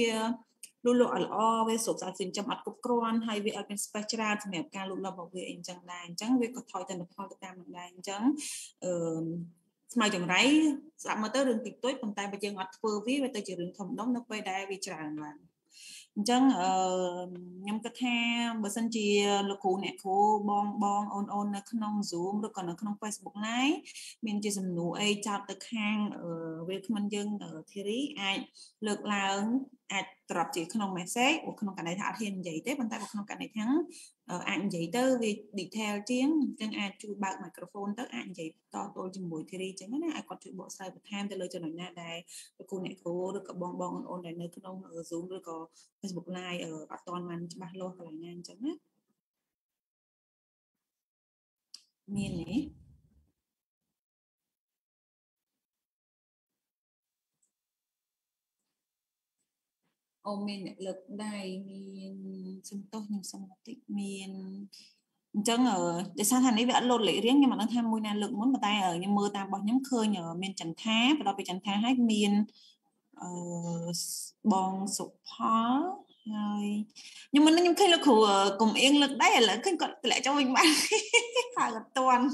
លូតលាស់ឲ្យល្អវាស្រូបសារធាតុចិញ្ចឹមអត់គ្រប់គ្រាន់ហើយវាអត់មាន space ច្រើនសម្រាប់ការលូតលាស់របស់វាអីចឹងដែរអញ្ចឹងវាក៏ថយទិន្នផលទៅតាមនឹងដែរអញ្ចឹងអឺស្មៅចង្រៃស្ដាប់មើលទៅរឿងតិចតួចប៉ុន្តែបើយើងអត់ធ្វើវាវាទៅជារឿងធំដុំនៅពេលដែលវាច្រើនឡើងអញ្ចឹងអឺខ្ញុំគិតថាបើសិនជាលោកគ្រូអ្នកគ្រូបងបងអូនអូននៅក្នុង Zoom ឬក៏នៅក្នុង Facebook Live មានជាសំណួរអីចោតទៅខាងវាគ្មិនយើងធីរីអាចលើកឡើង អាចត្រាប់ជាក្នុង message ក្នុងករណីថាអត់ហ៊ាននិយាយទេប៉ុន្តែក្នុងករណីថាអាចនិយាយទៅវា detail ជាងអញ្ចឹងអាចជួយបើក microphone ទៅអាចនិយាយតទល់ជាមួយធីរីអញ្ចឹងណាអាចគាត់ជួយបកស្រាយបន្ថែមទៅលើចំណុចណាដែលគ្រូអ្នកគ្រូឬក៏បងបងអូនៗដែលនៅក្នុង Zoom ឬក៏ Facebook Live អត់ទាន់បានច្បាស់លាស់កន្លែងណាអញ្ចឹងណាមានទេ អូមានអ្នកលើកដៃមានសំទោសខ្ញុំសុំបន្តិចមានអញ្ចឹងដោយសារថានេះវាអត់លោតលេខរៀងខ្ញុំអត់ដឹងថាមួយណាលើកមុនប៉ុន្តែខ្ញុំមើលតាមរបស់ខ្ញុំឃើញមានចន្ទាបន្ទាប់ពីចន្ទាហើយមានអឺបងសុផលហើយខ្ញុំមិនខ្ញុំឃើញលោកគ្រូកុំអៀងលើកដៃឥឡូវឃើញគាត់តម្លាក់ចូលវិញបានហើយអត់តន់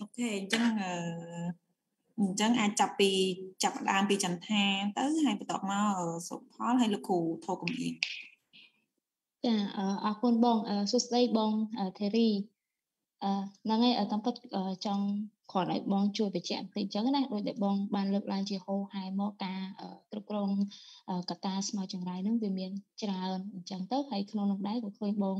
អូខេអញ្ចឹងអឺ អញ្ចឹងអាចចាប់ពីចាប់ដើមពីចន្ទាទៅហើយបន្ទាប់មកសុផលហើយលោកគ្រូធោកំអៀងចាអរគុណបងសួស្ដីបងថេរីអឺហ្នឹងហើយតាមពិតចង់គ្រាន់ឲ្យបងជួយបញ្ជាក់បន្តិចអញ្ចឹងណាដោយដែលបងបានលើកឡើងជាហោហែមកការគ្រប់គ្រងកតាស្មៅចង្រៃហ្នឹងវាមានច្រើនអញ្ចឹងទៅហើយក្នុងនោះដែរក៏ឃើញបង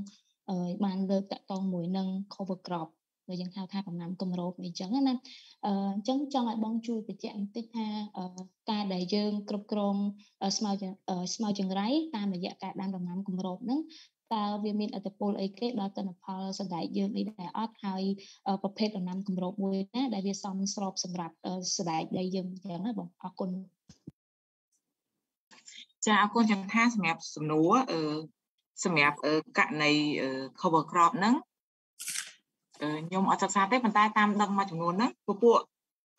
បានលើកតកតងមួយនឹង cover crop ដែលយើងហៅថាកំណាំគម្របអីចឹងណាអញ្ចឹងចង់ឲ្យបងជួយបញ្ជាក់បន្តិចថាការដែលយើងគ្រប់គ្រងស្មៅស្មៅចង្រៃតាមរយៈការដាំដំណាំគម្របហ្នឹងតើវាមានអត្តពលអីគេដល់ទិន្នផលសណ្ដែកយើងអីដែរអត់ហើយប្រភេទដំណាំគម្របមួយណាដែលវាសមស្របសម្រាប់សណ្ដែកដីយើងអញ្ចឹងណាបងអរគុណចាអរគុណចំថាសម្រាប់សំណួរអឺសម្រាប់ករណី cover crop ហ្នឹង ខ្ញុំអត់សិក្សាទេប៉ុន្តែតាមដឹងមួយចំនួនហ្នឹងពពួក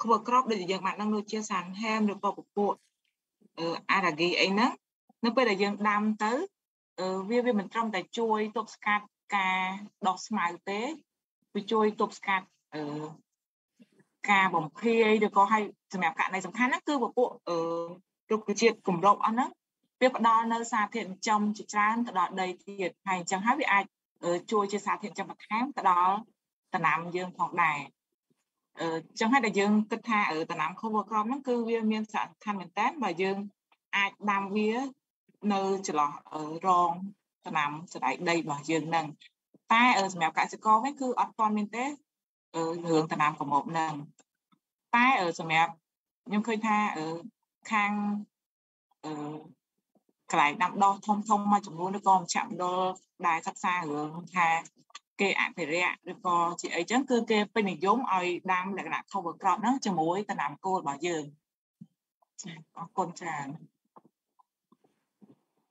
ខ្វក់ក្របដូចយើងបានដឹងដូចជាសានហែមឬក៏ពពួកអារ៉ាហ្គីអីហ្នឹងនៅពេលដែលយើងដាំទៅវាវាមិនត្រឹមតែជួយទប់ស្កាត់ការដោះស្មៅទេវាជួយទប់ស្កាត់ការបំភាយឬក៏ឲ្យសម្រាប់ករណីសំខាន់ហ្នឹងគឺពពួករុក្ខជាតិគម្របអស់ហ្នឹងវាផ្ដល់នៅសារធាតុចិញ្ចឹមជាច្រើនទៅដល់ដីទៀតហើយអញ្ចឹងហើយវាអាចជួយជាសារធាតុចិញ្ចឹមបន្ថែមទៅដល់ ដំណាំយើងផងដែរអឺចឹងហើយដែលយើងគិតថាដំណាំ cover crop ហ្នឹងគឺវាមានសារៈសំខាន់មែនតើបើយើងអាចដាំវានៅចន្លោះរងដំណាំសណ្ដែកដីរបស់យើងហ្នឹងតែសម្រាប់កសិករវិញគឺអត់ទាន់មានទេរឿងដំណាំប្រមូលហ្នឹងតែសម្រាប់ខ្ញុំឃើញថាខាងអឺកន្លែងដាំដុះធំធំមួយចំនួនឬក៏មជ្ឈមណ្ឌលដែលសិក្សារឿងថា គេអភិរក្សឬក៏ជាអីចឹងគឺគេពេញនិយមឲ្យដាំលក្ខណៈ cover crop ហ្នឹងជាមួយដំណាំគោលរបស់យើងចាអរគុណច្រើន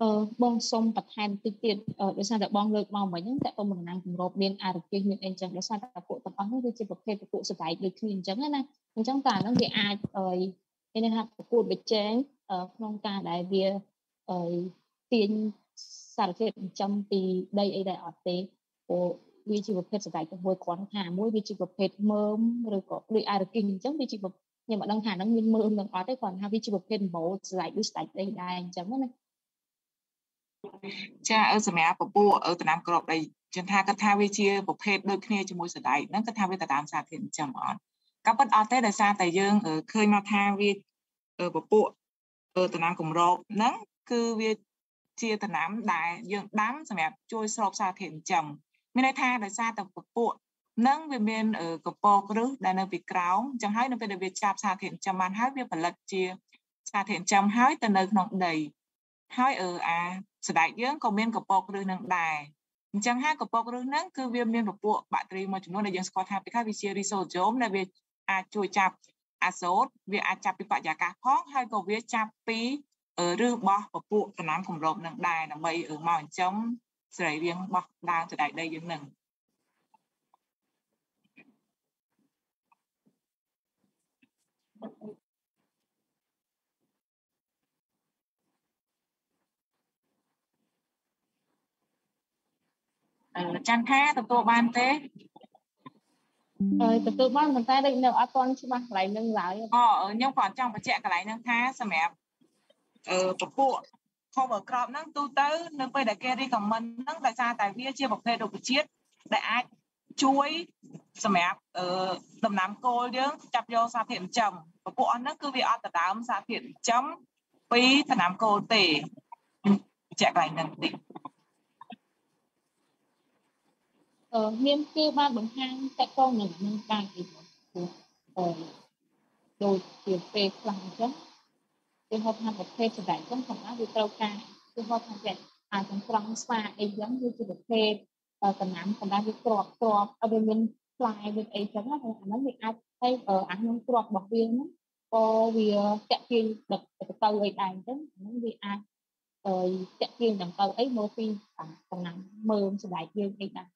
អឺបងសុំបន្ថែមតិចទៀតដោយសារតែបងលើកមកមិញហ្នឹងតើតំណាំគម្របមានអារកិសមានអីចឹងដោយសារតែពួកទាំងអស់នេះវាជាប្រភេទពួកសដែកដូចគ្នាអញ្ចឹងណាអញ្ចឹងតើអាហ្នឹងវាអាចអឺមានន័យថាប្រកួតប្រជែងក្នុងការដែលវាអឺទាញសារធាតុចិញ្ចឹមពីដីអីដែរអត់ទេព្រោះ វាជាប្រភេទសណ្ដែកមួយគ្រាន់ថាមួយវាជាប្រភេទមើមឬក៏ដូចអារគីអញ្ចឹងវាជាខ្ញុំមិនដឹងថាហ្នឹងមានមើមនឹងអត់ទេគ្រាន់ថាវាជាប្រភេទម៉ូតសណ្ដែកដូចសណ្ដែកដីដែរអញ្ចឹងណាចាសម្រាប់ពពួកតំណាំក្របដីចឹងថាគាត់ថាវាជាប្រភេទដូចគ្នាជាមួយសណ្ដែកហ្នឹងគាត់ថាវាទៅតាមសារធាតុចិញ្ចឹមអត់ក៏ប៉ុតអត់ទេដោយសារតែយើងឃើញមកថាវាពពួកតំណាំគម្របហ្នឹងគឺវាជាតំណាំដែលយើងដាំសម្រាប់ជួយស្រូបសារធាតុចិញ្ចឹម មានន័យថាដោយសារតែពពួកនឹងវាមានកពកគ្រឹះដែលនៅពីក្រោមអញ្ចឹងហើយនៅពេលដែលវាចាប់សារធាតុចិញ្ចឹមបានហើយវាផលិតជាសារធាតុចិញ្ចឹមហើយទៅនៅក្នុងដីហើយអឺអាសណ្ដែកយើងក៏មានកពកគ្រឹះនឹងដែរអញ្ចឹងហើយកពកគ្រឹះហ្នឹងគឺវាមានពពួកបាក់តេរីមួយចំនួនដែលយើងស្គាល់ថាពីខាវាជា rhizosome ដែលវាអាចជួយចាប់អាសូតវាអាចចាប់ពីបរិយាកាសផងហើយក៏វាចាប់ពីឬរបស់ពពួកដំណាំគម្របនឹងដែរដើម្បីមកចិញ្ចឹម សរីរាង្គរបស់ដើមសដែកដីយើងនឹងចាំថាទទួលបានទេហើយទទួលបានប៉ុន្តែដូចនៅអត់ទាន់ច្បាស់កន្លែងនឹងឡើយអូខ្ញុំគាត់ចង់បញ្ជាក់កន្លែងហ្នឹងថាសម្រាប់អឺពពួក cover crop ហ្នឹងទូទៅនៅពេលដែលគេ recommend ហ្នឹងដោយសារតែវាជាប្រភេទរុក្ខជាតិដែលអាចជួយសម្រាប់អឺដំណាំគោលយើងចាប់យកសារធាតុចិញ្ចឹមពពួកអស់ហ្នឹងគឺវាអត់ដដើមសារធាតុចិញ្ចឹមពីដំណាំគោលទេបញ្ជាក់កន្លែងហ្នឹងតិចអឺមានគេបានបង្ហាញតកតងនឹងនឹងការអីបងព្រោះអឺដូចជាពេលខ្លះអញ្ចឹង គេហៅថាប្រភេទសម្ដែងអញ្ចឹងធម្មតាវាត្រូវការគេហៅថាចេះអាចទាំងត្រង់ស្វាអីអញ្ចឹងវាជាប្រភេទអឺតំណាំសម្រាប់វាក្របក្របឲ្យវាមានផ្លែមានអីចឹងណាហើយអាហ្នឹងវាអាចឲ្យអាក្នុងក្របរបស់វាហ្នឹងក៏វាតាក់ទាញដឹកទៅអីដែរអញ្ចឹងអាហ្នឹងវាអាចអឺតាក់ទាញដង្កូវអីមកពីតំណាំមើមសម្ដែងយើងអីដែរ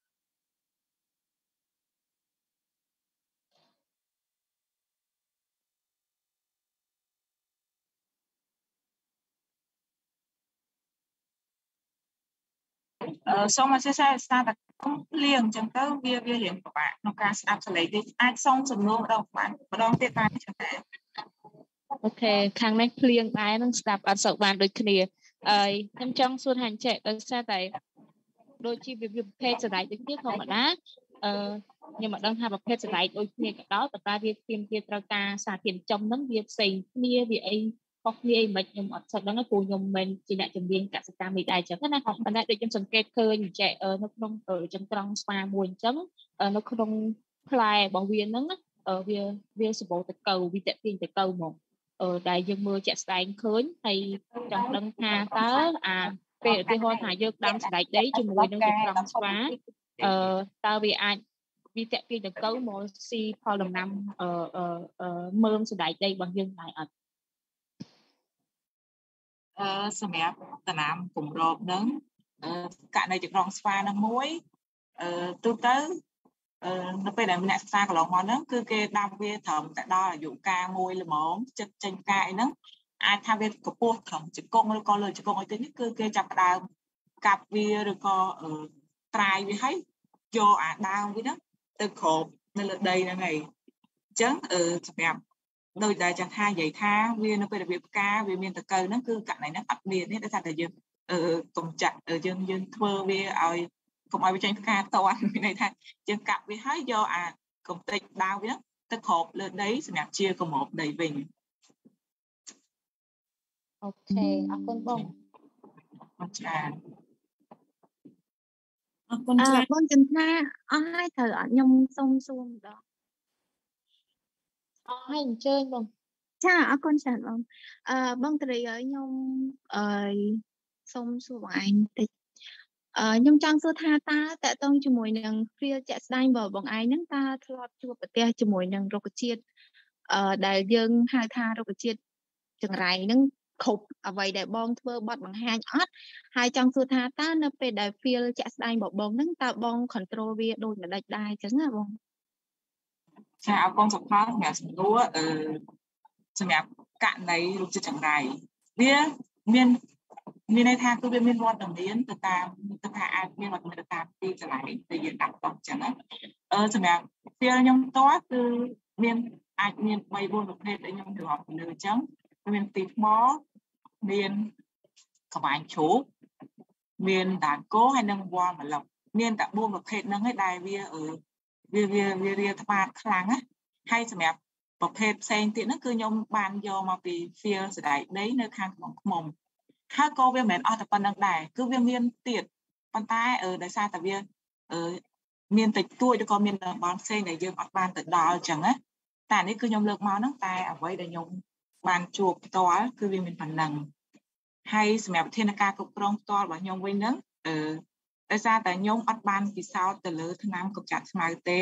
អឺ សូមអធិស្ឋានស្ដាប់តែកុំភ្លៀងអញ្ចឹងទៅវាវារៀងពិបាកក្នុងការស្ដាប់សលេងនេះអាចសុំសំណួរម្ដងបានម្ដងទៀតបានចឹងដែរអូខេខាងនេះភ្លៀងដែរនឹងស្ដាប់អត់សូវបានដូចគ្នាហើយខ្ញុំចង់សួរថាអញ្ចេះដោយសារតែដូចជាវាវាប្រភេទសដែកដូចគ្នាធម្មតាអឺខ្ញុំមិនដឹងថាប្រភេទសដែកដូចគ្នាក៏ដោយប៉ុន្តែវាទាមទារត្រូវការសារធាតុចំហ្នឹងវាផ្សេងគ្នាវាអី ខុសគ្នាអីមិនខ្ញុំអត់សូវដឹងទេព្រោះខ្ញុំមិនជាអ្នកជំនាញកសិកម្មនេះដែរអញ្ចឹងណាប៉ុន្តែដូចខ្ញុំសង្កេតឃើញអញ្ចេះនៅក្នុងចំត្រង់ស្វាមួយអញ្ចឹងនៅក្នុងផ្លែរបស់វាហ្នឹងវាវាសម្បូរតកៅវាតេទៀងតកៅហ្មងអឺដែលយើងមើលជាក់ស្ដែងឃើញហើយចង់ដឹងថាតើអាពេលឧទាហរណ៍ថាយើងដាំសណ្ដែកដីជាមួយនឹងជាត្រង់ស្វាអឺតើវាអាចវាតាក់ទាញតកៅមកស៊ីផលដំណាំអឺអឺមើមសណ្ដែកដីរបស់យើងដែរអត់អឺ សម្រាប់តំណាំគម្របហ្នឹងអឺករណីចក្រងស្វាហ្នឹងមួយអឺទូទៅអឺនៅពេលដែលអ្នកសិក្សាកន្លងមកហ្នឹងគឺគេដាំវាត្រឹមតែដល់អាយុកាលមួយល្មមចិត្តចេញកាយហ្នឹងអាចថាវាកពស់ត្រឹមជង្គង់ឬក៏លើជង្គង់អីទៅនេះគឺគេចាប់ផ្ដើមកាប់វាឬក៏អឺត្រាយវាឲ្យយកអាដើមវាហ្នឹងទៅគ្របនៅលើដីហ្នឹងហើយអញ្ចឹងអឺសម្រាប់ ដោយដែលចាស់ថានិយាយថាវានៅពេលរបៀបផ្កាវាមានតកៅហ្នឹងគឺករណីហ្នឹងអត់មានទេដោយសារតែយើងអឺកុំចាក់យើងយើងធ្វើវាឲ្យកុំឲ្យវាចេញផ្កាតន់មានន័យថាយើងកាប់វាហើយយកអាកំទេចដាវវាហ្នឹងទៅគ្របលើដីសម្រាប់ជាកម្របដីវិញអូខេអរគុណបងអរច្រើនអរគុណអឺច្រើនបងចន្ទនាអស់ហើយត្រូវអត់ខ្ញុំសុំសួរម្ដង អរហើយអញ្ជើញបងចាអរគុណច្រើនបងអឺបងត្រីឲ្យខ្ញុំអឺសុំសួរបងឯងបន្តិចអឺខ្ញុំចង់សួរថាតើតកតងជាមួយនឹង field ជាក់ស្ដែងរបស់បងឯងហ្នឹងតើធ្លាប់ជួបប្រទះជាមួយនឹងរុក្ខជាតិអឺដែលយើងហៅថារុក្ខជាតិចង្រៃហ្នឹងគ្រប់អ្វីដែលបងធ្វើបទបង្ហាញអត់ហើយចង់សួរថាតើនៅពេលដែល field ជាក់ស្ដែងរបស់បងហ្នឹងតើបង control វាដូចម្ដេចដែរអញ្ចឹងណាបង ចាអរគុណសុផលសម្រាប់សំណួរអឺសម្រាប់ករណីរូបជាតិចង្រៃវាមានមានន័យថាគឺវាមានវត្តមានទៅតាមទៅថាអាចមានវត្តមានទៅតាមទីកន្លែងដែលយើងដាក់តោះចឹងណាអឺសម្រាប់ពេលខ្ញុំតោះគឺមានអាចមាន3 4ប្រភេទដែលខ្ញុំរាប់ទៅលើអញ្ចឹងមានទីថ្មមានកបាញ់ជ្រូកមានដានគោហើយនិងវល់ម្លឹកមានតែ4ប្រភេទហ្នឹងឯងដែលវាអឺ វាវាវារាថ្បាតខ្លាំងណាហើយសម្រាប់ប្រភេទផ្សេងទៀតហ្នឹងគឺខ្ញុំបានយកមកពី field សដៃដីនៅខាងក្នុងខ្មុំហើយក៏វាមិនមែនអស់តែប៉ុណ្្នឹងដែរគឺវាមានទៀតប៉ុន្តែអឺដោយសារតែវាអឺមានតិចតួចឬក៏មានតំបន់ផ្សេងដែលយើងអត់បានទៅដល់អញ្ចឹងណាតែអានេះគឺខ្ញុំលើកមកហ្នឹងតែអ្វីដែលខ្ញុំបានជួបផ្ទាល់គឺវាមានប៉ុណ្ណឹងហើយសម្រាប់វិធានការគ្រប់គ្រងផ្ទាល់របស់ខ្ញុំវិញហ្នឹងអឺ ដោយសារតែខ្ញុំអត់បានពិសោធន៍ទៅលើថ្នាំកម្ចាត់ស្មៅទេ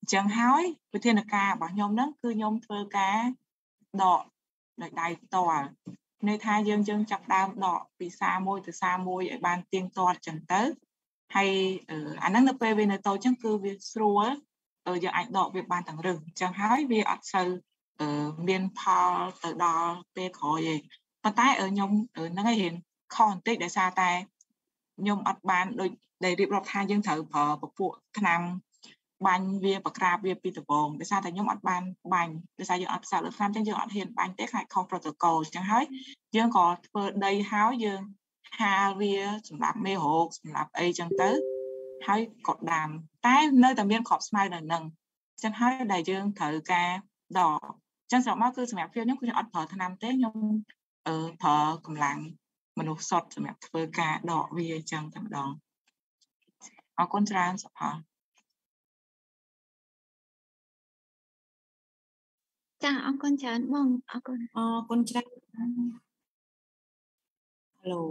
អញ្ចឹងហើយវិធានការរបស់ខ្ញុំហ្នឹងគឺខ្ញុំធ្វើការដកដោយដៃផ្ទាល់ន័យថាយើងយើងចាប់ដើមដកពីសាមួយទៅសាមួយឲ្យបានទៀងទាត់អញ្ចឹងទៅហើយអឺអាហ្នឹងនៅពេលវានៅតូចអញ្ចឹងគឺវាស្រួលអឺយើងអាចដកវាបានទាំងរឹងអញ្ចឹងហើយវាអត់សូវអឺមានផលទៅដល់ពេលក្រោយទេប៉ុន្តែអឺខ្ញុំអឺហ្នឹងឯងរៀងខុសបន្តិចដោយសារតែ ខ្ញុំអត់បានដូចដែលរៀបរាប់ថាយើងត្រូវប្រើពពួកថ្នាំបាញ់វាបក្រាបវាពីដំបូងដោយសារតែខ្ញុំអត់បានបាញ់ដោយសារយើងអត់ផ្សាលើថ្នាំអញ្ចឹងយើងអត់ហ៊ានបាញ់ទេខ្លាចខុស protocol អញ្ចឹងហើយយើងក៏ធ្វើដីហើយយើងហាលវាសម្រាប់មេរោគសម្រាប់អីអញ្ចឹងទៅហើយក៏ដាំតែនៅតែមានគ្រាប់ស្មៅនៅនឹងអញ្ចឹងហើយដែលយើងត្រូវការដកអញ្ចឹងស្រាប់មកគឺសម្រាប់ខ្ញុំខ្ញុំគឺខ្ញុំអត់ប្រើថ្នាំទេខ្ញុំអឺប្រើកម្លាំង មនុស្សសុទ្ធសម្រាប់ធ្វើការដកវាអញ្ចឹងតែម្ដងអរគុណច្រើនសុផលចាអរគុណច្រើនបងអរគុណអរគុណច្រើនហឡូ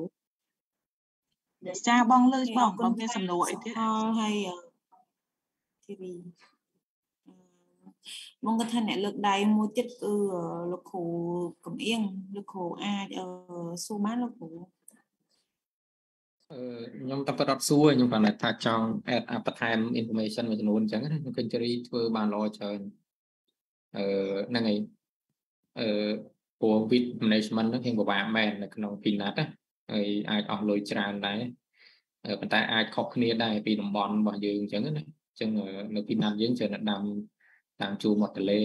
ចាបងលើបងអរគុបណងមានសំណួរអីទៀតអរហើយធីវី បងគាត់ថាអ្នកលើកដៃមួយទៀតគឺអឺលោកគ្រូកំអៀងលោកគ្រូអាចអឺសួរបានលោកគ្រូអឺខ្ញុំតែប្រត់សួរខ្ញុំគាត់ថាចង់ add អាបន្ថែម information មួយចំនួនអញ្ចឹងណាខ្ញុំឃើញជេរីធ្វើបានល្អច្រើនអឺហ្នឹងហើយអឺព្រោះ with management ហ្នឹងខ្ញុំពិបាកមែននៅក្នុង peanut ណាហើយអាចអស់លុយច្រើនដែរអឺប៉ុន្តែអាចខុសគ្នាដែរពីតំបន់របស់យើងអញ្ចឹងណាអញ្ចឹងអឺនៅ peanut យើងច្រើនតែដាំ តាមជួរមាត់ទន្លេ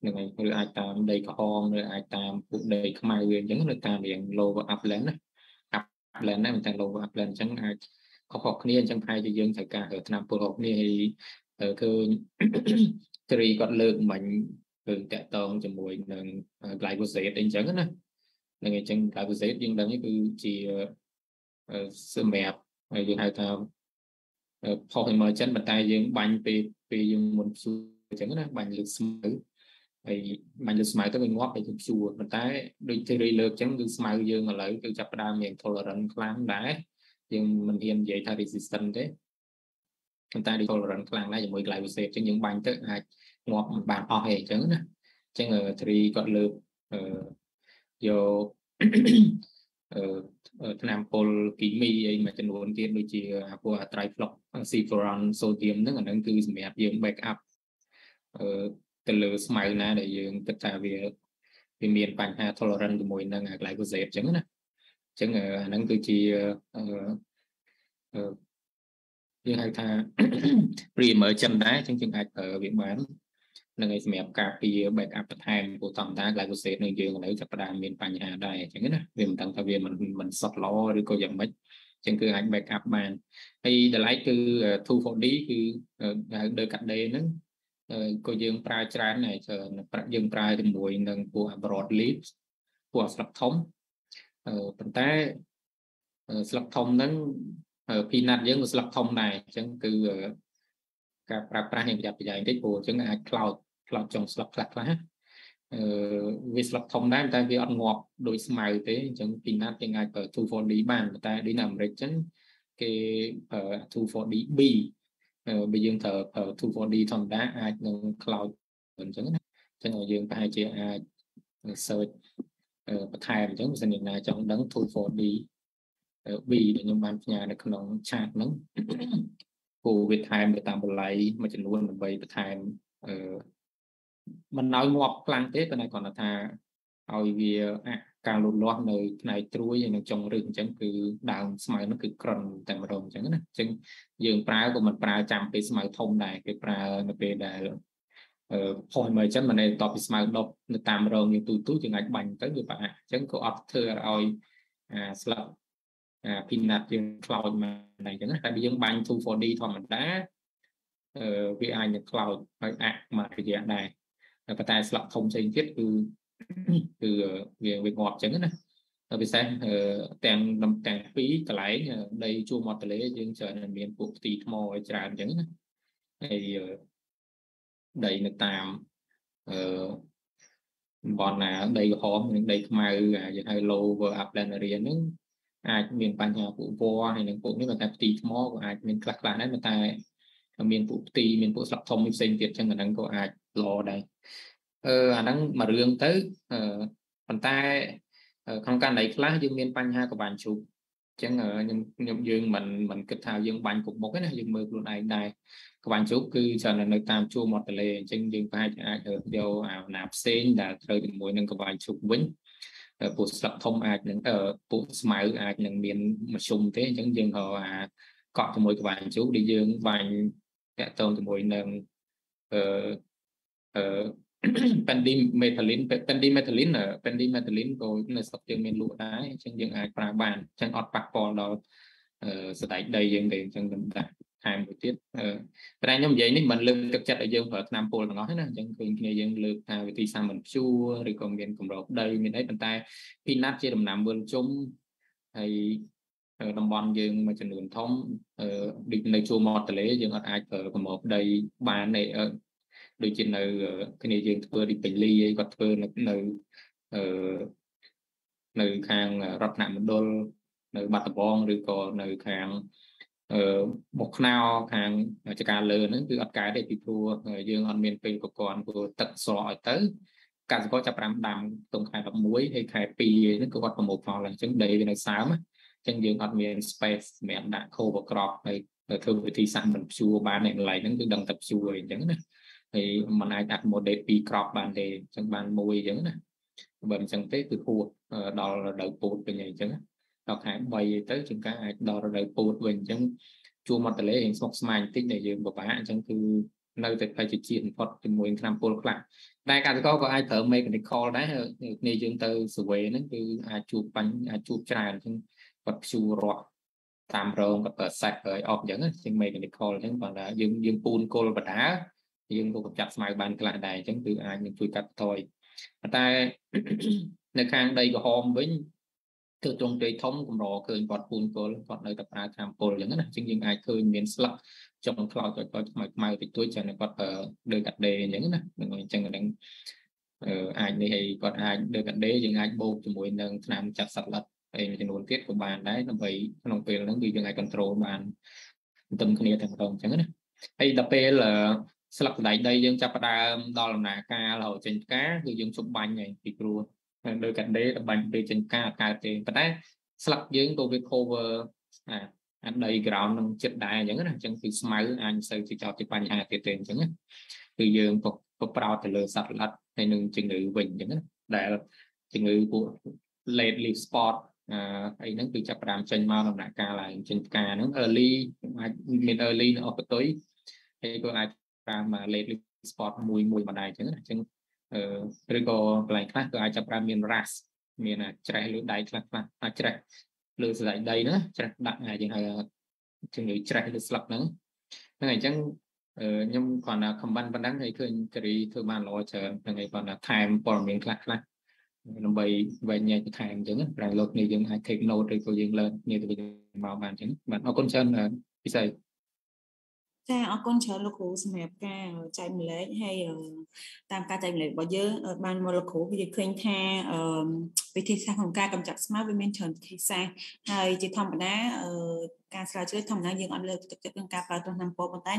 ហ្នឹងហើយឬអាចតាមដីក្រហមឬអាចតាមពួកដីខ្មៅវាអញ្ចឹងនៅតាមរៀង lower upland ណា upland ណាមិនតែ lower upland អញ្ចឹងអាចខុសៗគ្នាអញ្ចឹងប្រហែលជាយើងត្រូវការធ្វើឆ្នាំពលរកគ្នាហើយអឺឃើញទ្រីគាត់លើកមិញគឺតកតងជាមួយនឹង glyphosate អីអញ្ចឹងណាហ្នឹងហើយអញ្ចឹង glyphosate យើងដឹងគឺជាអឺសម្រាប់ហើយយើងហៅថាអឺ post emergent ប៉ុន្តែយើងបាញ់ពេលពេលយើងមុនព្យួរ អញ្ចឹងណាបាញ់លើស្មៅហើយបាញ់លើស្មៅទៅវាងាប់ហើយយើងព្យួរប៉ុន្តែដូចទីរីលើកអញ្ចឹងគឺស្មៅយើងឥឡូវគឺចាប់ផ្ដើមមាន tolerant ខ្លាំងដែរយើងមិនហ៊ាននិយាយថា resistant ទេប៉ុន្តែ tolerant ខ្លាំងដែរជាមួយ glyphosate អញ្ចឹងយើងបាញ់ទៅអាចងាប់មិនបានអស់ទេអញ្ចឹងណាអញ្ចឹងទ្រីគាត់លើកអឺយកអឺថ្នាំពុលគីមីអីមួយចំនួនទៀតដូចជាអាពួក triflox ciferon sodium ហ្នឹងអាហ្នឹងគឺសម្រាប់យើង back up អឺ ទៅលើស្មៅណាដែលយើងគិតថាវាវាមានបញ្ហា tolerant ជាមួយនឹង glyphosate អញ្ចឹងណាអញ្ចឹងអាហ្នឹងគឺជាអឺអឺយើងហៅថា pre emergent ដែរអញ្ចឹងយើងអាចប្រើវាបាននឹងឲ្យសម្រាប់ការពារ backup បន្ថែមព្រោះធម្មតា glyphosate នៅយើងឥឡូវចាប់ផ្ដើមមានបញ្ហាដែរអញ្ចឹងណាវាមិនដឹងថាវាមិនមិនសុទ្ធល្អឬក៏យ៉ាងម៉េចអញ្ចឹងគឺអាច backup បានហើយតម្លៃគឺ 2,4D គឺហៅ the cut day ហ្នឹង ក៏យើងប្រើច្រើនដែរច្រើនយើងប្រើជាមួយនឹងពួក broad leaves ពួកស្លឹកធំអឺប៉ុន្តែស្លឹកធំហ្នឹង peanut យើងក៏ស្លឹកធំដែរអញ្ចឹងគឺការប្រើប្រាស់នេះប្រយ័ត្នប្រយែងតិចព្រោះអញ្ចឹងអាចខ្លោចខ្លោចចុងស្លឹកខ្លះខ្លះអឺវាស្លឹកធំដែរតែវាអត់ងាប់ដូចស្មៅទេអញ្ចឹង peanut យើងអាចប្រើ 2,4D បានប៉ុន្តែដូចនៅអាមេរិកអញ្ចឹងគេប្រើ 2,4D-B បើយើងត្រូវប្រើ 2,4D ធម្មតាអាចនឹង cloud អញ្ចឹងណាអញ្ចឹងយើងប្រហែលជាអាច search បន្ថែមអញ្ចឹងបើសិនជាណាចង់ដឹង 2,4D B ដែលខ្ញុំបានផ្ញើនៅក្នុង chat ហ្នឹងគូវាថែមទៅតាមបល័យមួយចំនួនដើម្បីបន្ថែមអឺមិនឲ្យងាប់ខ្លាំងទេប៉ុន្តែគ្រាន់តែថាឲ្យវា ការលូតលាស់នៅផ្នែកត្រួយហើយនៅចុងរឹសអញ្ចឹងគឺដើមស្មៅនោះគឺក្រិនតែម្ដងអញ្ចឹងណាអញ្ចឹងយើងប្រើក៏មិនប្រើចាំពេលស្មៅធំដែរគេប្រើនៅពេលដែលអឺផុសមកអញ្ចឹងមិនได้តបពីស្មៅដប់នៅតាមរងយើងទូទូយើងអាចបាញ់ទៅវាប្រហាក់អញ្ចឹងក៏អត់ធ្វើឲ្យអាស្លឹកអា peanut យើងខ្លោចមកអញ្ចឹងតែបើយើងបាញ់ 2,4D ធម្មតាអឺវាអាចនឹងខ្លោចហើយអាក់មករយៈដែរប៉ុន្តែស្លឹកធំផ្សេងទៀតគឺ គឺវាវាងាប់អញ្ចឹងណាហើយពិសេសទាំងទាំងពីរកន្លែងដីជួរមាត់ទន្លេយើងច្រើនមានពួកផ្ទីថ្មឲ្យច្រើនអញ្ចឹងណាហើយដីនៅតាមអឺតំបន់ណាដីក្រហមនិងដីខ្មៅយើងហៅ lower upland area ហ្នឹងអាចមានបញ្ហាពួកវល្លិហើយនឹងពួកនេះប៉ុន្តែផ្ទីថ្មក៏អាចមានខ្លះខ្លះដែរប៉ុន្តែមានពួកផ្ទីមានពួកស្លឹកធំផ្សេងទៀតចឹងអាហ្នឹងក៏អាចល្អដែរ អឺអាហ្នឹងមួយរឿងទៅអឺប៉ុន្តែក្នុងករណីខ្លះយើងមានបញ្ហាកបាញ់ជ្រូកអញ្ចឹងខ្ញុំខ្ញុំយើងមិនមិនគិតថាយើងបាញ់គ្រប់មុខទេណាយើងមើលខ្លួនឯងដែរក្បាញ់ជ្រូកគឺច្រើននៅតាមជួរមាត់ទន្លេអញ្ចឹងយើងប្រហែលអាចយកអាណាផ្សេងដែលត្រូវជាមួយនឹងក្បាញ់ជ្រូកវិញពួកស្លឹកធំអាចនឹងពួកស្មៅអាចនឹងមានមធ្យមទេអញ្ចឹងយើងក៏អាកក់ជាមួយក្បាញ់ជ្រូកដែលយើងបាញ់តាក់ទងជាមួយនឹងអឺអឺ pendimethalin pendimethalin pendimethalin ក៏នៅស្រុកយើងមានលក់ដែរអញ្ចឹងយើងអាចប្រើបានអញ្ចឹងអត់ប៉ះពាល់ដល់សដែកដីយើងទេអញ្ចឹងខ្ញុំដាក់ថែមមួយទៀតប៉ុន្តែខ្ញុំនិយាយនេះមិនលើកទឹកចិត្តឲ្យយើងប្រើថ្នាំពុលទាំងអស់ទេណាអញ្ចឹងឃើញគ្នាយើងលើកថាវិធីសាស្ត្រមិនព្យួរឬក៏មានកម្របដីមានអីប៉ុន្តែពីណាត់ជាដំណាំវិលជុំហើយតំបន់យើងមួយចំនួនធំដូចនៅជួរមាត់ទន្លេយើងអត់អាចប្រើកម្របដីបានទេ ដូចជានៅគ្នាយើងធ្វើទីពេញលីអីគាត់ធ្វើនៅនៅអឺនៅខាងរដ្ឋមណ្ឌលនៅបាត់ដំបងឬក៏នៅខាងអឺបុកខ្នោខាងចការលើហ្នឹងគឺអត់កើតទេពីព្រោះយើងអត់មានពេលកកន់ព្រោះទឹកស្រកឲ្យទៅកសិករចាប់5ដាំទុំខែ11ហើយខែ2ហ្នឹងគឺគាត់ប្រមូលផលអញ្ចឹងដីវានៅសើមអញ្ចឹងយើងអត់មាន space សម្រាប់ដាក់ខូបក្រប់ហើយធ្វើវិធីសាស្ត្រមិនព្យួរបាននៅកន្លែងហ្នឹងគឺដឹងតែព្យួរអញ្ចឹងណា ហើយมันអាច accommodate 2ក្របបានទេអញ្ចឹងបានមួយអញ្ចឹងណាបើមិនអញ្ចឹងទេគឺហួតដល់រដូវពោតវិញអញ្ចឹងដល់ខែ3ទៅជាងការអាចដល់រដូវពោតវិញអញ្ចឹងជួមាត់ទលេរៀងស្មុគស្មាញបន្តិចដែលយើងពិបាកអញ្ចឹងគឺនៅតែផ្លែជាជាតិបំផុតជាមួយឆ្នាំពលខ្លះតែកសិករក៏អាចប្រើ mechanical ដែរគ្នាយើងទៅ survey ហ្នឹងគឺអាចជួបបញ្ហាអាចជួបច្រើនអញ្ចឹងគាត់ព្យួររស់តាមរងគាត់ប្រើសាច់ប្រើអស់អញ្ចឹងជាង mechanical អញ្ចឹងគាត់ថាយើងយើងពូនគល់បដា យើងក៏ចាប់ស្មៅបានខ្លះដែរអញ្ចឹងគឺអាចនឹងជួយកាត់បន្ថយតែនៅខាងដីក្រហមវិញគឺត្រង់ដីធំកម្រឃើញគាត់ពូនគល់គាត់នៅតែប្រើឆ្នាំពុលអញ្ចឹងណាអញ្ចឹងយើងអាចឃើញមានស្លឹកចុងខ្លោចគាត់ខ្មៅខ្មៅតិចតួចចឹងគាត់ប្រើលើកាត់ដេអញ្ចឹងណានឹងអញ្ចឹងនឹងអឺអាចនេះឲ្យគាត់អាចលើកាត់ដេយើងអាចបូកជាមួយនឹងថ្នាំចាត់សត្វល្អិតហើយចំនួនទៀតក៏បានដែរដើម្បីក្នុងពេលហ្នឹងគឺយើងអាច control បានទន្ទឹមគ្នាទាំងម្ដងអញ្ចឹងណាហើយដល់ពេល ស្លឹកសណ្ដែកដីយើងចាប់ផ្ដើមដល់ដំណើរការរហូតចេញផ្កាគឺយើងជប់បាញ់ហើយពីព្រោះដោយកាត់ដេបាញ់ពេលចេញផ្កាអត់កើតទេប៉ុន្តែស្លឹកយើងក៏វា cover អាអាដី ground នឹងចិត្តដែរអញ្ចឹងណាអញ្ចឹងគឺស្មៅអាចមិនសូវជាចោតជាបញ្ហាទៀតទេអញ្ចឹងគឺយើងក៏ប្រោតទៅលើសត្វល្អិតហើយនឹងជំងឺវិញអញ្ចឹងណាដែលជំងឺពួក late leaf spot អឺអីហ្នឹងគឺចាប់ផ្ដើមចេញមកដំណាក់កាលឡើងចេញផ្កាហ្នឹង early អាចមាន early នៅអបតុយហើយក៏អាច តាម late leaf spot មួយមួយបណ្ដាយអញ្ចឹងណាអញ្ចឹងអឺឬក៏កន្លែងខ្លះក៏អាចចាប់ផ្ដើមមាន ras មានច្រេះលើដៃខ្លះខ្លះអាចច្រេះលើសរសៃដីណាច្រេះដាក់យើងហៅជំងឺច្រេះលើស្លឹកហ្នឹងហ្នឹងអញ្ចឹងខ្ញុំគាត់ថា combine ប៉ុណ្ណឹងហើយឃើញការីធ្វើបានល្អច្រើនហ្នឹងហើយគាត់ថាថែមព័ត៌មានខ្លះខ្លះដើម្បីវែងញែកបន្ថែមអញ្ចឹងប្រែលោកនេះយើងអាច take note ឬក៏យើងលើកគ្នាទៅវិញមកបានអញ្ចឹងបាទអរគុណច្រើនពិសេស ចាអរគុណច្រើនលោកគ្រូសម្រាប់ការចែកម្លែកហើយតាមការចែកម្លែករបស់យើងបានមកលោកគ្រូវាឃើញថាវិធីសាស្ត្រក្នុងការកម្ចាត់ស្មៅវាមានច្រើនវិធីសាស្ត្រហើយជាធម្មតា ការស្រាវជ្រាវធម្មតាយើងអត់លើកទឹកចិត្តក្នុងការប្រើប្រាស់ថ្នាំពុលប៉ុន្តែ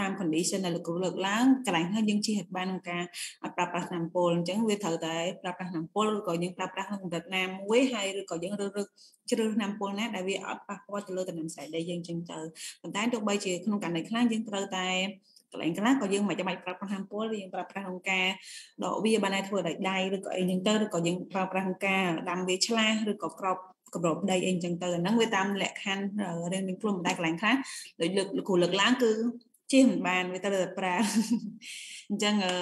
តាម condition ដែលលោកគ្រូលើកឡើងកន្លែងហ្នឹងយើងជិះឲ្យបានក្នុងការអត់ប្រើប្រាស់ថ្នាំពុលអញ្ចឹងវាត្រូវតែប្រើប្រាស់ថ្នាំពុលឬក៏យើងប្រើប្រាស់ក្នុងកម្រិតណាមួយហើយឬក៏យើងរើសរើសជ្រើសថ្នាំពុលណាដែលវាអត់ប៉ះពាល់ទៅលើតំណែងស្រែដីយើងអញ្ចឹងទៅប៉ុន្តែទោះបីជាក្នុងករណីខ្លះយើងត្រូវតែកន្លែងខ្លះក៏យើងមិនចាំបាច់ប្រើប្រាស់ហាំពុលយើងប្រើប្រាស់ក្នុងការដកវាបានតែធ្វើដោយដៃឬក៏អីហ្នឹងទៅឬក៏យើងប្រើប្រាស់ក្នុងការដាំវាឆ្លាស់ឬក៏ក្រប កម្របដីអីអញ្ចឹងទៅអាហ្នឹងវាតាមលក្ខខណ្ឌរៀងមានខ្លួនមិនដែរកន្លែងខ្លះដូចលើកគ្រូលើកឡើងគឺជិះមិនបានវាត្រូវតែប្រើអញ្ចឹងអឺ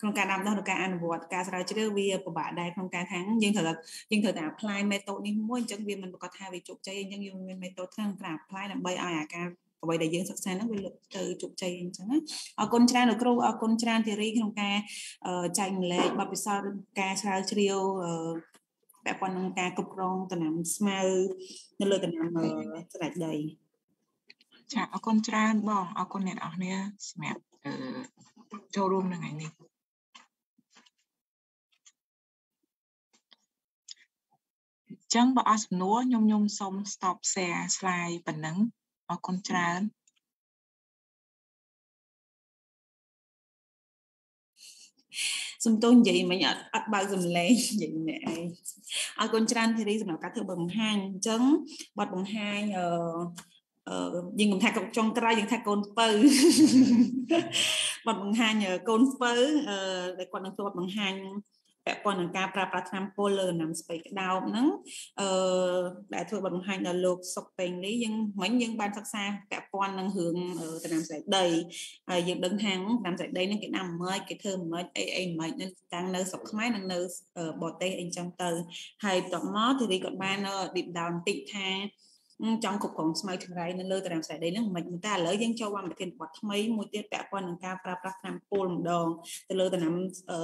ក្នុងការដាំដុះឬការអនុវត្តការស្រាវជ្រាវវាពិបាកដែរក្នុងការខាងយើងត្រូវយើងត្រូវតែ apply method នេះមួយអញ្ចឹងវាមិនប្រកាសថាវាជោគជ័យអញ្ចឹងយើងមាន method ក្នុងការ apply ដើម្បីឲ្យអាការអ្វីដែលយើងសិក្សាហ្នឹងវាទៅជោគជ័យអញ្ចឹងណាអរគុណច្រើនលោកគ្រូអរគុណច្រើនធីរីក្នុងការចែកម្លែកបទពិសោធន៍ការស្រាវជ្រាវ ពាក់ព័ន្ធនឹងការគ្រប់គ្រងដំណាំស្មៅនៅលើដំណាំស្រេចដីចាអរគុណច្រើនបងអរគុណអ្នកនរគ្នាសម្រាប់ចូលរួមនៅថ្ងៃនេះចឹងបើអស់សំណួរខ្ញុំខ្ញុំសូម stop share slide ប៉ុណ្ណឹងអរគុណច្រើន សំទោសនិយាយមិញអត់អត់បើកសំឡេងនិយាយម្នាក់ឯងអរគុណច្រើនធីរីសម្រាប់ការធ្វើបង្ហាញអញ្ចឹងបទបង្ហាញអឺអឺយើងកុំថាកុកចុងក្រោយយើងថាកូនពៅបទបង្ហាញកូនពៅអឺដែលគាត់នឹងធ្វើបទបង្ហាញ ពាក់ព័ន្ធនឹងការប្រើប្រាស់ថ្នាំពុលលើដំណាំស្ពៃក្តោបហ្នឹងអឺដែលធ្វើបង្ហាញដល់លោកសុកពេងនេះយើងមិញយើងបានសិក្សាពាក់ព័ន្ធនឹងរឿងដំណាំស្រែដីហើយយើងដឹងថាដំណាំស្រែដីហ្នឹងគេដាំមិនគេធ្វើមិនអីអីមិនហ្នឹងតាំងនៅស្រុកខ្មែរនិងនៅបរទេសអីចឹងទៅហើយបន្ទាប់មកធីរីគាត់បាន deep down តិចថា ចង់គ្រប់គ្រងស្មៅចង្រៃនៅលើតារាងខ្សែដីហ្នឹងមិនមែនតែឥឡូវយើងចូលវត្តប្រធានបទថ្មីមួយទៀតពាក់ព័ន្ធនឹងការប្រើប្រាស់ថ្នាំពុលម្ដងទៅលើដំណាំ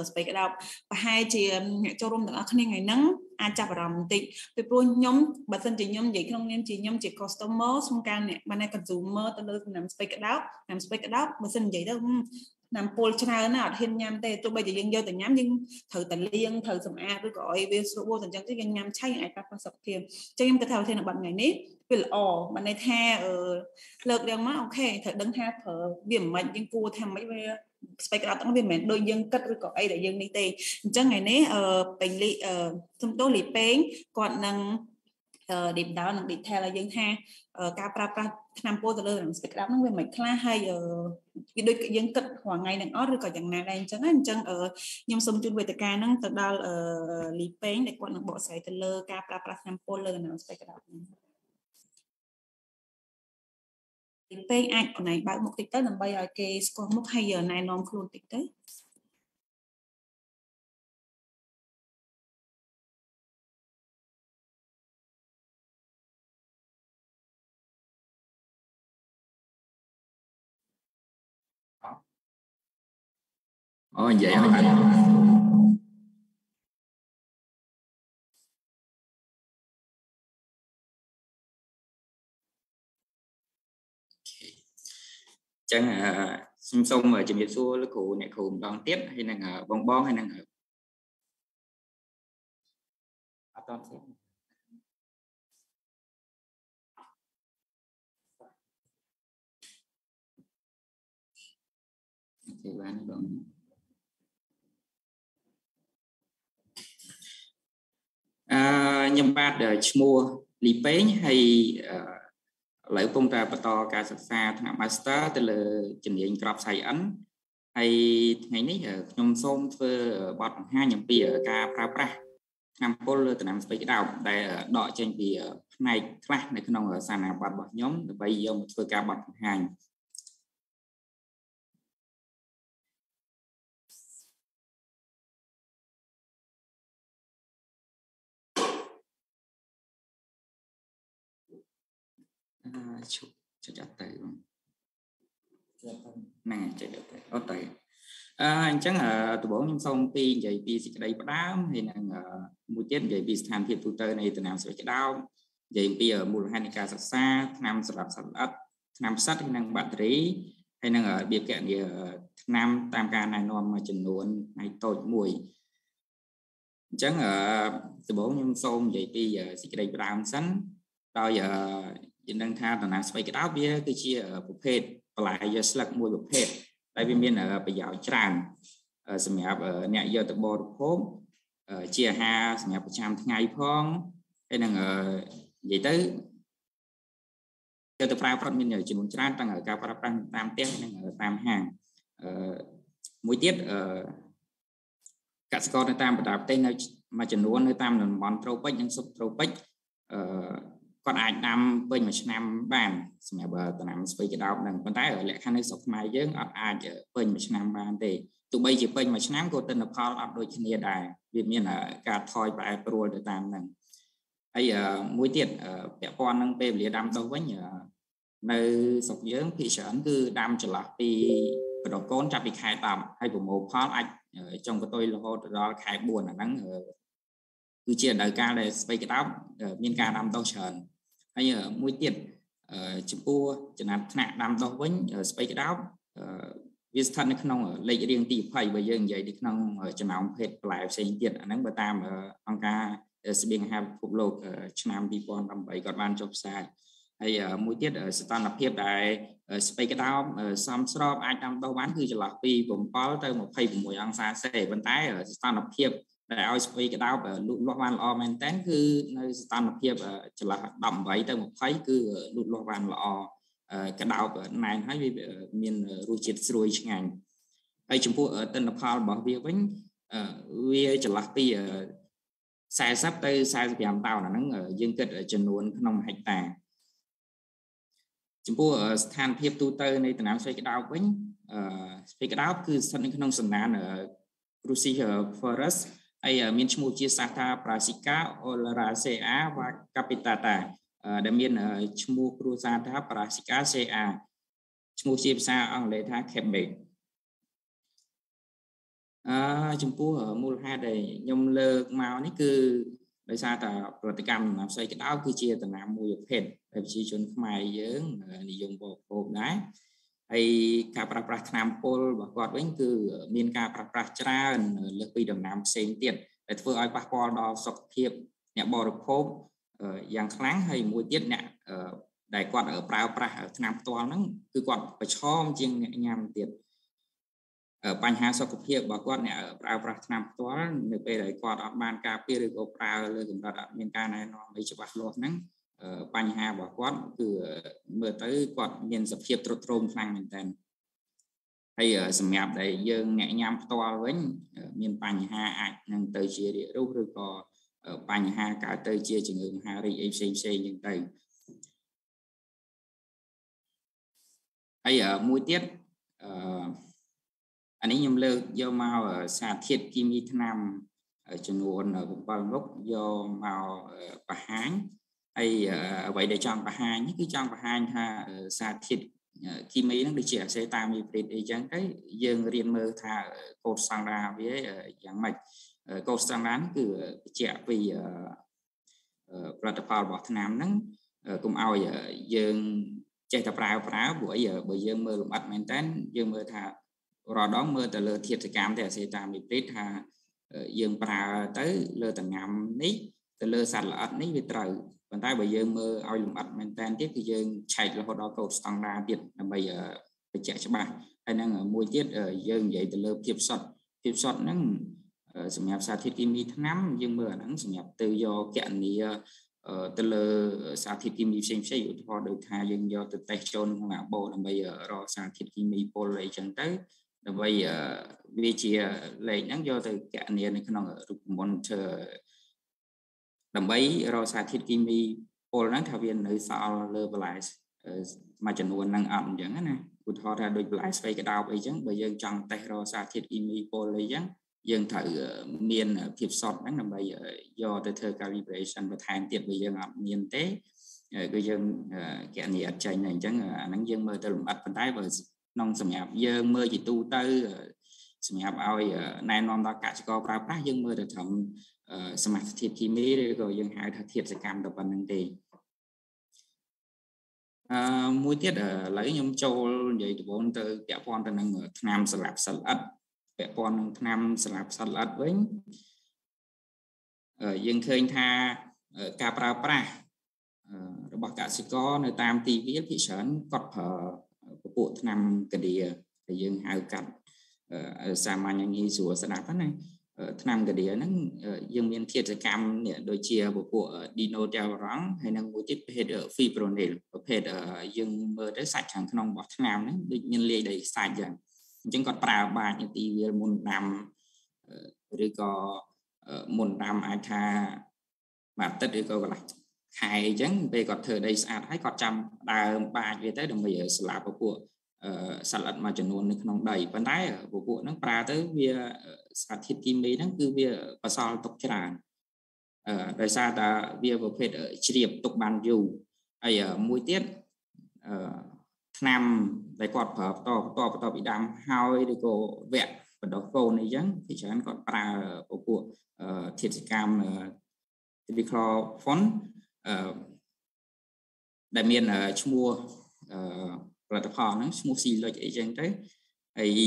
ស្ពៃក្តោបប្រហែលជាអ្នកចូលរួមទាំងអស់គ្នាថ្ងៃហ្នឹងអាចចាប់អារម្មណ៍បន្តិចពីព្រោះខ្ញុំបើសិនជាខ្ញុំនិយាយក្នុងនាមជាខ្ញុំជា customer ស្មការអ្នកបានតែ consumer ទៅលើដំណាំស្ពៃក្តោបដំណាំស្ពៃក្តោបបើសិននិយាយទៅ ណាំពលច្រើនណាស់អត់ហ៊ានញ៉ាំទេទោះបីជាយើងយកទៅញ៉ាំយើងត្រូវតែលាងត្រូវសម្អាតឬក៏ឲ្យវាស្រួលតែអញ្ចឹងទៅយើងញ៉ាំឆៃអាចប៉ះពាល់សុខភាពអញ្ចឹងខ្ញុំគិតថាប្រធានបទថ្ងៃនេះវាល្អបានន័យថាលើកឡើងមកអូខេត្រូវដឹងថាប្រើវាមិនម៉េចយើងគួរថាម៉េចវាស្បែកក្តៅទាំងវាមិនមែនដូចយើងគិតឬក៏អីដែលយើងនេះទេអញ្ចឹងថ្ងៃនេះពេញលីសំទោសលីពេងគាត់នឹង deep down និង detail ឲ្យយើងថាការប្រើប្រាស់ថ្នាំពោទៅលើនឹង speak up ហ្នឹងវាមិនខ្លះហើយវាដូចយើងគិតរាល់ថ្ងៃនឹងអត់ឬក៏យ៉ាងណាដែរអញ្ចឹងអញ្ចឹងខ្ញុំសូមជូនវេទិកាហ្នឹងទៅដល់លីពេងដែលគាត់នឹងបកស្រាយទៅលើការប្រើប្រាស់ថ្នាំពោលើនឹង speak up ហ្នឹងលីពេងអាចកណៃបើកមុខតិចទៅដើម្បីឲ្យគេស្គាល់មុខហើយណែនាំខ្លួនតិចទៅ អូនិយាយឲ្យបានចឹងខ្ញុំសូមជំរាបសួរលោកគ្រូអ្នកគ្រូម្ដងទៀតហើយនឹងបងបងហើយនឹង អត់តទៀតអូខេបានបងអឺខ្ញុំបាទឈ្មោះលីពេងហើយឥឡូវកំពុងតែបន្តការសិក្សាថ្នាក់ Master ទៅលើជំនាញក្រប Science ហើយថ្ងៃនេះខ្ញុំសូមធ្វើបទបង្ហាញអំពីការប្រើប្រាស់ថ្នាំពុលលើដំណាំស្ពៃក្តោបដែលដកចេញពីផ្នែកខ្លះនៅក្នុងសារណាប័ទ្មរបស់ខ្ញុំដើម្បីយកមកធ្វើការបទបង្ហាញ ឈប់ចុចអត់ទៅហ្នឹងចុចអត់ទៅអត់ទៅអឺអញ្ចឹងដំបូងខ្ញុំសូមពីនិយាយពីសេចក្តីផ្ដើមហើយនឹងមួយទៀតនិយាយពីស្ថានភាពទូទៅនៃដំណាំស្រូវក្តោបនិយាយពីមូលហេតុនៃការសិក្សាថ្នាំសម្រាប់សត្វល្អិតថ្នាំផ្សិតហើយនិងបាក់តេរីហើយនឹងរបៀបកណនីថ្នាំតាមការណែនាំមួយចំនួនហើយតូចមួយអញ្ចឹងដំបូងខ្ញុំសូមនិយាយពីសេចក្តីផ្ដើមសិនដោយ យើងដឹងថាដំណាំស្បៃក្តោបវាគឺជាប្រភេទបន្លែយកស្លឹកមួយប្រភេទដែលវាមានប្រយោជន៍ច្រើនសម្រាប់អ្នកយកទៅបរិភោគជាអាហារសម្រាប់ប្រចាំថ្ងៃផងហើយនឹងនិយាយទៅយកទៅប្រើប្រាស់មានចំនួនច្រើនតាំងការប្រើប្រាស់តាមផ្ទះនិងតាមហាងមួយទៀតកសិករនៅតាមបណ្ដាប្រទេសនៅមួយចំនួននៅតាមតំបន់ត្រូពិកនិងសុបត្រូពិកអឺ គាត់អាចដាំពេញមួយឆ្នាំបានសម្រាប់ដំណាំស្ពៃក្តោបនឹងប៉ុន្តែលក្ខខណ្ឌនៅស្រុកខ្មែរយើងអត់អាចពេញមួយឆ្នាំបានទេទោះបីជាពេញមួយឆ្នាំក៏ទិន្នផលអត់ដូចគ្នាដែរវាមានការថយប្រែប្រួលទៅតាមហ្នឹងហើយមួយទៀតពាក់ព័ន្ធនឹងពេលវេលាដាំដុះវិញនៅស្រុកយើងភាគច្រើនគឺដាំចន្លោះពីបដកូនចាប់ពីខែ10ហើយប្រមូលផលអាចចុងកតុយរហូតដល់ខែ4អាហ្នឹង គឺជារដូវកាលដែលស្ពៃក្តោបមានការដាំដុះច្រើនហើយមួយទៀតចំពោះចំណាត់ថ្នាក់ដាំដុះវិញស្ពៃក្តោបវាស្ថិតនៅក្នុងលេខរៀងទី20បើយើងនិយាយនៅក្នុងចំណោមភេទផ្លែផ្សេងទៀតអាហ្នឹងបើតាមអង្គការស្បៀងអាហារពិភពលោកឆ្នាំ2018គាត់បានចុះផ្សាយហើយមួយទៀតស្ថានភាពដែលស្ពៃក្តោបសំស្របអាចដាំដុះបានគឺចន្លោះពី7ទៅ26អង្សាសេប៉ុន្តែស្ថានភាព ដែលឲ្យស្ពៃក្តោបលូតលាស់បានល្អមែនតើគឺនៅស្ថានភាពចន្លោះ18ទៅ20គឺលូតលាស់បានល្អក្តោបណែនហើយវាមានរសជាតិស្រួយឆ្ងាញ់ហើយចំពោះទិន្នផលរបស់វាវិញវាចន្លោះពី40ទៅ45តោនអាហ្នឹងយើងគិតចំនួនក្នុងហិកតាចំពោះស្ថានភាពទូទៅនៃដំណាំស្ពៃក្តោបវិញស្ពៃក្តោបគឺស្ថិតនៅក្នុងសំណាន Crucifer forest ហើយមានឈ្មោះជាសាស្ត្រា Brassica oleracea và capitata ដែលមានឈ្មោះគ្រួសារថា Brassica CA ឈ្មោះជាភាសាអង់គ្លេសថា Quebec អឺចំពោះមូលហេតុដែលខ្ញុំលើកមកនេះគឺដោយសារតែប្រតិកម្មដំណាំស្រីក្តៅគឺជាដំណាំមួយប្រភេទដែលប្រជាជនខ្មែរយើងនិយមបរិភោគដែរ ហើយការប្រើប្រាស់ថ្នាំពុលរបស់គាត់វិញគឺមានការប្រើប្រាស់ច្រើនលើសពីដំណាំផ្សេងទៀតដែលធ្វើឲ្យប៉ះពាល់ដល់សុខភាពអ្នកបរិភោគយ៉ាងខ្លាំងហើយមួយទៀតអ្នកដែលគាត់ប្រើប្រាស់ថ្នាំផ្ទាល់ហ្នឹងគឺគាត់ប្រឈមជាងអ្នកញ៉ាំទៀតបញ្ហាសុខភាពរបស់គាត់អ្នកប្រើប្រាស់ថ្នាំផ្ទាល់នៅពេលដែលគាត់អត់បានការពារឬក៏ប្រើលើកម្រិតអត់មានការណែនាំអីច្បាស់លាស់ហ្នឹង បញ្ហារបស់គាត់គឺមើលទៅគាត់មានសភាពទ្រុឌទ្រោមខ្លាំងមែនតើហើយសម្រាប់ដែលយើងអ្នកញ៉ាំផ្ទាល់វិញ មានបញ្ហាអាចនឹងទៅជារាគរូសឬក៏បញ្ហាកើតទៅជាជំងឺមហារីកអីផ្សេងផ្សេងចឹងទៅហើយមួយទៀតអឺអានេះខ្ញុំលើកយកមកសារធាតុគីមីថ្នាំចំនួន7មុខយកមកបង្ហាញ ហើយអ្វីដែលចង់បង្ហាញនេះគឺចង់បង្ហាញថាសារធាតុគីមីហ្នឹងដូចជាអសេតាមីព្រីតអីចឹងទៅយើងរៀនមើលថាកូដស្តង់ដាវាយ៉ាងម៉េចកូដស្តង់ដាគឺបញ្ជាក់ពីផលិតផលរបស់ថ្នាំហ្នឹងកុំឲ្យយើងចេះតែប្រើប្រើព្រោះអីបើយើងមើលលម្អិតមែនតើយើងមើលថារាល់ដងមើលទៅលើធាតុសកម្មតែអសេតាមីព្រីតថាយើងប្រើទៅលើតំណាំនេះទៅលើសត្វល្អិតនេះវាត្រូវ ប៉ុន្តែបើយើងមើលឲ្យលម្អិតមែនតើទៀតគឺយើងឆែករហូតដល់កូដស្តង់ដាទៀតដើម្បីបញ្ជាក់ច្បាស់ហើយនឹងមួយទៀតយើងនិយាយទៅលើភាពសុទ្ធភាពសុទ្ធហ្នឹងសម្រាប់សារធាតុគីមីថ្នាំយើងមើលអាហ្នឹងសម្រាប់ទៅយកកណនីទៅលើសារធាតុគីមីផ្សេងផ្សេងឧទាហរណ៍ដូចថាយើងយកទៅតេស្តចូលក្នុងអាបូដើម្បីរកសារធាតុគីមីពុលអីចឹងទៅដើម្បីវាជាលេខហ្នឹងយកទៅកណនីនៅក្នុងរូបមន្ត ដើម្បីរកសារធាតុគីមីពុលហ្នឹងថាវានៅសល់លើបន្លែមួយចំនួនហ្នឹងអត់អញ្ចឹងណាឧទាហរណ៍ថាដូចបន្លែស្វ័យក្តោបអីចឹងបើយើងចង់តេស្តរកសារធាតុគីមីពុលអីចឹងយើងត្រូវមានភាពសតហ្នឹងដើម្បីយកទៅធ្វើ calibration បន្ថែមទៀតបើយើងអត់មានទេគឺយើងកណនីអត់ចេញទេអញ្ចឹងអាហ្នឹងយើងមើលទៅលម្អិតប៉ុន្តែបើក្នុងសម្រាប់យើងមើលជាទូទៅសម្រាប់ឲ្យណែនាំដល់កសិករប្រើប្រាស់យើងមើលទៅត្រឹម សមាសធាតុគីមីឬក៏យើងហៅថាធាតុសកម្មតែប៉ុណ្្នឹងទេអឺមួយទៀតឥឡូវខ្ញុំចូលនិយាយដំបូងទៅពាក់ព័ន្ធទៅនឹងថ្នាំសម្រាប់សិលអិតពាក់ព័ន្ធនឹងថ្នាំសម្រាប់សិលអិតវិញយើងឃើញថាការប្រើប្រាស់របស់កសិករនៅតាមទីវាលភាគច្រើនគាត់ប្រើពពួកថ្នាំកាឌីដែលយើងហៅកាត់សាមញ្ញងាយស្រួលស្ដាប់ណា ថ្នាំកាឌីហ្នឹងយើងមានធាតុសកម្មនេះដូចជាពពួក dinoteron ហើយនិងមួយទៀតប្រភេទ fipronil ប្រភេទយើងមើលទៅសាច់ខាងក្នុងរបស់ថ្នាំហ្នឹងដូចមានលាយដីសាច់យ៉ាងអញ្ចឹងគាត់ប្រើបាចនាទីវាមុនដាំឬក៏មុនដាំអាចថាមួយអាទិត្យឬក៏កន្លះខែអញ្ចឹងពេលគាត់ធ្វើដីស្អាតហើយគាត់ចាំដើមបាចវាទៅដើម្បីស្លាប់ពពួកសត្វល្អិតមួយចំនួននៅក្នុងដីប៉ុន្តែពពួកហ្នឹងប្រើទៅវា សារធាតុគីមីហ្នឹងគឺវាបសល់ទុកច្រើនអឺដោយសារតែវាប្រភេទជ្រាបទុកបានយូរហើយមួយទៀតអឺឆ្នាំដែលគាត់ប្រើបន្តបន្តបន្តពីដើមហើយឬក៏វគ្គបណ្ដោះកូនអីចឹងពីច្រើនគាត់ប្រើពពួកធាតុសកម្ម triclofon អឺដែលមានឈ្មោះអឺផលិតផលហ្នឹងឈ្មោះស៊ីលុចអីចឹងទៅហើយ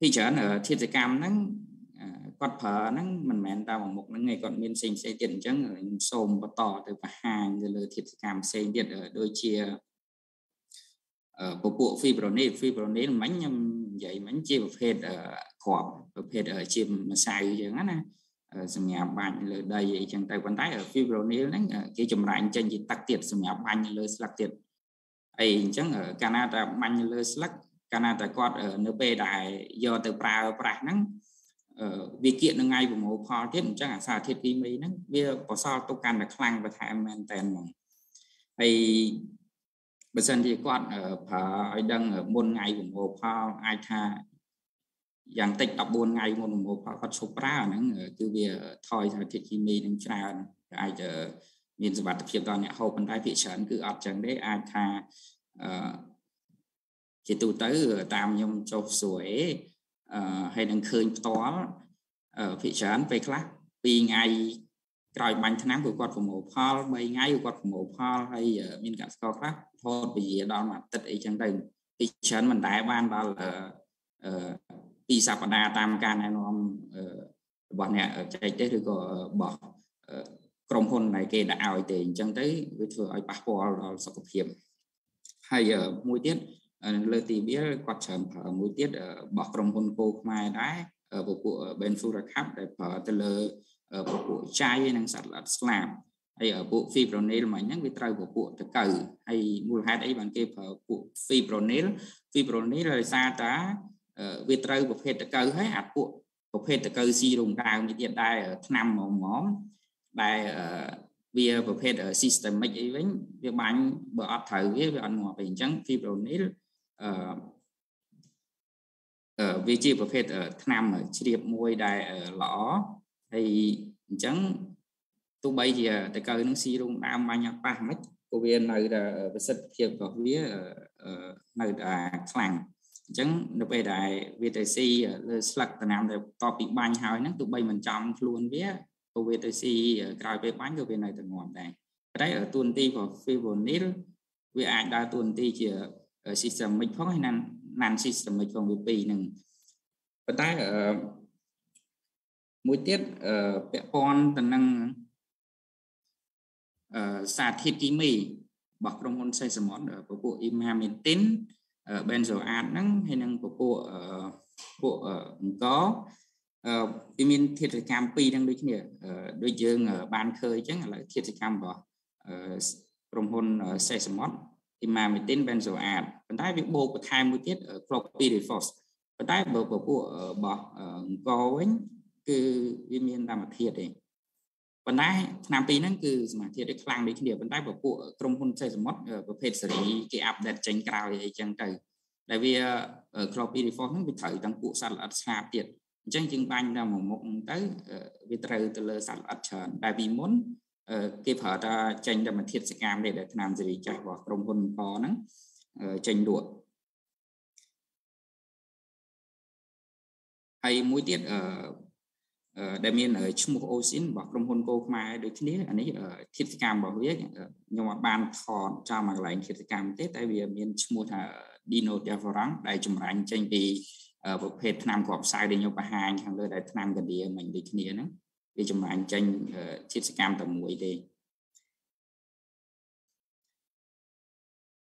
ពីច្រើនធាតុកម្មហ្នឹងគាត់ប្រើហ្នឹងមិនមែនតែមួយមុខហ្នឹងឯងគាត់មានផ្សេងផ្សេងទៀតអញ្ចឹងខ្ញុំសូមបន្តទៅបង្ហាញទៅលើធាតុកម្មផ្សេងទៀតដូចជាពពួក fibronil fibronil មិញខ្ញុំនិយាយមិញជាប្រភេទគ្រាប់ប្រភេទជាម្សៅអញ្ចឹងណាសម្រាប់បាញ់លើដីអីចឹងទៅប៉ុន្តែ fibronil ហ្នឹងគេចម្រាញ់ចេញជាទឹកទៀតសម្រាប់បាញ់លើស្លឹកទៀតអីអញ្ចឹងកាលណាតែបាញ់លើស្លឹក កាលណាតែគាត់នៅពេលដែលយកទៅប្រើប្រាស់ហ្នឹងវាគៀកនឹងថ្ងៃប្រមូលផលទៀតអញ្ចឹងអាសារធាតុគីមីហ្នឹងវាបសល់ទុកកាន់តែខ្លាំងបន្ថែមមែនតែនហ្មងហើយបើសិនជាគាត់ប្រើឲ្យដឹងមុនថ្ងៃប្រមូលផលអាចថាយ៉ាងតិច14ថ្ងៃមុនប្រមូលផលគាត់ឈប់ប្រើហ្នឹងគឺវាថយសារធាតុគីមីនឹងច្រើនអាចមានសុវត្ថិភាពដល់អ្នកហូបប៉ុន្តែភាគច្រើនគឺអត់ចឹងទេអាចថាអឺ ជាទូទៅតាមខ្ញុំចុះសួរអេអឺហើយនឹងឃើញផ្ទាល់អឺភាគច្រើនពេលខ្លះ2ថ្ងៃក្រោយបាញ់ឆ្នាំគឺគាត់ប្រមូលផល3ថ្ងៃគាត់ប្រមូលផលហើយមានកសិករខ្លះថតពជាដល់មួយអាទិត្យអីចឹងទៅពីច្រើនមិនដែលបានដល់អឺពីសប្តាហ៍តាមការណែនាំរបស់អ្នកចែកទេឬក៏របស់ក្រុមហ៊ុនដែលគេដាក់ឲ្យទេអញ្ចឹងទៅវាធ្វើឲ្យប៉ះពាល់ដល់សុខភាពហើយមួយទៀត លើទីវាគាត់ច្រើនប្រើមួយទៀតរបស់ក្រុមហ៊ុនគោខ្មែរដែរពពួក Benfura Cup ដែលប្រើទៅលើពពួកចៃនិងសត្វល្អិតស្លាប់ហើយពួក fipronil មកហ្នឹងវាត្រូវពពួកតកៅហើយមូលហេតុអីបានគេប្រើពួក fipronil fipronil ដោយសារតាវាត្រូវប្រភេទតកៅហើយអាពួកប្រភេទតកៅស៊ីរោងដើមនេះទៀតដែរឆ្នាំហ្មងហ្មងដែលវាប្រភេទ systemic អីវិញវាបាញ់បើអត់ត្រូវវាវាអត់ងាប់ទេអញ្ចឹង fipronil អឺវាជាប្រភេទថ្នាំជ្រាបមួយដែលល្អហើយអញ្ចឹងទោះបីជាតកៅនឹងស៊ីរោងដើមបាញ់អត់ប៉ះមិនក៏វានៅតែប្រសិទ្ធភាពរបស់វានៅតែខ្លាំងអញ្ចឹងនៅពេលដែលវាទៅស៊ីលើស្លឹកដំណាំដែលតបពីបាញ់ហើយហ្នឹងទោះបីមិនចំខ្លួនវាក៏វាទៅស៊ីក្រោយពេលបាញ់ក៏វានៅតែងាប់ដែរតែទួនាទីរបស់ fivonil វាអាចដើរទួនាទីជា systemic ផងហើយ non systemic ផងវាពីរហ្នឹងប៉ុន្តែមួយទៀតពាក់ព័ន្ធទៅនឹងសារធាតុគីមីរបស់ក្រុមហ៊ុនសេសមុទ្រពពួក imametin benzoate ហ្នឹងហើយនឹងពពួកពួកអង្គវាមានធាតុកម្មពីរហ្នឹងដូចគ្នាដូចយើងបានឃើញអញ្ចឹងឥឡូវធាតុកម្មរបស់ក្រុមហ៊ុនសេសមុទ្រ imametin benzoate ប៉ុន្តែវាបូកបន្ថែមមួយទៀត chlorpyrifos ប៉ុន្តែបើពពួករបស់អង្គវិញគឺវាមានធម្មធាតុទេប៉ុន្តែឆ្នាំពីរហ្នឹងគឺសមាធិដូចខ្លាំងដូចគ្នាប៉ុន្តែពពួកក្រុមហ៊ុនសេសមុទ្រប្រភេទសេរីគេអាប់ដេតចេញក្រោយអីចឹងទៅដែលវា chlorpyrifos ហ្នឹងវាត្រូវទាំងពួកសត្វល្អិតស្លាបទៀតអញ្ចឹងជាងបាញ់ដល់មួយមុខទៅវាត្រូវទៅលើសត្វល្អិតច្រើនតែពីមុន គេប្រើតែចេញតែមួយធាតុសកម្មនេះដែលថ្នាំសេរីចាស់របស់ក្រុមហ៊ុនកហ្នឹងចេញលក់ហើយមួយទៀតអឺដែលមានឈ្មោះអូស៊ីនរបស់ក្រុមហ៊ុនកោខ្មែរដូចគ្នាអានេះធិតកម្មរបស់វាខ្ញុំអត់បានថតចាំមកកន្លែងធិតកម្មទេតែវាមានឈ្មោះថា Dino Devorang ដែលចម្រាញ់ចេញពីប្រភេទថ្នាំគ្រាប់ផ្សាយដែលខ្ញុំបង្ហាញខាងលើដែលថ្នាំកាឌៀមិញដូចគ្នាហ្នឹង វាចម្រាញ់ចេញធិតកម្មតែមួយទេ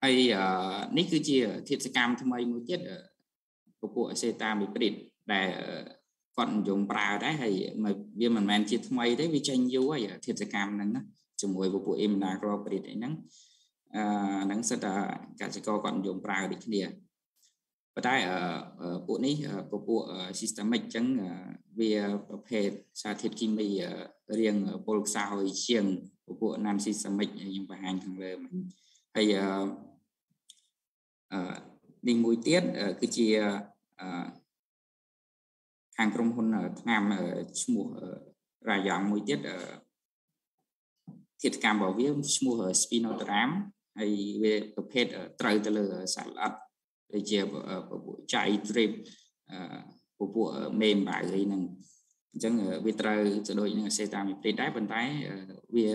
ហើយនេះគឺជាធិតកម្មថ្មីមួយទៀតពពួកអសេតាមីព្រីតដែលគាត់និយមប្រើដែរហើយវាមិនមែនជាថ្មីទេវាចេញយូរហើយធាតុកម្មហ្នឹងណាជាមួយពពួក imidacloprid អីហ្នឹងអឺហ្នឹងសិតតែកសិករគាត់និយមប្រើដូចគ្នា ប៉ុន្តែពួកនេះពពួក systemic អញ្ចឹងវាប្រភេទសារធាតុគីមីរៀងពលខ្សោយជាងពពួក non systemic ខ្ញុំបង្ហាញខាងលើមិញហើយអឺនេះមួយទៀតគឺជាអឺខាងក្រុមហ៊ុនថ្នាំឈ្មោះរាយ៉ាងមួយទៀតធាតុកម្មរបស់វាឈ្មោះ Spinoteram ហើយវាប្រភេទត្រូវទៅលើសត្វល្អិត ដូចជាពពួកចៃ trip ពពួកមេអំបៅអីហ្នឹងអញ្ចឹងវាត្រូវទៅដូចនឹងអសេតាមីព្រីតដែរប៉ុន្តែវា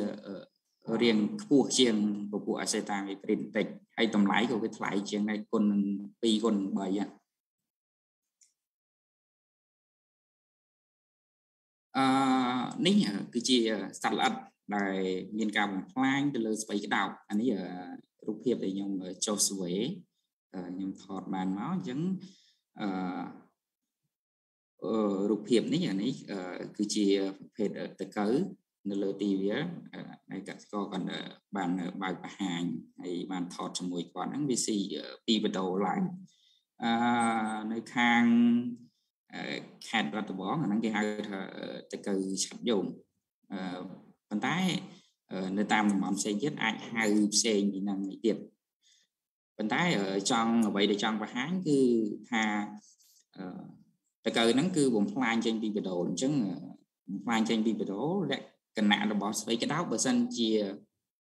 រៀងខ្ពស់ជាងពពួកអសេតាមីព្រីតបន្តិចហើយតម្លៃក៏វាថ្លៃជាងដែរគុណ2គុណ3ហ្នឹងអឺនេះគឺជាសត្វល្អិតដែលមានការបំផ្លាញទៅលើស្បៃក្តោបអានេះរូបភាពដែលខ្ញុំចុះ survey ខ្ញុំថតបានមកអញ្ចឹងអឺរូបភាពនេះអានេះគឺជាប្រភេទតកៅនៅលើទីវាហើយកសិករគាត់បានបើកបង្ហាញហើយបានថតជាមួយគាត់ហ្នឹងវាស៊ីពីបដូរឡើងអឺនៅខាងខេត្តបាត់ដំបងអាហ្នឹងគេហៅថាតកៅឆាប់យងអឺប៉ុន្តែនៅតាមតំបន់ផ្សេងទៀតអាចហៅផ្សេងពីហ្នឹងទៀត ប៉ុន្តែចង់អ្វីដែលចង់បង្ហាញគឺថាតកៅហ្នឹងគឺបំផ្លាញចេញពីបដូលអញ្ចឹងបំផ្លាញចេញពីបដូលលក្ខគណៈរបស់ស្វ័យក្តោបបើសិនជា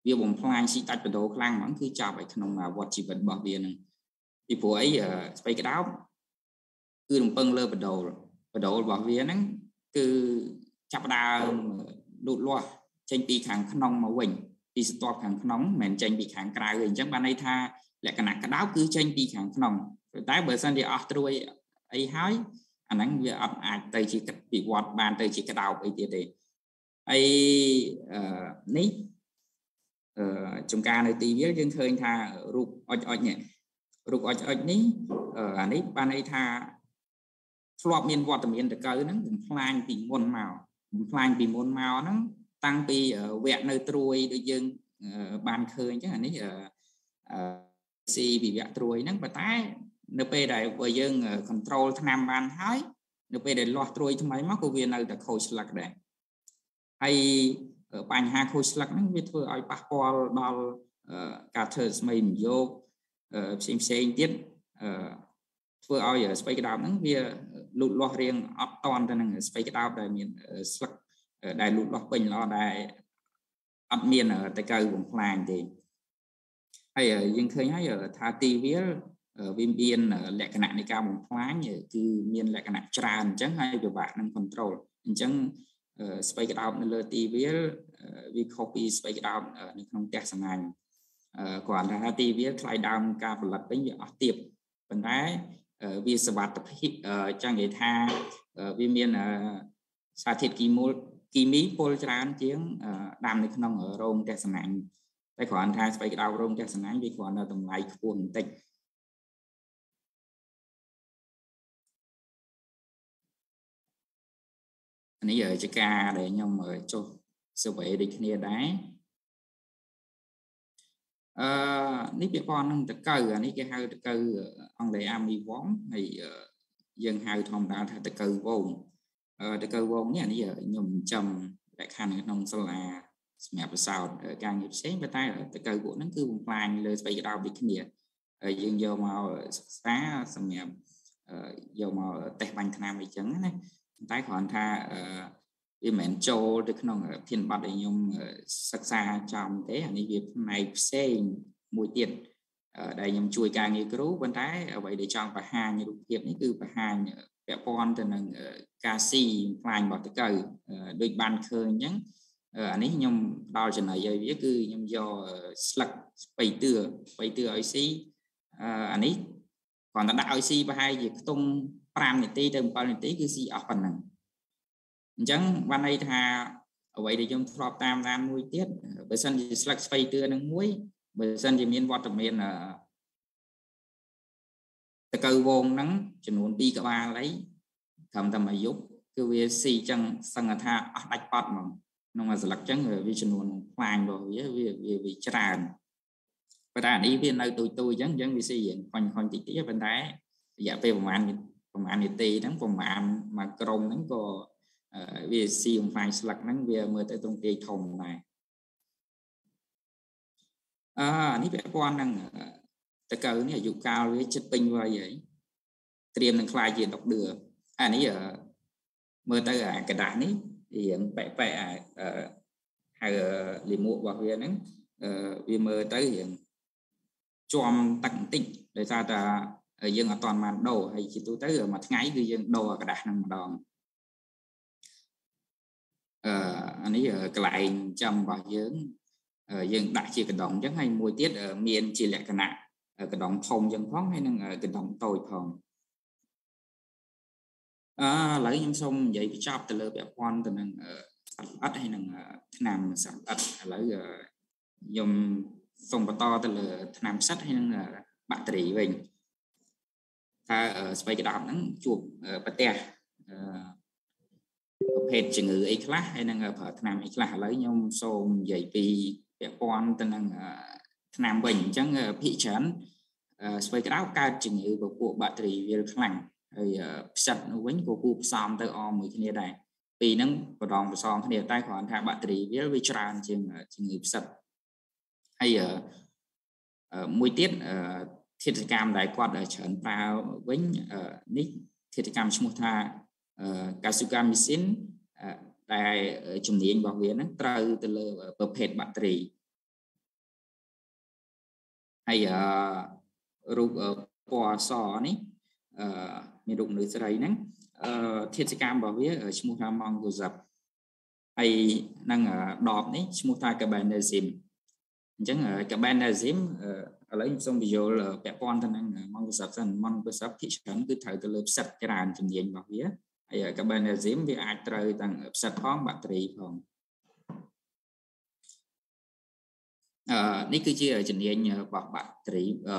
វាបំផ្លាញស៊ីដាច់បដូរខ្លាំងហ្មងគឺចាប់ឲ្យក្នុងវត្តជីវិតរបស់វានឹងពីព្រោះអីស្វ័យក្តោបគឺរំពឹងលើបដូលបដូលរបស់វាហ្នឹងគឺចាប់ដើមលូតលាស់ចេញពីខាងក្នុងមកវិញពីស្ទាប់ខាងក្នុងមិនមែនចេញពីខាងក្រៅទេអញ្ចឹងបានន័យថា លក្ខណៈក្តៅគឺចេញពីខាងក្នុងតែបើសិនជាអស់ត្រួយអីហើយអាហ្នឹងវាអត់អាចទៅជាពិវត្តបានទៅជាក្តោបអីទៀតទេហើយនេះអឺចំការនៅទីវាលយើងឃើញថារូបអុចអុចនេះរូបអុចអុចនេះអានេះបានន័យថាធ្លាប់មានវត្តមានតកៅហ្នឹងបំផ្លាញពីមុនមកបំផ្លាញពីមុនមកហ្នឹងតាំងពីវគ្គនៅត្រួយដូចយើងបានឃើញអញ្ចឹងអានេះអឺ ស៊ីពីវគ្គត្រួយហ្នឹងប៉ុន្តែ នៅពេលដែលយើង control ឆ្នាំបានហើយនៅពេលដែលលាស់ត្រួយថ្មីមកក៏វានៅតែខូចស្លឹកដែរហើយបញ្ហាខូចស្លឹកហ្នឹងវាធ្វើឲ្យប៉ះពាល់ដល់ការធ្វើស្មីមយោគផ្សេងផ្សេងទៀតធ្វើឲ្យស្បៃក្តោបហ្នឹងវាលូតលាស់រៀងអត់តន់ទៅនឹងស្បៃក្តោបដែលមានស្លឹកដែលលូតលាស់ពេញល្អដែលអត់មានតកៅបំផ្លាញទេ ហើយយើងឃើញហើយថាទីវាលវាមានលក្ខណៈនៃការបំផ្លាញគឺមានលក្ខណៈច្រើនអញ្ចឹងហើយពិបាកនឹង control អញ្ចឹងស្បៃក្តោបនៅលើទីវាលវាខុសពីស្បៃក្តោបនៅក្នុងផ្ទះសំណាញ់គ្រាន់តែថាទីវាលថ្លៃដើមការផលិតវិញវាអស់ទាបប៉ុន្តែវាសវត្ថភាពចង់និយាយថាវាមានសារធាតុគីមូលគីមីពុលច្រើនជាងដាំនៅក្នុងរោងផ្ទះសំណាញ់ តែគ្រាន់ថាស្បៃក្តោបរោងផ្ទះសំណាញ់វាគ្រាន់តែតម្លៃខ្ពស់បន្តិចនេះជាការដែលខ្ញុំចុះ survey ដូចគ្នាដែរអឺនេះពាក់ព័ន្ធនឹងតកៅអានេះគេហៅតកៅអង់គ្លេស army worm ហើយយើងហៅធម្មតាថាតកៅវងអឺតកៅវងនេះអានេះខ្ញុំចំលក្ខខណ្ឌក្នុងសាលា សម្រាប់ប្រសោតការងារផ្សេងប៉ុន្តែតកៅពួកហ្នឹងគឺបំផ្លាញលើស្បែកក្តោបដូចគ្នាហើយយើងយកមកសិក្សាសម្រាប់យកមកតេស្តបាញ់ថ្នាំអីចឹងណាតែគ្រាន់ថាវាមិនមែនចូលទៅក្នុងធានបတ်ដែលខ្ញុំសិក្សាចំទេអានេះវាផ្នែកផ្សេងមួយទៀតដែលខ្ញុំជួយការងារគ្រូប៉ុន្តែអ្វីដែលចង់បង្ហាញរូបភាពនេះគឺបង្ហាញពាក់ព័ន្ធទៅនឹងការស៊ីផ្លាញរបស់តកៅដូចបានឃើញអញ្ចឹង អានេះខ្ញុំផ្ដល់ចំណៃឲ្យវាគឺខ្ញុំយកស្លឹកស្បៃទឿស្បៃទឿឲ្យស៊ីអានេះគ្រាន់តែដាក់ឲ្យស៊ីប្រហែលជាខ្ទង់5នាទីទៅ7នាទីគឺស៊ីអស់ប៉ុណ្ណឹងអញ្ចឹងបានន័យថាអ្វីដែលខ្ញុំធ្លាប់តាមដានមួយទៀតបើសិនជាស្លឹកស្វ័យទឿនឹងមួយបើសិនជាមានវត្តមានតកៅវងហ្នឹងចំនួន2ក្បាលអីត្រឹមតែមួយយប់គឺវាស៊ីចឹងសឹងថាអស់ដាច់ប៉ត់ហ្មង ក្នុងមួយស្លឹកចឹងវាចំនួនខ្លាញរបស់វាវាវាច្រើនប៉ុន្តែអានេះវានៅទូចទូចចឹងអញ្ចឹងវាស៊ីរៀងខ្វាញ់ខ្វាញ់តិចតិចប៉ុន្តែរយៈពេលប្រហែលប្រហែលនាទីហ្នឹងប្រហែលមួយក្រុមហ្នឹងក៏វាស៊ីអំផ្លាញស្លឹកហ្នឹងវាមើលទៅទ្រង់ទាយធំដែរអឺនេះពាក់ព័ន្ធនឹងតកៅនេះអាយុកាលវាចិត្តពេញវ័យហើយត្រៀមនឹងខ្លាយជាដុកឌឺអានេះមើលទៅអាกระดาษនេះ រៀងប៉ែប៉ែអាហៅលីមួករបស់វាហ្នឹងវាមើលទៅរៀងជាប់ទឹកបន្តិចដោយសារតែយើងអត់ទាន់បានដោហើយជាទូទៅមួយថ្ងៃគឺយើងដោអាក្រដាស់ហ្នឹងម្ដងអឺអានេះកន្លែងចាំរបស់យើងយើងដាក់ជាកណ្ដុងអញ្ចឹងហើយមួយទៀតមានជាលក្ខណៈកណ្ដុងធំអញ្ចឹងផងហើយនឹងកណ្ដុងតូចផង អឺឥឡូវខ្ញុំសូមនិយាយបញ្ចប់ទៅលើពាក់ព័ន្ធទៅនឹងសត្វល្អិតហើយនឹងឆ្នាំសត្វល្អិតឥឡូវខ្ញុំសូមបន្តទៅលើឆ្នាំផ្សិតហើយនឹងបាក់តេរីវិញថាស្បែកក្តាប់ហ្នឹងជួបប្រទះប្រភេទជំងឺអីខ្លះហើយនឹងប្រើថ្នាំអីខ្លះឥឡូវខ្ញុំសូមនិយាយពីពាក់ព័ន្ធទៅនឹងថ្នាំវិញអញ្ចឹងភាគច្រើនស្បែកក្តៅកើតជំងឺពពួកបាក់តេរីវីលខ្លាំង ហើយផ្សិតនោះវិញក៏គូផ្សំទៅអមមួយគ្នាដែរពីហ្នឹងបដងផ្សំគ្នាតែគ្រាន់ថាបាក់តេរីវីលវាច្រើនជាងជំងឺផ្សិតហើយមួយទៀតធាតុកម្មដែលគាត់ច្រើនប្រើវិញនេះធាតុកម្មឈ្មោះថាកាស៊ូកាមីស៊ីនតែជំនាញរបស់វាហ្នឹងត្រូវទៅលើប្រភេទបាក់តេរីហើយអឺរូបពណ៌អសនេះអឺ មានរូបមនុស្សស្រីហ្នឹងអឺធាតុសកម្មរបស់វាឈ្មោះថា Mongozab ហើយនឹងដបនេះឈ្មោះថា Cabernet អញ្ចឹង Cabernet ឥឡូវខ្ញុំសូមបញ្យល់ពាក់ព័ន្ធទៅនឹង Mongozab សិន Mongozab ភាគច្រើនគឺត្រូវទៅលើផ្សិតច្រើនជំនាញរបស់វាហើយ Cabernet វាអាចត្រូវទាំងផ្សិតផងបាក់តេរីផងអឺនេះគឺជាជំនាញរបស់បាក់តេរីអឺ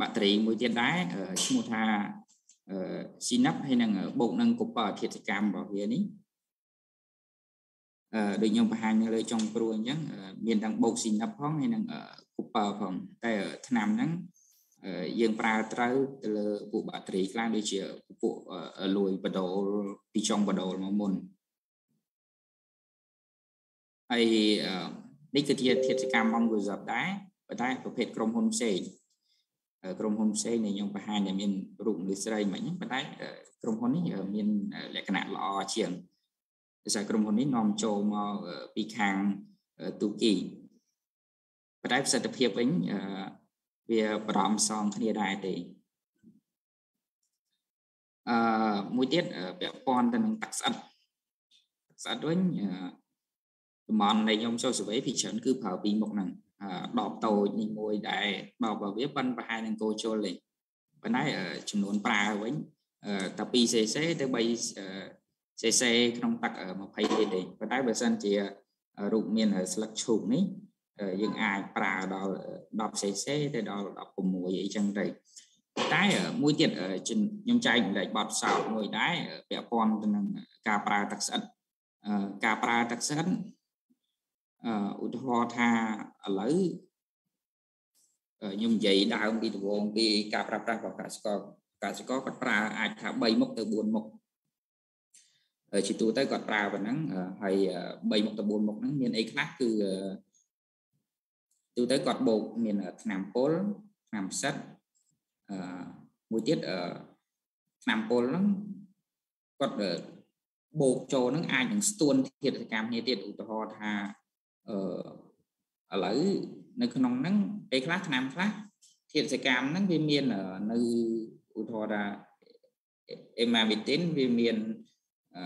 បាក់តេរីមួយទៀតដែរឈ្មោះថា អឺស៊ីណាប់ហើយនឹងបូកនឹងកុបធាតុកម្មរបស់វានេះអឺដូចខ្ញុំបង្ហាញនៅលើចុងព្រួអញ្ចឹងមានទាំងបូកស៊ីណាប់ផងហើយនឹងកុបផងតែឆ្នាំហ្នឹងយើងប្រើត្រូវទៅលើពួកបាក់តេរីខ្លះដូចជាពួកលួយបដូលពីចុងបដូលមកមុនហើយនេះគឺជាធាតុកម្ម Mongozab ដែរប៉ុន្តែប្រភេទក្រុមហ៊ុនផ្សេង ក្រុមហ៊ុនផ្សេងដែលខ្ញុំបង្ហាញដែលមានរូបមនុស្សស្រីមិញប៉ុន្តែក្រុមហ៊ុននេះមានលក្ខណៈល្អជាងដោយសារក្រុមហ៊ុននេះនាំចូលមកពីខាងទូគីប៉ុន្តែប្រសិទ្ធភាពវិញវាបរំសងគ្នាដែរទេអឺមួយទៀតពាក់ព័ន្ធទៅនឹងទឹកស្អិតទឹកស្អិតវិញតំបន់នៃខ្ញុំចូលសវេពីច្រើនគឺប្រើពីមុខហ្នឹង ដបតូចនេះមួយដែរដបរបស់វាប៉ុនប្រហែលនឹងគោជលទេប៉ុន្តែចំនួនប្រើវិញតែ 2 cc ទៅ 3 cc ក្នុងទឹក20លីត្រទេប៉ុន្តែបើសិនជារូបមានស្លឹកឈូកនេះយើងអាចប្រើដល់ 10 cc ទៅដល់16អីចឹងទៅតែមួយទៀតខ្ញុំចែកម្លែកបទសោតមួយដែរពាក់ព័ន្ធទៅនឹងការប្រើទឹកស្អិតការប្រើទឹកស្អិត ឧទាហរណ៍ថាឥឡូវខ្ញុំនិយាយដើមពីដំបូងពីការប្រើប្រាស់របស់កសិករកសិករគាត់ប្រើអាចថា3មុខទៅ4មុខជាទូទៅគាត់ប្រើប៉ុណ្ណឹងហើយ3មុខទៅ4មុខហ្នឹងមានអីខ្លះគឺទូទៅគាត់បូកមានថ្នាំពុលថ្នាំផ្សិតអឺមួយទៀតថ្នាំពុលហ្នឹងគាត់បូកចូលហ្នឹងអាចនឹងស្ទួនធាតុកម្មគ្នាទៀតឧទាហរណ៍ថា អឺឥឡូវនៅក្នុងហ្នឹងពេលខ្លះឆ្នាំខ្លះធាតុសកម្មហ្នឹងវាមាននៅឧទាហរណ៍ថាអេម៉ាវីទីនវាមានអឺ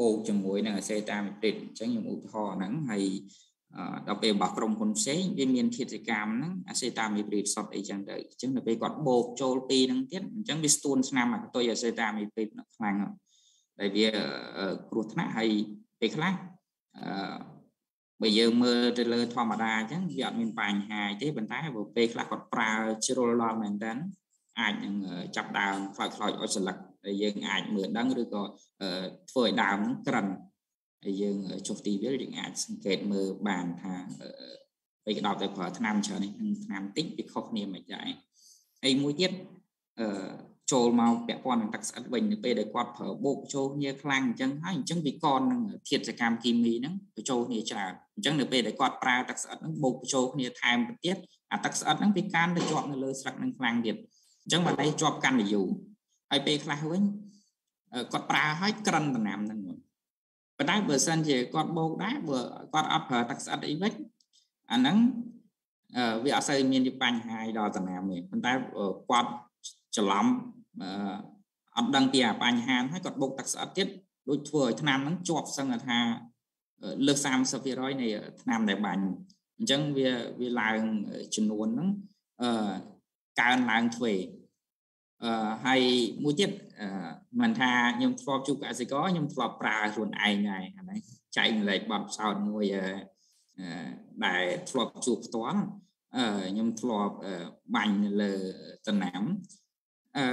បូកជាមួយនឹងអសេតាមីព្រីតអញ្ចឹងខ្ញុំឧទាហរណ៍ហ្នឹងហើយដល់ពេលរបស់ក្រុមហ៊ុនផ្សេងវាមានធាតុកម្មហ្នឹងអាសេតាមីព្រីតសុតអីចឹងទៅអញ្ចឹងដល់ពេលគាត់បូកចូលពីហ្នឹងទៀតអញ្ចឹងវាស្ទួនស្នាមអាកតុយអាសេតាមីព្រីតខ្លាំងដែលវាគ្រោះថ្នាក់ហើយពេលខ្លះអឺ បើយើងមើលទៅលើធម្មតាអញ្ចឹងវាអត់មានបញ្ហាទេប៉ុន្តែបើពេលខ្លះគាត់ប្រើជ្រុលដល់មែនតើអាចនឹងចាប់ដើមខ្លោចខ្លោចអុចស្លឹកដែលយើងអាចមើលដឹងឬក៏ធ្វើឲ្យដើមនឹងក្រិនហើយយើងចុះទីវាលយើងអាចសង្កេតមើលបានថាពេលក្តោបទៅប្រើថ្នាំច្រើននេះនិងថ្នាំតិចវាខុសគ្នាមិនដែរហើយមួយទៀតអឺ ចូលមកពាក់ព័ន្ធនឹងទឹកស្អិតវិញនៅពេលដែលគាត់ប្រើបូកចូលគ្នាខ្លាំងអញ្ចឹងហើយអញ្ចឹងវាកននឹងធាតុសកម្មគីមីហ្នឹងបញ្ចូលគ្នាច្រើនអញ្ចឹងនៅពេលដែលគាត់ប្រើទឹកស្អិតហ្នឹងបូកបញ្ចូលគ្នាថែមទៅទៀតអាទឹកស្អិតហ្នឹងវាកាន់ទៅជាប់នៅលើស្លឹកហ្នឹងខ្លាំងទៀតអញ្ចឹងបានតែជាប់កាន់ទៅយូរហើយពេលខ្លះវិញគាត់ប្រើឲ្យក្រិនដំណាំហ្នឹងប៉ុន្តែបើសិនជាគាត់បូកដែរបើគាត់អត់ប្រើទឹកស្អិតអីវិញអាហ្នឹងវាអត់សូវមានបញ្ហាដល់ដំណាំទេប៉ុន្តែគាត់ច្រឡំ អត់ដឹងពីអាបញ្ហាហើយគាត់បុកទឹកស្អិតទៀតដូចធ្វើឲ្យថ្នាំហ្នឹងជាប់សឹងថាលើស30%នៃថ្នាំដែលបាញ់អញ្ចឹងវាវាឡើងចំនួនហ្នឹងអឺកើនឡើងទ្វេអឺហើយមួយទៀតមិនថាខ្ញុំធ្លាប់ជួបកសិករខ្ញុំធ្លាប់ប្រើខ្លួនឯងដែរអានេះចែកម្លែកបទផ្សោតមួយដែលធ្លាប់ជួបផ្ទាល់អឺខ្ញុំធ្លាប់បាញ់នៅលើតំណាំ អឺ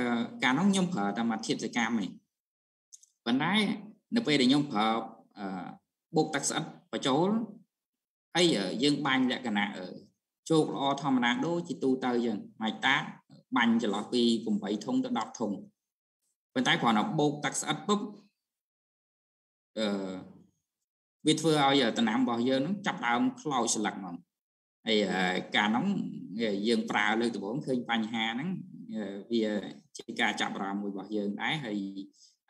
កាលនោះខ្ញុំប្រើតែមកធាតុសកម្មឯងប៉ុន្តែនៅពេលដែលខ្ញុំប្រើអឺបុកទឹកស្អិតបញ្ចូលហើយយើងបាញ់លក្ខណៈជោគល្អធម្មតាដូចជាទូទៅយើងម៉ាច់តាបាញ់ចន្លោះពី8ធុងទៅ10ធុងប៉ុន្តែគ្រាន់តែបូកទឹកស្អិតពុបអឺវាធ្វើឲ្យតំណាំរបស់យើងនឹងចាប់ដើមខ្លោចស្លឹកហ្មងហើយកាលហ្នឹងយើងប្រើលើកដំបូងឃើញបញ្ហាហ្នឹង វាជាការចាប់អារម្មណ៍មួយរបស់យើងដែរហើយ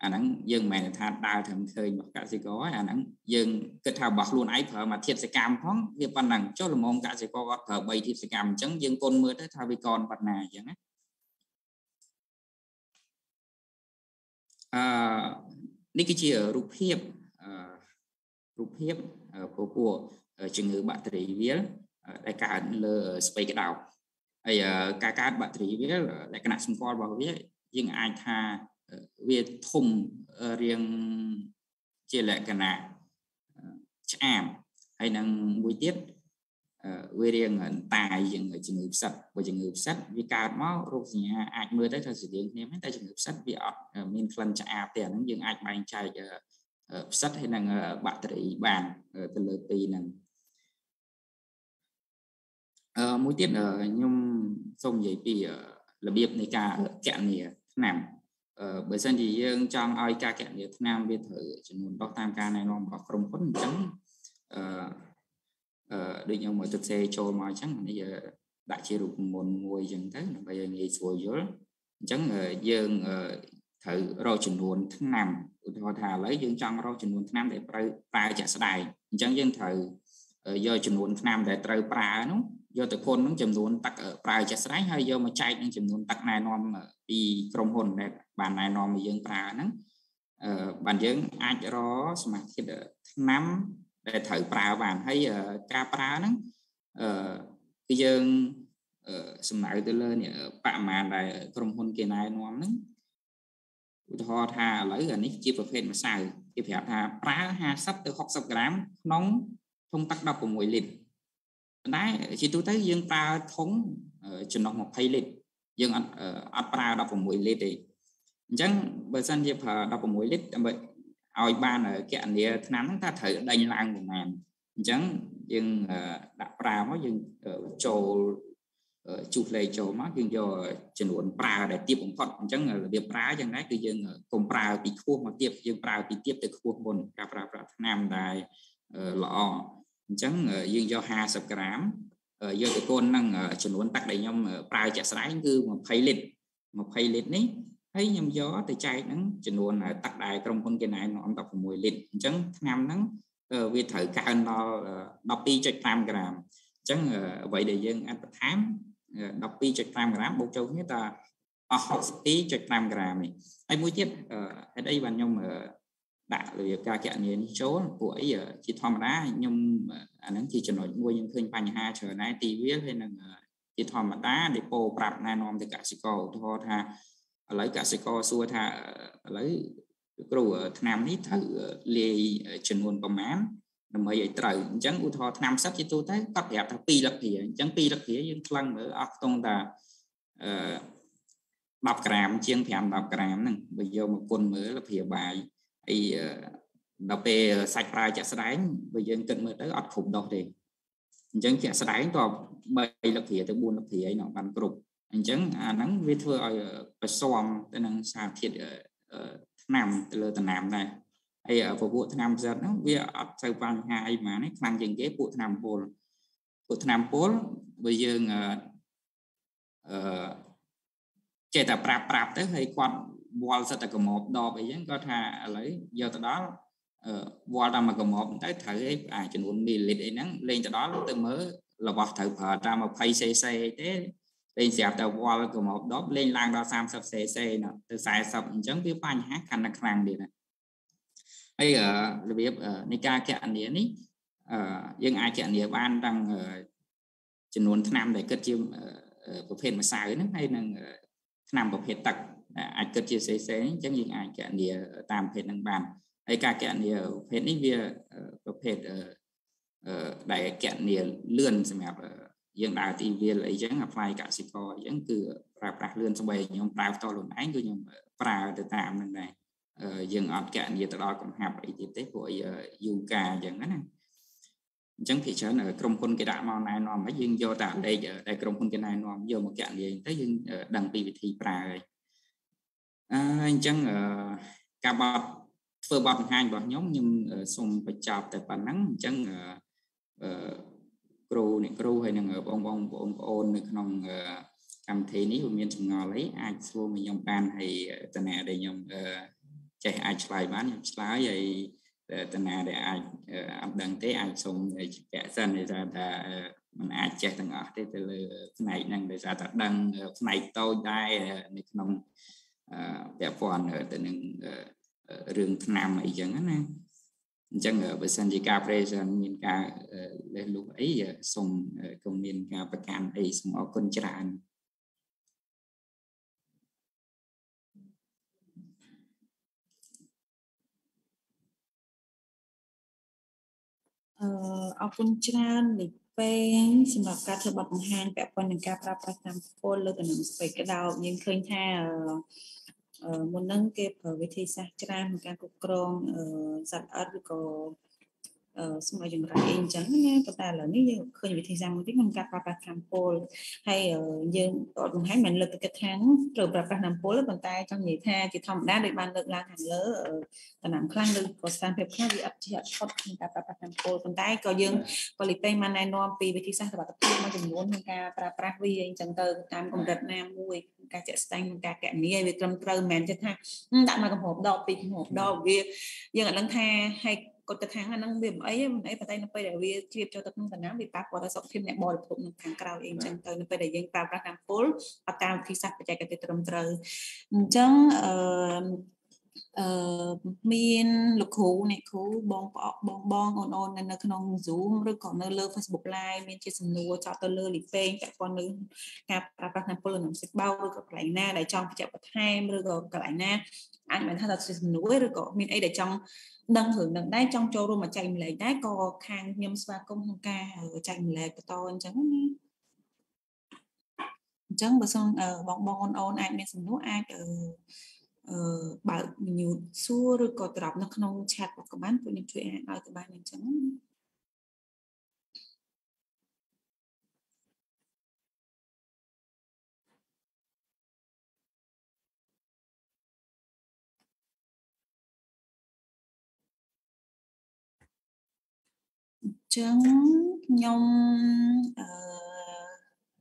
អាហ្នឹងយើងមិនមែនថាដើរត្រឹមឃើញរបស់កសិករអាហ្នឹងយើងគិតថារបស់ខ្លួនឯងប្រើមកធាតុសកម្មផងវាប៉ុណ្ណឹងចុះល្មមកសិករគាត់ប្រើ3ធាតុសកម្មអញ្ចឹងយើងគុណមើលទៅថាវាកនប៉ុណ្ណាអញ្ចឹងណាអឺនេះគឺជារូបភាពអឺរូបភាពពពួកជំងឺបាក់តេរីវាលដែលកើតលើស្ពៃក្តោប ហើយការកើតបាក់តេរីវាលលក្ខណៈសម្គាល់របស់វាយើងអាចថាវាធំរៀងជាលក្ខណៈឆ្អាមហើយនឹងមួយទៀតវារៀងតាយជាងជំងឺផ្សិតបើជំងឺផ្សិតវាកើតមករោគសញ្ញាអាចមើលទៅថាស្រដៀងគ្នាមែនតែជំងឺផ្សិតវាអត់មានក្លិនឆ្អាបទេអាហ្នឹងយើងអាចបែងចែកផ្សិតហើយនឹងបាក់តេរីបានទៅលើពីរហ្នឹងអឺ មួយទៀតខ្ញុំសូមនិយាយពីរបៀបនៃការកណនីឆ្នាំបើសិនជាយើងចង់ឲ្យការកណនីឆ្នាំវាត្រូវចំនួនដុសតាមការណែនាំរបស់ក្រុមហ៊ុនអញ្ចឹងអឺអឺដូចខ្ញុំមកទឹកសេចូលមកអញ្ចឹងនេះដាក់ជារូបមន្តមួយអញ្ចឹងទៅដើម្បីឲ្យងាយស្រួលយល់អញ្ចឹងយើងត្រូវរកចំនួនឆ្នាំឧទាហរណ៍ថាឥឡូវយើងចង់រកចំនួនឆ្នាំដែលប្រើប្រើជាក់ស្ដែងអញ្ចឹងយើងត្រូវយកចំនួនឆ្នាំដែលត្រូវប្រើនោះ យកទៅគុណនឹងចំនួនទឹកប្រើជាក់ស្ដែងហើយយកមកចែកនឹងចំនួនទឹកណែនាំពីក្រុមហ៊ុនដែលបានណែនាំឲ្យយើងប្រើហ្នឹងអឺបានយើងអាចរកសមាធិឆ្នាំដែលត្រូវប្រើបានហើយការប្រើហ្នឹងអឺគឺយើងសំដៅទៅលើនេះបរិមាណដែលក្រុមហ៊ុនគេណែនាំហ្នឹងឧទាហរណ៍ថាឥឡូវអានេះជាប្រភេទម្សៅគេប្រាប់ថាប្រើ50ទៅ60ក្រាមក្នុងធុងទឹក16លីត្រ ប៉ុន្តែជាទូទៅយើងប្រើធុងចំណុះ20លីត្រយើងអត់អត់ប្រើ16លីត្រទេអញ្ចឹងបើសិនជាប្រើ16លីត្រដើម្បីឲ្យបានកណនីឆ្នាំហ្នឹងថាត្រូវដេញឡើងប្រហែលអញ្ចឹងយើងដាក់ប្រើមកយើងចូលជុះលេខចូលមកយើងយកចំនួនប្រើដែលទៀបបំផុតអញ្ចឹងរបៀបប្រើយ៉ាងណាគឺយើងកុំប្រើពីខ្ពស់មកទៀបយើងប្រើពីទៀបទៅខ្ពស់មុនការប្រើប្រាស់ថ្នាំដែលល្អ អញ្ចឹងយើងយក50ក្រាមយកទៅកូននឹងចំនួនទឹកដែលខ្ញុំប្រើជាក់ស្ដែងគឺ20លីត្រ20លីត្រនេះហើយខ្ញុំយកទៅចែកនឹងចំនួនទឹកដែលក្រុមហ៊ុនគេណែនាំ16លីត្រអញ្ចឹងថ្នាំហ្នឹងវាត្រូវកើនដល់12.5ក្រាមអញ្ចឹងអ្វីដែលយើងអត់បន្ថែម12.5ក្រាមបូកចូលគ្នាតើអស់62.5ក្រាមនេះហើយមួយទៀតហេតុអីបានខ្ញុំ ដាក់របៀបការកណនីនេះចូលពួកអីជាធម្មតាខ្ញុំអាហ្នឹងជាចំណុចមួយខ្ញុំឃើញបញ្ហាច្រើនដែរទីវាលហើយនឹងជាធម្មតាដេប៉ូប្រាប់ណែនាំទៅកសិករឧទាហរណ៍ថាឥឡូវកសិករសួរថាឥឡូវគ្រូឆ្នាំនេះត្រូវលាយចំនួនប្រមាណដើម្បីឲ្យត្រូវអញ្ចឹងឧទាហរណ៍ឆ្នាំសិតជាទូទៅគាត់ប្រាប់ថា2លឹកព្រាអញ្ចឹង2លឹកព្រាយើងខ្លឹងមើលអស់ខ្ទង់ថាអឺ10ក្រាមជាង5 10ក្រាមហ្នឹងបើយកមកគុណមើលព្រាបាយ ហើយដល់ពេលសាច់ប្រើជាក់ស្ដែងបើយើងគិតមើលទៅអត់គ្រប់ដុសទេអញ្ចឹងជាក់ស្ដែងត3លឹកព្រាទៅ4លឹកព្រាឯនោះបានគ្រប់អញ្ចឹងអាហ្នឹងវាធ្វើឲ្យប្រសំទៅនឹងសារធាតុថ្នាំទៅលើដំណាំដែរហើយពពួកថ្នាំផ្សិតហ្នឹងវាអត់ទៅបញ្ហាអីហ្មងខ្លាំងជាងគេពួកថ្នាំពុលពួកថ្នាំពុលបើយើងអឺចេះតែប្រាប់ប្រាប់ទៅហើយគាត់ វល់សិតតែកម្របដបអីចឹងគាត់ថាឥឡូវយកទៅដល់វល់តាមមកកម្របទៅត្រូវឯអាចំនួនមីលីលីត្រអីហ្នឹងលេងទៅដល់ទៅមើលរបស់ត្រូវប្រើតាម 20cc ទេលេងស្រាប់តែវល់កម្របដបលេងឡើងដល់ 30cc ទៅ40អញ្ចឹងវាបញ្ហាកាន់តែខ្លាំងទៀតណាហើយរបៀបនៃការកណនានេះយើងអាចកណនាបានតាំងចំនួនឆ្នាំដែលគិតជាប្រភេទម្សៅហ្នឹងហើយនឹងឆ្នាំប្រភេទទឹក អាចគិតជាសេសេអញ្ចឹងយើងអាចកណនាតាមប្រភេទហ្នឹងបានហើយការកណនាប្រភេទនេះវាប្រភេទដែលកណនាលឿនសម្រាប់យើងដើរទីវាលអីចឹង apply កសិករអីចឹងគឺប្រើប្រាស់លឿនស្បែកខ្ញុំប្រើផ្ទាល់ខ្លួនឯងគឺខ្ញុំប្រើទៅតាមហ្នឹងដែរយើងអត់កណនីទៅដល់កំហាប់អីទៀតទេព្រោះយូកាអញ្ចឹងណាអញ្ចឹងភាគច្រើនក្រុមហ៊ុនគេដាក់មកណែនាំហើយយើងយកតែលេខដែលក្រុមហ៊ុនគេណែនាំយកមកកណនីទៅយើងដឹងពីវិធីប្រើហើយ អឺអញ្ចឹងការបត់ធ្វើបទបង្ហាញរបស់ខ្ញុំខ្ញុំសូមបញ្ចប់តែប៉ុណ្ណឹងអញ្ចឹងអឺគ្រូអ្នកគ្រូហើយនឹងបងបងបងប្អូននៅក្នុងកម្មវិធីនេះមានចម្ងល់អីអាចសួរមកខ្ញុំបានហើយតំណែងដែលខ្ញុំចេះអាចឆ្លើយបានខ្ញុំឆ្លើយហើយតាណាដែលអាចអត់ដឹងទេអាចសុំជាក់សិនដោយសារថាมันអាចចេះទាំងអស់ទេទៅលើផ្នែកហ្នឹងដោយសារថាដឹងផ្នែកតូចដែរនៅក្នុង ពាក់ព័ន្ធទៅនឹងរឿងឆ្នាំអីចឹងណាអញ្ចឹងបើសិនជាការ present មានការលេះលុះអីសូមកុំមានការប្រកាន់អីសូមអរគុណច្រើនអឺអរគុណច្រើនលោកពេងសម្រាប់ការធ្វើបទបង្ហាញពាក់ព័ន្ធនឹងការប្រើប្រាស់តាមពលលើតំណែងស្ពេកក្តោបយើងឃើញថា មុនហ្នឹងគេប្រើវិធីសាស្ត្រច្រើនក្នុងការគ្រប់គ្រងសត្វអត់ឬក៏ ស្មៅចង្រៃអីអញ្ចឹងណាប៉ុន្តែឥឡូវនេះយើងឃើញវិធីសាស្ត្រមួយទៀតក្នុងការប្រើប្រាស់ថ្នាំពុលហើយយើងអត់បង្ហាញមិនលើកទឹកចិត្តថាត្រូវប្រើប្រាស់ថ្នាំពុលប៉ុន្តែចង់និយាយថាជាធម្មតាដូចបានលើកឡើងខាងលើតំណាំខ្លាំងឬក៏ស្ថានភាពខ្លះវាអត់ជាអត់ផុតក្នុងការប្រើប្រាស់ថ្នាំពុលប៉ុន្តែក៏យើងក៏លីពេងបានណែនាំពីវិធីសាស្ត្រសុខភាពមួយចំនួនក្នុងការប្រើប្រាស់វាអញ្ចឹងទៅតាមកម្រិតណាមួយការជាក់ស្ដែងក្នុងការកណនីឲ្យវាត្រឹមត្រូវមិនមែនទេថាដាក់មកកំហបដកពីកំហបដកវាយើងអត់ដឹងថាហើយ គាត់គិតថាអាហ្នឹងវាមិនអីមិនអីប៉ុន្តែនៅពេលដែលវាជ្រាបចូលទៅក្នុងដំណាំវាប៉ះពាល់ដល់សុខភាពអ្នកបរិភោគនៅខាងក្រៅអីអញ្ចឹងទៅនៅពេលដែលយើងប្រើប្រាស់តាមពុលអត់តាមវិធីសាស្ត្របច្ចេកទេសត្រឹមត្រូវអញ្ចឹងអឺអឺមានលោកគ្រូអ្នកគ្រូបងប្អូនបងបងអូនអូននៅក្នុង Zoom ឬក៏នៅលើ Facebook Live មានជាសំណួរចោទទៅលើលីពេងពាក់ព័ន្ធនឹងការប្រើប្រាស់ថ្នាំពុលនឹងសិកបោឬក៏កន្លែងណាដែលចង់បញ្ជាក់បន្ថែមឬក៏កន្លែងណាអាចមិនថាទៅជាសំណួរឬក៏មានអីដែលចង់ ដឹងរឿងនឹងដែរចង់ចូលរួមមកចែកម្លែកដែរក៏ខាងខ្ញុំស្វាគមន៍ក្នុងការចែកម្លែកបន្តអញ្ចឹងណាអញ្ចឹងបើសិនបងបងអូនអូនអាចមានសំណួរអាចអឺអឺបើក mute សួរឬក៏ត្រាប់នៅក្នុង chat ក៏បានពួកខ្ញុំជួយអាចឲ្យក៏បានអញ្ចឹងណា ចឹងខ្ញុំអឺ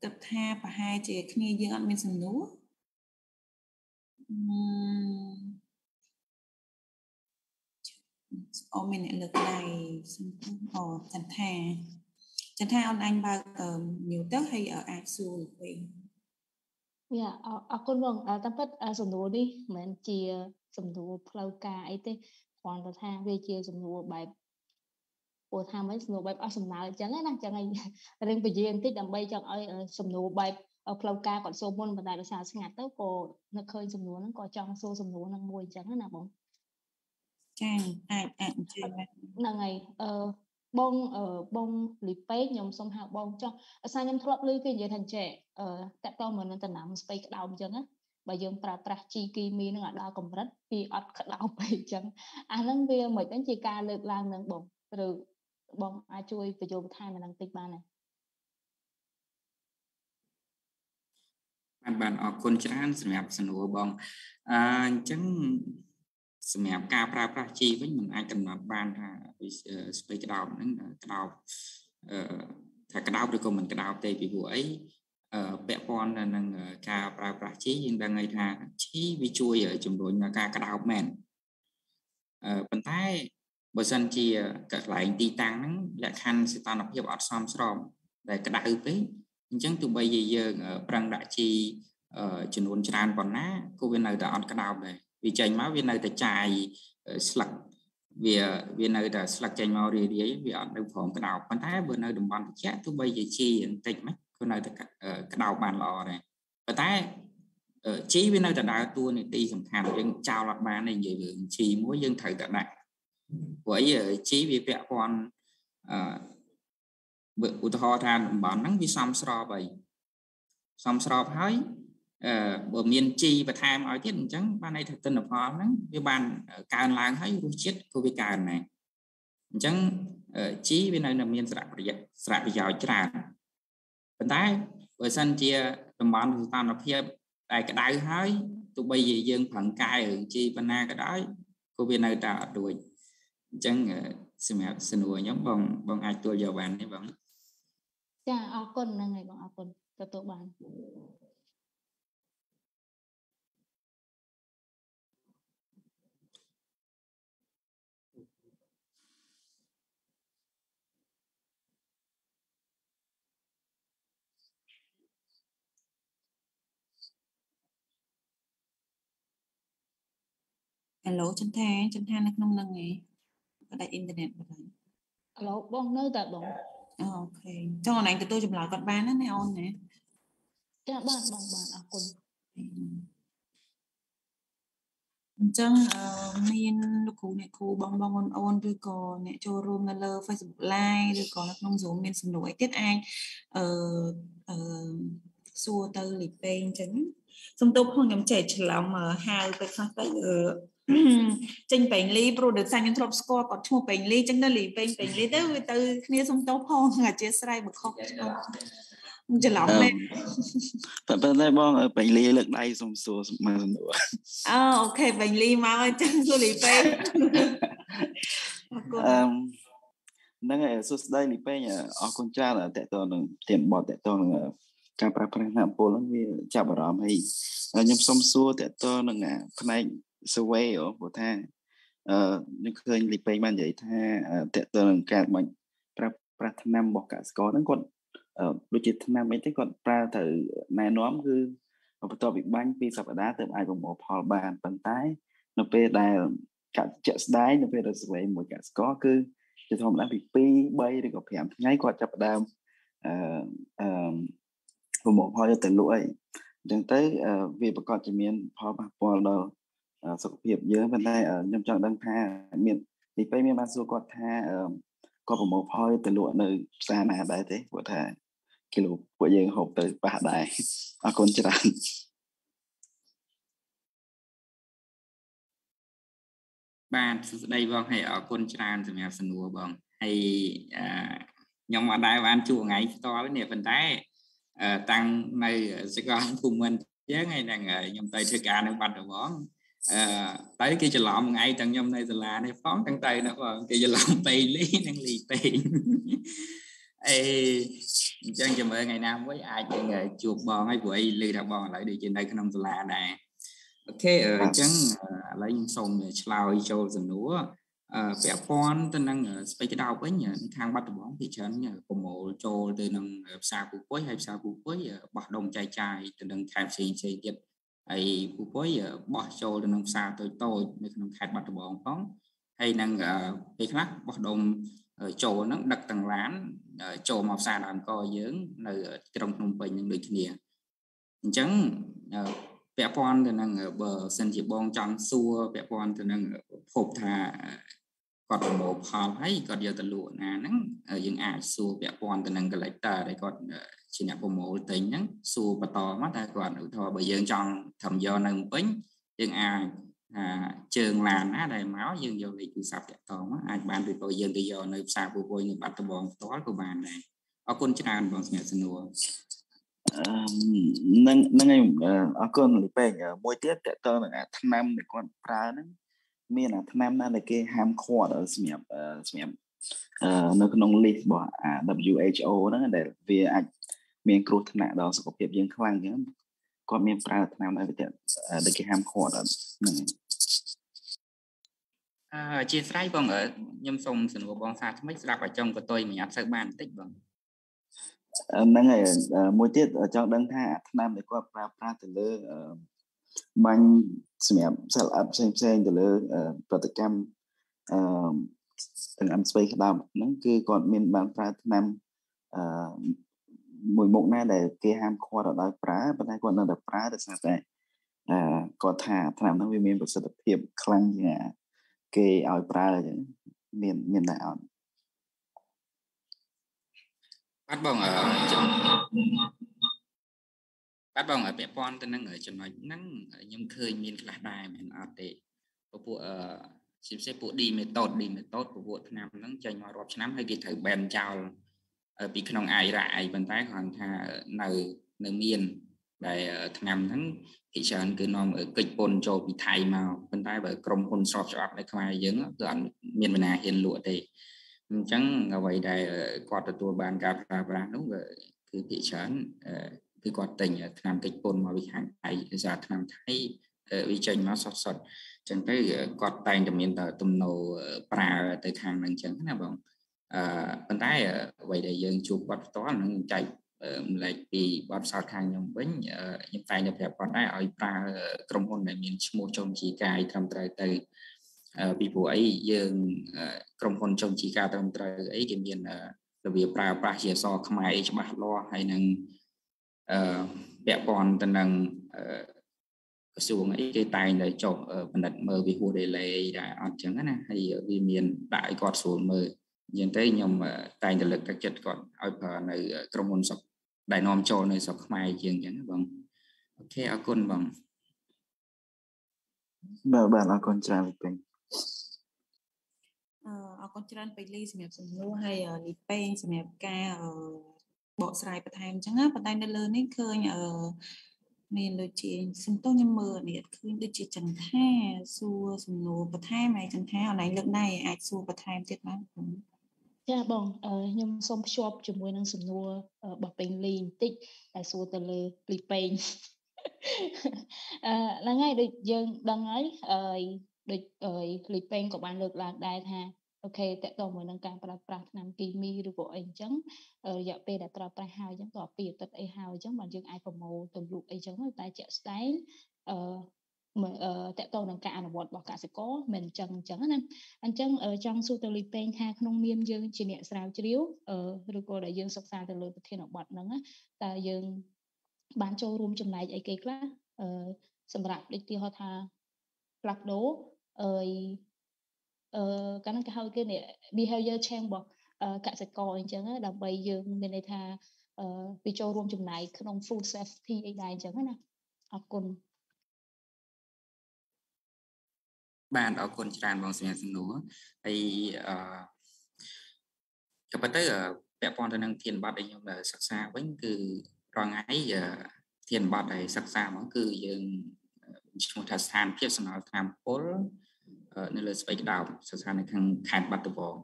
គិតថាប្រហែលជាគ្នាយើងអត់មានសំណួរអូមានអ្នកលើកដៃសំអូចន្ទថាចន្ទថាអូនអញបើកញូទៅហើយអាចសួរវិញយ៉ាអរគុណបងតាមពិតសំណួរនេះមិនមែនជាសំណួរផ្លូវការអីទេគ្រាន់តែថាវាជាសំណួរបែប ព្រោះថាមិនសំណួរបែបអស់សំណើអញ្ចឹងណាចឹងហើយរៀងពជាបន្តិចដើម្បីចង់ឲ្យសំណួរបែបផ្លូវការគាត់សួរមុនប៉ុន្តែដោយសារស្ងាត់ទៅក៏នឹកឃើញសំណួរហ្នឹងក៏ចង់សួរសំណួរហ្នឹងមួយអញ្ចឹងណាបងចាអាចអាចអញ្ជើញបានហ្នឹងហើយអឺបងបងលីពេកខ្ញុំសុំហៅបងចុះអាសាខ្ញុំធ្លាប់ឮគេនិយាយថាចេះអឺតាក់តងមកនឹងតំណាំស្ពៃក្តោបអញ្ចឹងណាបើយើងប្រើប្រាស់ជីគីមីនឹងឲ្យដល់កម្រិតពីអត់ក្តោបអីអញ្ចឹងអាហ្នឹងវាមិនដឹងជាការលើកឡើងនឹងបងឬ បងអាចជួយបញ្យល់បន្ថែមអានឹងតិចបានទេបានបានអរគុណច្រើនសម្រាប់សំណួរបងអអញ្ចឹងសម្រាប់ការប្រើប្រាស់ជីវិញมันអាចកំណត់បានថាស្ពៃក្តោបហ្នឹងក្តោបអឺថាក្តោបឬក៏មិនក្តោបទេពីព្រោះអីអឺពាក់ព័ន្ធនឹងការប្រើប្រាស់ជីយើងដឹងហើយថាជីវាជួយជំរុញដល់ការក្តោបមែនអឺប៉ុន្តែ បើសិនជាកន្លែងទីតាំងហ្នឹងលក្ខខណ្ឌសីតុណ្ហភាពអត់សមស្របដែលក្តៅពេកអញ្ចឹងទោះបីជាយើងប្រឹងដាក់ជីចំនួនច្រើនប៉ុណ្ណាក៏វានៅតែអត់ក្តោបដែរវាចេញមកវានៅតែចាយស្លឹកវាវានៅតែស្លឹកចេញមករាយរាយវាអត់នៅព្រមក្តោបប៉ុន្តែបើនៅតំបន់ត្រជាក់ទោះបីជាជីបន្តិចមិនក៏នៅតែក្តោបបានល្អដែរប៉ុន្តែជីវានៅតែដើរតួនាទីសំខាន់យើងចោលអត់បានទេនិយាយរឿងជីមួយយើងត្រូវតែដាក់ ព្រោះអីជីវាពាក់ព័ន្ធអឺឧទាហរណ៍ថាតំបន់ហ្នឹងវាសមស្របអីសមស្របហើយអឺបើមានជីបន្ថែមឲ្យទៀតអញ្ចឹងបានន័យថាទិន្នផលហ្នឹងវាបានកើនឡើងហើយរសជាតិក៏វាកើនដែរអញ្ចឹងជីវានៅមានសារៈប្រយោជន៍សារៈប្រយោជន៍ច្រើនប៉ុន្តែបើសិនជាតំបន់សន្តានភាពតែក្តៅហើយទោះបីជាយើងប្រឹងកែរឿងជីបណ្ណាក៏ដោយក៏វានៅតែអត់រួច អញ្ចឹងសម្រាប់សំណួរខ្ញុំបងបងអាចទួលយកបានទេបងចាអរគុណហ្នឹងហើយបងអរគុណទទួលបានឡូចន្ទាចន្ទានៅក្នុងនឹងឯង ក៏ដាច់អ៊ីនធឺណិតបាត់ហើយឥឡូវបងនៅតែបងអូខេចង់អនឡាញទទួលចម្លើយគាត់បានណាណាអូនណាចាបានបងបានអរគុណអញ្ចឹងអឺមានលោកគ្រូអ្នកគ្រូបងបងអូនអូនឬក៏អ្នកចូលរួមនៅលើ Facebook Live ឬក៏នៅក្នុង Zoom មានសំណួរអីទៀតអាចអឺអឺសួរទៅលីពេងអញ្ចឹងសំទោសផងខ្ញុំចេះច្រឡំអឺហៅទៅខ្លះទៅអឺ ចេញពេងលីព្រោះដោយសារខ្ញុំធ្លាប់ស្គាល់គាត់ឈ្មោះពេងលីអញ្ចឹងទៅលីពេងពេងលីទៅវាទៅគ្នាសំទោសផងអធិស្ឋានបើខុសឆ្គងច្រឡំមែនប៉ុន្តែបងបេងលីលើកដៃសុំសួរមកសំណួរអូអូខេពេញលីមកអញ្ចឹងសួរលីពេងអរគុណអឺហ្នឹងហើយសួស្ដីលីពេងអរគុណច្រើនតេតតនឹងទៀនបតតេតនឹងការប្រើប្រាស់ណាពលហ្នឹងវាចាប់អារម្មណ៍ហើយខ្ញុំសុំសួរតេតនឹងផ្នែក survey អូព្រោះថាអឺខ្ញុំឃើញលីពេងបាននិយាយថាតេតនឹងការបាញ់ប្រើប្រាស់ថ្នាំរបស់កសិករហ្នឹងគាត់ដូចជាថ្នាំអីទេគាត់ប្រើទៅណែនាំគឺបន្ទាប់ពីបាញ់2សប្តាហ៍ទើបអាចប្រមូលផលបានប៉ុន្តែ នៅពេលដែលកសិជាក់ស្ដែងនៅពេលដែល survey មួយកសិករគឺជាធម្មតាពី2 3ឬក៏5ថ្ងៃគាត់ចាប់ផ្ដើមអឺអឺប្រមូលផលទៅលក់អីអញ្ចឹងទៅវាប្រកាសជាមានផលប៉ះពាល់ដល់ សុខភាពយើងប៉ុន្តែខ្ញុំចង់ដឹងថាមានទីពេលមានបានសួរគាត់ថាគាត់ប្រមូលផលទៅលក់នៅផ្សារណាដែរទេព្រោះថាគីឡូពួកយើងហូបទៅប៉ះដែរអរគុណច្រើនបាទសួស្តីបងហើយអរគុណច្រើនសម្រាប់សំណួរបងហើយអឺខ្ញុំអត់ដែរបានជួបថ្ងៃផ្ទាល់នេះប៉ុន្តែតាំងនៅសកលភូមិន្ទចឹងហើយនឹងខ្ញុំទៅធ្វើការនៅបាត់ដំបង អឺតែគេច្រឡំថ្ងៃទាំងខ្ញុំនៅសាលានេះផងទាំងទៅនោះបងគេច្រឡំពេលីនិងលីពេងអេអញ្ចឹងចាំមើលថ្ងៃណាមួយអាចនឹងជួបបងហើយព្រោះអីឮថាបងឥឡូវដូចជានៅក្នុងសាលាដែរអូខេអញ្ចឹងឥឡូវខ្ញុំសូមឆ្លើយចូលសំណួរអឺពាក់ព័ន្ធទៅនឹងស្បៃក្តោបវិញខាងបាត់ដំបងពីច្រើនប្រមូលចូលទៅនឹងផ្សារពូពុយហើយផ្សារពូពុយបោះដុំចែកចាយទៅនឹងខេត្តផ្សេងផ្សេងទៀត ហើយពូពុយបោះចូលទៅនឹងផ្សារតូចតូចនៅក្នុងខេត្តបាត់ដំបងផងហើយនឹងពេលខ្លះបោះដុំចូលហ្នឹងដឹកទាំងឡានចូលមកផ្សារដើមកយើងនៅក្រុងភ្នំពេញនឹងដូចគ្នាអញ្ចឹងពាក់ព័ន្ធទៅនឹងបើសិនជាបងចង់សួរពាក់ព័ន្ធទៅនឹងភពថាគាត់ប្រមូលផលហើយគាត់យកទៅលក់ណាហ្នឹងយើងអាចសួរពាក់ព័ន្ធទៅនឹង collector ដែលគាត់ ជាអ្នកប្រមូលទិញហ្នឹងសួរបន្តមកតែគាត់ឧទាហរណ៍បើយើងចង់ធ្វើយកនៅពេញយើងអាចថាជើងឡានណាដែលមកយើងយកលេខទូរស័ព្ទតាក់ទងមកអាចបានពីព្រោះយើងទៅយកនៅផ្សារពុយនៅបាត់ដំបងផ្ទាល់ក៏បានដែរអរគុណច្រើនបងសម្រាប់សំណួរនឹងនឹងឯងអរគុណលីពេងមួយទៀតតើតើនឹងអាឆ្នាំដែលគាត់ប្រើហ្នឹងមានអាឆ្នាំណាដែលគេហាមឃាត់សម្រាប់សម្រាប់នៅក្នុង list របស់អា WHO ហ្នឹងដែលវាអាច មានគ្រោះថ្នាក់ដល់សុខភាពយើងខ្លាំងអញ្ចឹងគាត់មានប្រើឆ្នាំដែរវាដែលគេហាមឃាត់ហ្នឹងអឺអធិស្ឋានបងខ្ញុំសូមសំណួរបងសាថ្មីស្ដាប់ឲ្យចុងកតុយមិនអត់សូវបានបន្តិចបងហ្នឹងហើយមួយទៀតចង់ដឹងថាអាឆ្នាំដែលគាត់ប្រើប្រាស់ទៅលើបាញ់សម្រាប់ sell up ផ្សេងផ្សេងទៅលើប្រតិកម្មអឺទាំងអំស្វ័យក្តាប់ហ្នឹងគឺគាត់មានបានប្រើឆ្នាំអឺ មួយមុខណាដែលគេហាមឃាត់ឲ្យប្រើប៉ុន្តែគាត់នៅតែប្រើដោយសារតែអឺគាត់ថាឆ្នាំហ្នឹងវាមានប្រសិទ្ធភាពខ្លាំងជាងគេឲ្យប្រើអញ្ចឹងមានមានតែអត់បាទបងបាទបងពាក់ព័ន្ធទៅនឹងចំណុចហ្នឹងខ្ញុំឃើញមានខ្លះដែរមិនអត់ទេពួកអឺជាពិសេសពួក D method D method ពួកឆ្នាំហ្នឹងចេញមករាប់ឆ្នាំហើយគេត្រូវ ban ចោល ពីក្នុងអាយរ៉ាអីប៉ុន្តែគាត់ថានៅនៅមានដែលឆ្នាំហ្នឹងភាគច្រើនគឺនាំកិច្ចពន្ធចូលពីថៃមកប៉ុន្តែបើក្រុមហ៊ុនស្របច្បាប់នៅខ្មែរយើងគឺអត់មានបណ្ណាហ៊ានលក់ទេអញ្ចឹងអ្វីដែលគាត់ទទួលបានការប្រើប្រាស់នោះគឺភាគច្រើនគឺគាត់ទិញឆ្នាំកិច្ចពន្ធមកពីខាងថៃដោយសារឆ្នាំថៃវាចេញមកសុទ្ធសុទ្ធអញ្ចឹងទៅគាត់តែងតែមានតែទំនោរប្រើទៅខាងហ្នឹងអញ្ចឹងណាបង អឺប៉ុន្តែអ្វីដែលយើងជួបគាត់ផ្ទាល់នឹងចែកម្លែកពីបទសោតខាងខ្ញុំវិញខ្ញុំតែងតែប្រាប់គាត់ដែរឲ្យប្រើក្រុមហ៊ុនដែលមានឈ្មោះចុងជីកាយត្រឹមត្រូវទៅពីព្រោះអីយើងក្រុមហ៊ុនចុងជីកាត្រឹមត្រូវអីគេមានរបៀបប្រើប្រាស់ជាអក្សរខ្មែរអីច្បាស់លាស់ហើយនឹងអឺពាក់ព័ន្ធទៅនឹងក្រសួងអីគេតែងតែចុះបណ្ឌិតមើលវិហួរ delay ដែរអត់ចឹងណាហើយវាមានដាក់ឲ្យគាត់ស្រួលមើល អញ្ចឹងទៅខ្ញុំតែងតែលើកទឹកចិត្តគាត់ឲ្យប្រើនៅក្រុមហ៊ុនស្រុកដែលនាំចូលនៅស្រុកខ្មែរជាងអញ្ចឹងបងអូខេអរគុណបងបាទបាទអរគុណច្រើនពេញអរគុណច្រើនពេញលីសម្រាប់សំណួរហើយលីពេងសម្រាប់ការបកស្រាយបន្ថែមអញ្ចឹងណាប៉ុន្តែនៅលើនេះឃើញអឺមានដូចជាសំទោសខ្ញុំមើលនេះឃើញដូចជាចន្ទថាសួរសំណួរបន្ថែមហើយចន្ទថាអនឡាញលើកដៃអាចសួរបន្ថែមទៀតបានបង ចាបងខ្ញុំសូមភ្ជាប់ជាមួយនឹងសំណួររបស់ពេញលីបន្តិចតែសួរទៅលើលីពេងអឺហ្នឹងហើយដូចយើងដឹងហើយអឺដូចលីពេងក៏បានលើកឡើងដែរថាអូខេតកតមួយនឹងការប្រើប្រាស់ថ្នាំគីមីឬក៏អីអញ្ចឹងរយៈពេលដែលប្រើប្រាស់ហើយអញ្ចឹងក៏ពីអាទិត្យអីហើយអញ្ចឹងបានយើងអាចប្រមូលទៅលក់អីអញ្ចឹងតែជាក់ស្ដែងអឺ តកតងនឹងការអនុវត្តរបស់កសិករមិនអញ្ចឹងអញ្ចឹងណាអញ្ចឹងចង់សួរទៅលីពេងថាក្នុងនាមយើងជាអ្នកស្រាវជ្រាវឬក៏ដែលយើងសិក្សាទៅលើប្រធានបទហ្នឹងតើយើងបានចូលរួមចំណែកអីគេខ្លះសម្រាប់ដូចទីហោថាផ្លាស់ប្ដូរអឺអឺកាលនោះគេហៅគេនេះ behavior change របស់កសិករអញ្ចឹងដើម្បីយើងមានន័យថាអឺពីចូលរួមចំណាយក្នុង food safety អីដែរអញ្ចឹងណាអរគុណ បាទអរគុណច្រើនបងសម្រាប់សំណួរហើយអឺក៏ប៉ុន្តែពាក់ព័ន្ធទៅនឹងធានបတ်ដែលខ្ញុំសិក្សាវិញគឺរងថ្ងៃធានបတ်ដែលសិក្សាមកគឺយើងឈ្មោះថាស្ថានភាពសំណល់ថ្នាំពុលនៅលើស្បែកក្តោបសិក្សានៅខាងខេត្តបាត់ដំបង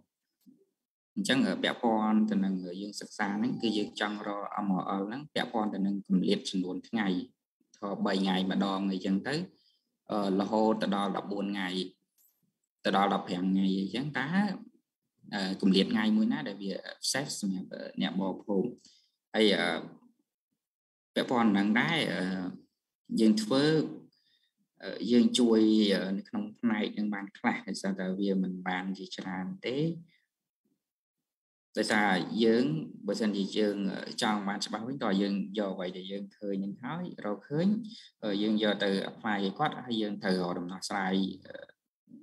អញ្ចឹងពាក់ព័ន្ធទៅនឹងយើងសិក្សាហ្នឹងគឺយើងចង់រក ML ហ្នឹងពាក់ព័ន្ធទៅនឹងកម្រិតចំនួនថ្ងៃធ3ថ្ងៃម្ដងអីចឹងទៅ រហូតទៅដល់14ថ្ងៃទៅដល់15ថ្ងៃអីចឹងតើកម្រិតថ្ងៃមួយណាដែលវា safe សម្រាប់អ្នកបរិភោគហើយពាក់ព័ន្ធនឹងដែរយើងធ្វើយើងជួយនៅក្នុងផ្នែកនឹងបានខ្លះដោយសារតែវាមិនបានជាច្រើនទេ ដោយសារយើងបើសិនជាយើងចង់បានច្បាស់វិញតើយើងយកអ្វីដែលយើងឃើញនឹងហើយរកឃើញយើងយកទៅ apply ឲ្យគាត់ហើយយើងត្រូវរកដំណោះស្រាយ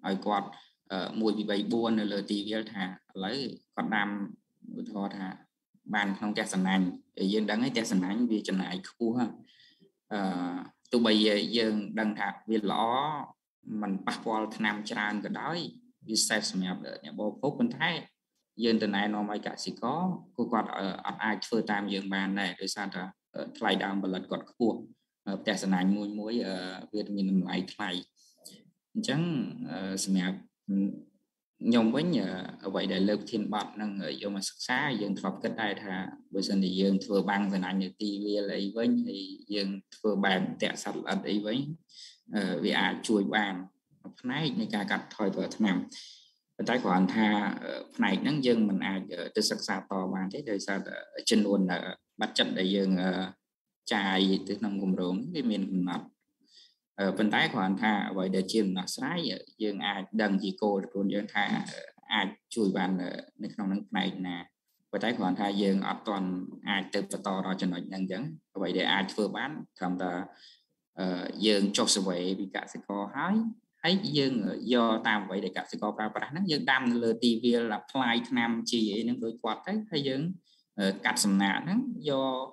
ឲ្យគាត់1 2 3 4នៅលើទីវាលថាឥឡូវគាត់ដាំឧទាហរណ៍ថាបានក្នុងផ្ទះសំណាញ់យើងដឹងហើយផ្ទះសំណាញ់វាចំណាយខ្ពស់អឺទោះបីយើងដឹងថាវាល្អมันប៉ះពាល់ថ្នាំច្រើនក៏ដោយវា safe សម្រាប់អ្នកបរិភោគប៉ុន្តែ យើងទៅណែនាំឲ្យកសិករគឺគាត់អត់អាចធ្វើតាមយើងបានដែរដោយសារតែថ្លៃដើមផលិតគាត់ខ្ពស់ផ្ទះសណាញ់មួយមួយវាមានតម្លៃថ្លៃអញ្ចឹងសម្រាប់ខ្ញុំវិញអ្វីដែលលើកធានបတ်នឹងយកមកសិក្សាយើងធ្លាប់គិតដែរថាបើសិនជាយើងធ្វើបាំងសណាញ់នៅទីវាលអីវិញហើយយើងធ្វើបែបតាក់សត្វល្អិតអីវិញវាអាចជួយបានផ្នែកនៃការកាត់ថយប្រើថ្នាំ ប៉ុន្តែគ្រាន់ថាផ្នែកហ្នឹងយើងមិនអាចទៅសិក្សាតបានទេដោយសារចំនួនបាត់ចិត្តដែលយើងចាយទៅក្នុងគម្រោងវាមានកំណត់ប៉ុន្តែគ្រាន់ថាអ្វីដែលជាដំណោះស្រាយយើងអាចដឹងជាគោលខ្លួនយើងថាអាចជួយបាននៅក្នុងនឹងផ្នែកណាប៉ុន្តែគ្រាន់ថាយើងអត់ទាន់អាចទៅបន្តដល់ចំណុចហ្នឹងអញ្ចឹងអ្វីដែលអាចធ្វើបានត្រឹមតែយើងចុះ survey ពីកសិករហើយ ហើយយើងយកតាមអ្វីដែលកសិករប្រើប្រាស់ហ្នឹងយើងដាំនៅលើទីវាល apply ថ្នាំជីអីហ្នឹងដូចគាត់ទៅហើយយើងកាត់សំណាកហ្នឹងយក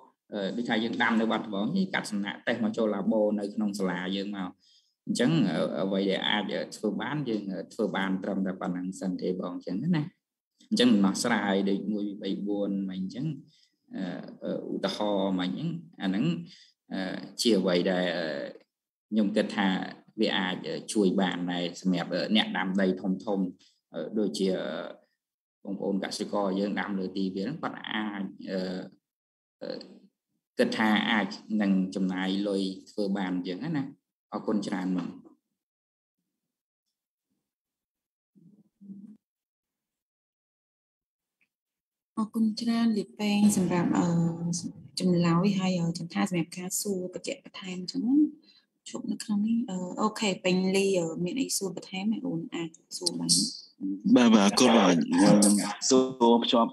ដូចថាយើងដាំនៅវត្តដំបងនេះកាត់សំណាក់តេស្តមកចូលឡាបូនៅក្នុងសាលាយើងមកអញ្ចឹងអ្វីដែលអាចធ្វើបានយើងធ្វើបានត្រឹមតែប៉ុណ្្នឹងសិនទេបងអញ្ចឹងណាអញ្ចឹងដំណោះស្រាយដូច1 2 3 4មកអញ្ចឹងឧទាហរណ៍មកអញ្ចឹងអាហ្នឹងជាអ្វីដែលខ្ញុំគិតថា វាអាចជួយបានដែរសម្រាប់អ្នកដាំដីធំធំដូចជាបងប្អូនកសិករយើងដាំលើទីវាគាត់អាចគិតថាអាចនឹងចំណាយលុយធ្វើបានអញ្ចឹងណាអរគុណច្រើនមកអរគុណច្រើនលីពេងសម្រាប់អឺចម្លើយហើយចន្ទថាសម្រាប់ការសួរបញ្ជាក់បន្ថែមអញ្ចឹង ជប់នៅក្នុងនេះអូខេពេញលីមានអីសួរបន្ថែមអូនអាចសួរបានបាទបាទអរគុណបាទខ្ញុំសួរភ្ជាប់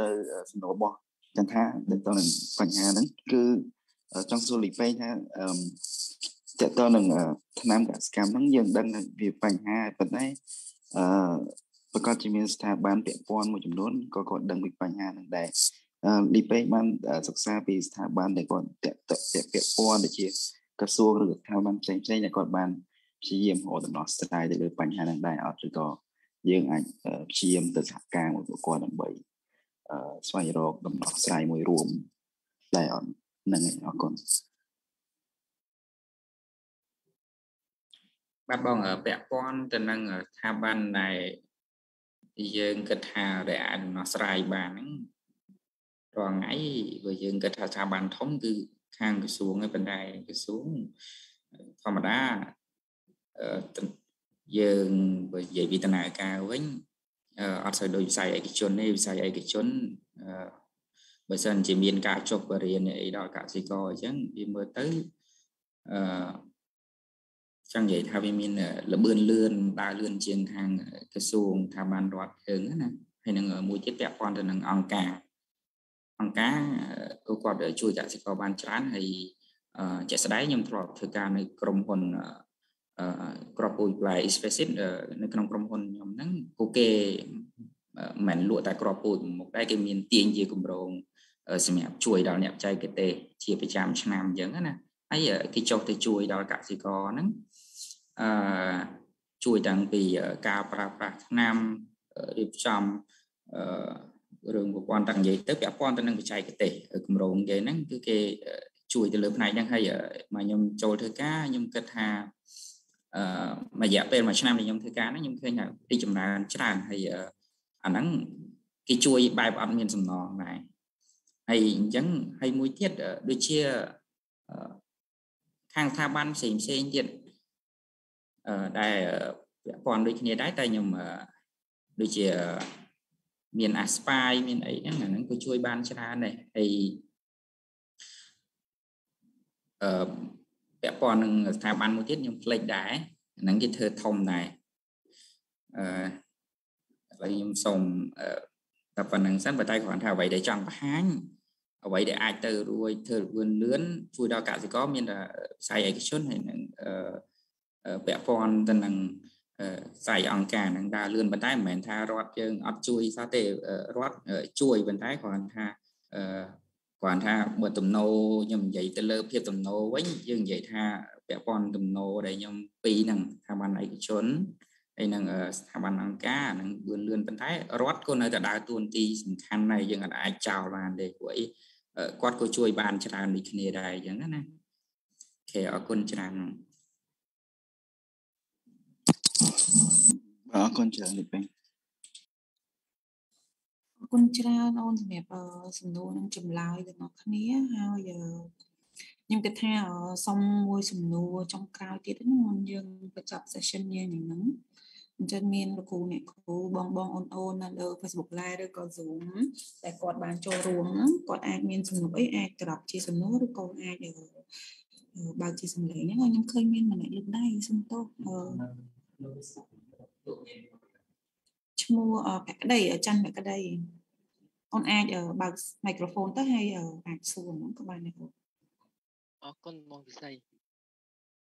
ទៅសំណួររបស់ចន្ទថាទៅទៅនឹងបញ្ហាហ្នឹងគឺចង់សួរលីពេងថាអឺតើតើនឹងឆ្នាំកសកម្មហ្នឹងយើងដឹងថាវាបញ្ហាប៉ុន្តែអឺប្រកាសជាមានស្ថាប័នពាក់ព័ន្ធមួយចំនួនក៏គាត់ដឹងពីបញ្ហាហ្នឹងដែរលីពេងបានសិក្សាពីស្ថាប័នដែលគាត់ពាក់ពាក់ព័ន្ធដូចជា ក្រសួងឬស្ថាប័នផ្សេងផ្សេងដែលគាត់បានព្យាយាមរកដំណោះស្រាយទៅលើបញ្ហាហ្នឹងដែរអត់ឬក៏យើងអាចព្យាយាមទៅសហការមួយពួកគាត់ដើម្បីស្វែងរកដំណោះស្រាយមួយរួមដែរអត់ហ្នឹងហើយអរគុណបាទបងពាក់ព័ន្ធទៅនឹងស្ថាប័នដែលយើងគិតថាដែលអាចដំណោះស្រាយបានហ្នឹងរាល់ថ្ងៃបើយើងគិតថាស្ថាប័នធំគឺ ខាងក្រសួងឯប៉ុន្តែក្រសួងធម្មតាយើងបើនិយាយពីដំណើរការវិញអត់សូវដូចវិស័យឯកជនទេវិស័យឯកជនបើសិនជាមានការចុះបរិញ្ញាអីដល់កសិករអញ្ចឹងវាមើលទៅអឺចង់និយាយថាវាមានលបឿនលឿនដើរលឿនជាងខាងក្រសួងថាបានរដ្ឋយើងណាហើយនឹងមួយទៀតពាក់ព័ន្ធទៅនឹងអង្គការ អង្គការក៏គាត់ជួយកសិករបានច្រើនហើយជាក់ស្ដែងខ្ញុំធ្លាប់ធ្វើការនៅក្រុមហ៊ុនក្របពូជផ្លែ Specific នៅក្នុងក្រុមហ៊ុនខ្ញុំហ្នឹងពួកគេមិនលក់តែក្របពូជមកដែរគេមានទាញជាគម្រោងសម្រាប់ជួយដល់អ្នកបច្ចេកទេសជាប្រចាំឆ្នាំអញ្ចឹងណាហើយគេចុះទៅជួយដល់កសិករហ្នឹងអឺជួយតាំងពីការប្រើប្រាស់ថ្នាំរៀបចំអឺ រឿងប្រព័ន្ធតាំងនិយាយទៅពាក់ព័ន្ធទៅនឹងបច្ចេកទេសគម្រោងគេហ្នឹងគឺគេជួយទៅលើផ្នែកហ្នឹងហើយមកខ្ញុំចូលធ្វើការខ្ញុំគិតថាអឺរយៈពេលមួយឆ្នាំដែលខ្ញុំធ្វើការហ្នឹងខ្ញុំឃើញថារីកចម្រើនច្រើនហើយអាហ្នឹងគេជួយបែបអត់មានសំណងដែរហើយអញ្ចឹងហើយមួយទៀតដូចជាខាងស្ថាប័នផ្សេងផ្សេងទៀតអឺដែលពាក់ព័ន្ធដូចគ្នាដែរតែខ្ញុំដូចជា មានអាស្ប៉ាយមានអីហ្នឹងអាហ្នឹងក៏ជួយបានច្រើនដែរហើយអឺពាក់ព័ន្ធនឹងស្ថាប័នមួយទៀតខ្ញុំផ្លេចដែរហ្នឹងគេធ្វើធំដែរអឺឥឡូវខ្ញុំសូមតែប៉ុណ្្នឹងសិនបើតែគ្រាន់ថាអ្វីដែលចង់បង្ហាញអ្វីដែលអាចទៅរួចធ្វើលឿនលឿនជួយដល់កសិករមានតែផ្សាយឯកជនហើយនឹងពាក់ព័ន្ធទៅនឹង ផ្សាយអង្គការនឹងដើរលឿនប៉ុន្តែមិនមែនថារដ្ឋយើងអត់ជួយសោះទេរដ្ឋជួយប៉ុន្តែគ្រាន់ថាគ្រាន់ថាបើទំនោរខ្ញុំនិយាយទៅលើភាពទំនោរវិញយើងនិយាយថាពាក់ព័ន្ធទំនោរដែលខ្ញុំពីរហ្នឹងស្ថាប័នឯកជនហើយនឹងស្ថាប័នអង្គការនឹងលឿនលឿនប៉ុន្តែរដ្ឋក៏នៅតែដើរតួនាទីសំខាន់ដែរយើងអាចចោលបានទេព្រោះអីគាត់ក៏ជួយបានច្រើនដូចគ្នាដែរអញ្ចឹងណាអូខេអរគុណច្រើន អរគុណច្រើននេះពេញអរគុណច្រើនអូនសម្រាប់សំណួរនឹងចម្លើយទាំងអស់គ្នាហើយខ្ញុំគិតថាសុំមួយសំណួរចុងក្រោយទៀតមុនយើងបញ្ចប់ session យើងហ្នឹងអញ្ចឹងមានលោកគ្រូអ្នកគ្រូបងបងអូនអូននៅលើ Facebook Live ឬក៏ Zoom តែគាត់បានចូលរួមហ្នឹងគាត់អាចមានសំណួរអីអាចក្របជាសំណួរឬក៏អាចបើកជាសំឡេងហ្នឹងខ្ញុំឃើញមានម្នាក់លើកដៃសុំទោស ឈ្មោះភក្តីច័ន្ទភក្តីអូនអាចបើកមីក្រូហ្វូនទៅហើយអាចសួរហ្នឹងក៏បានដែរអរគុណបងវិស័យ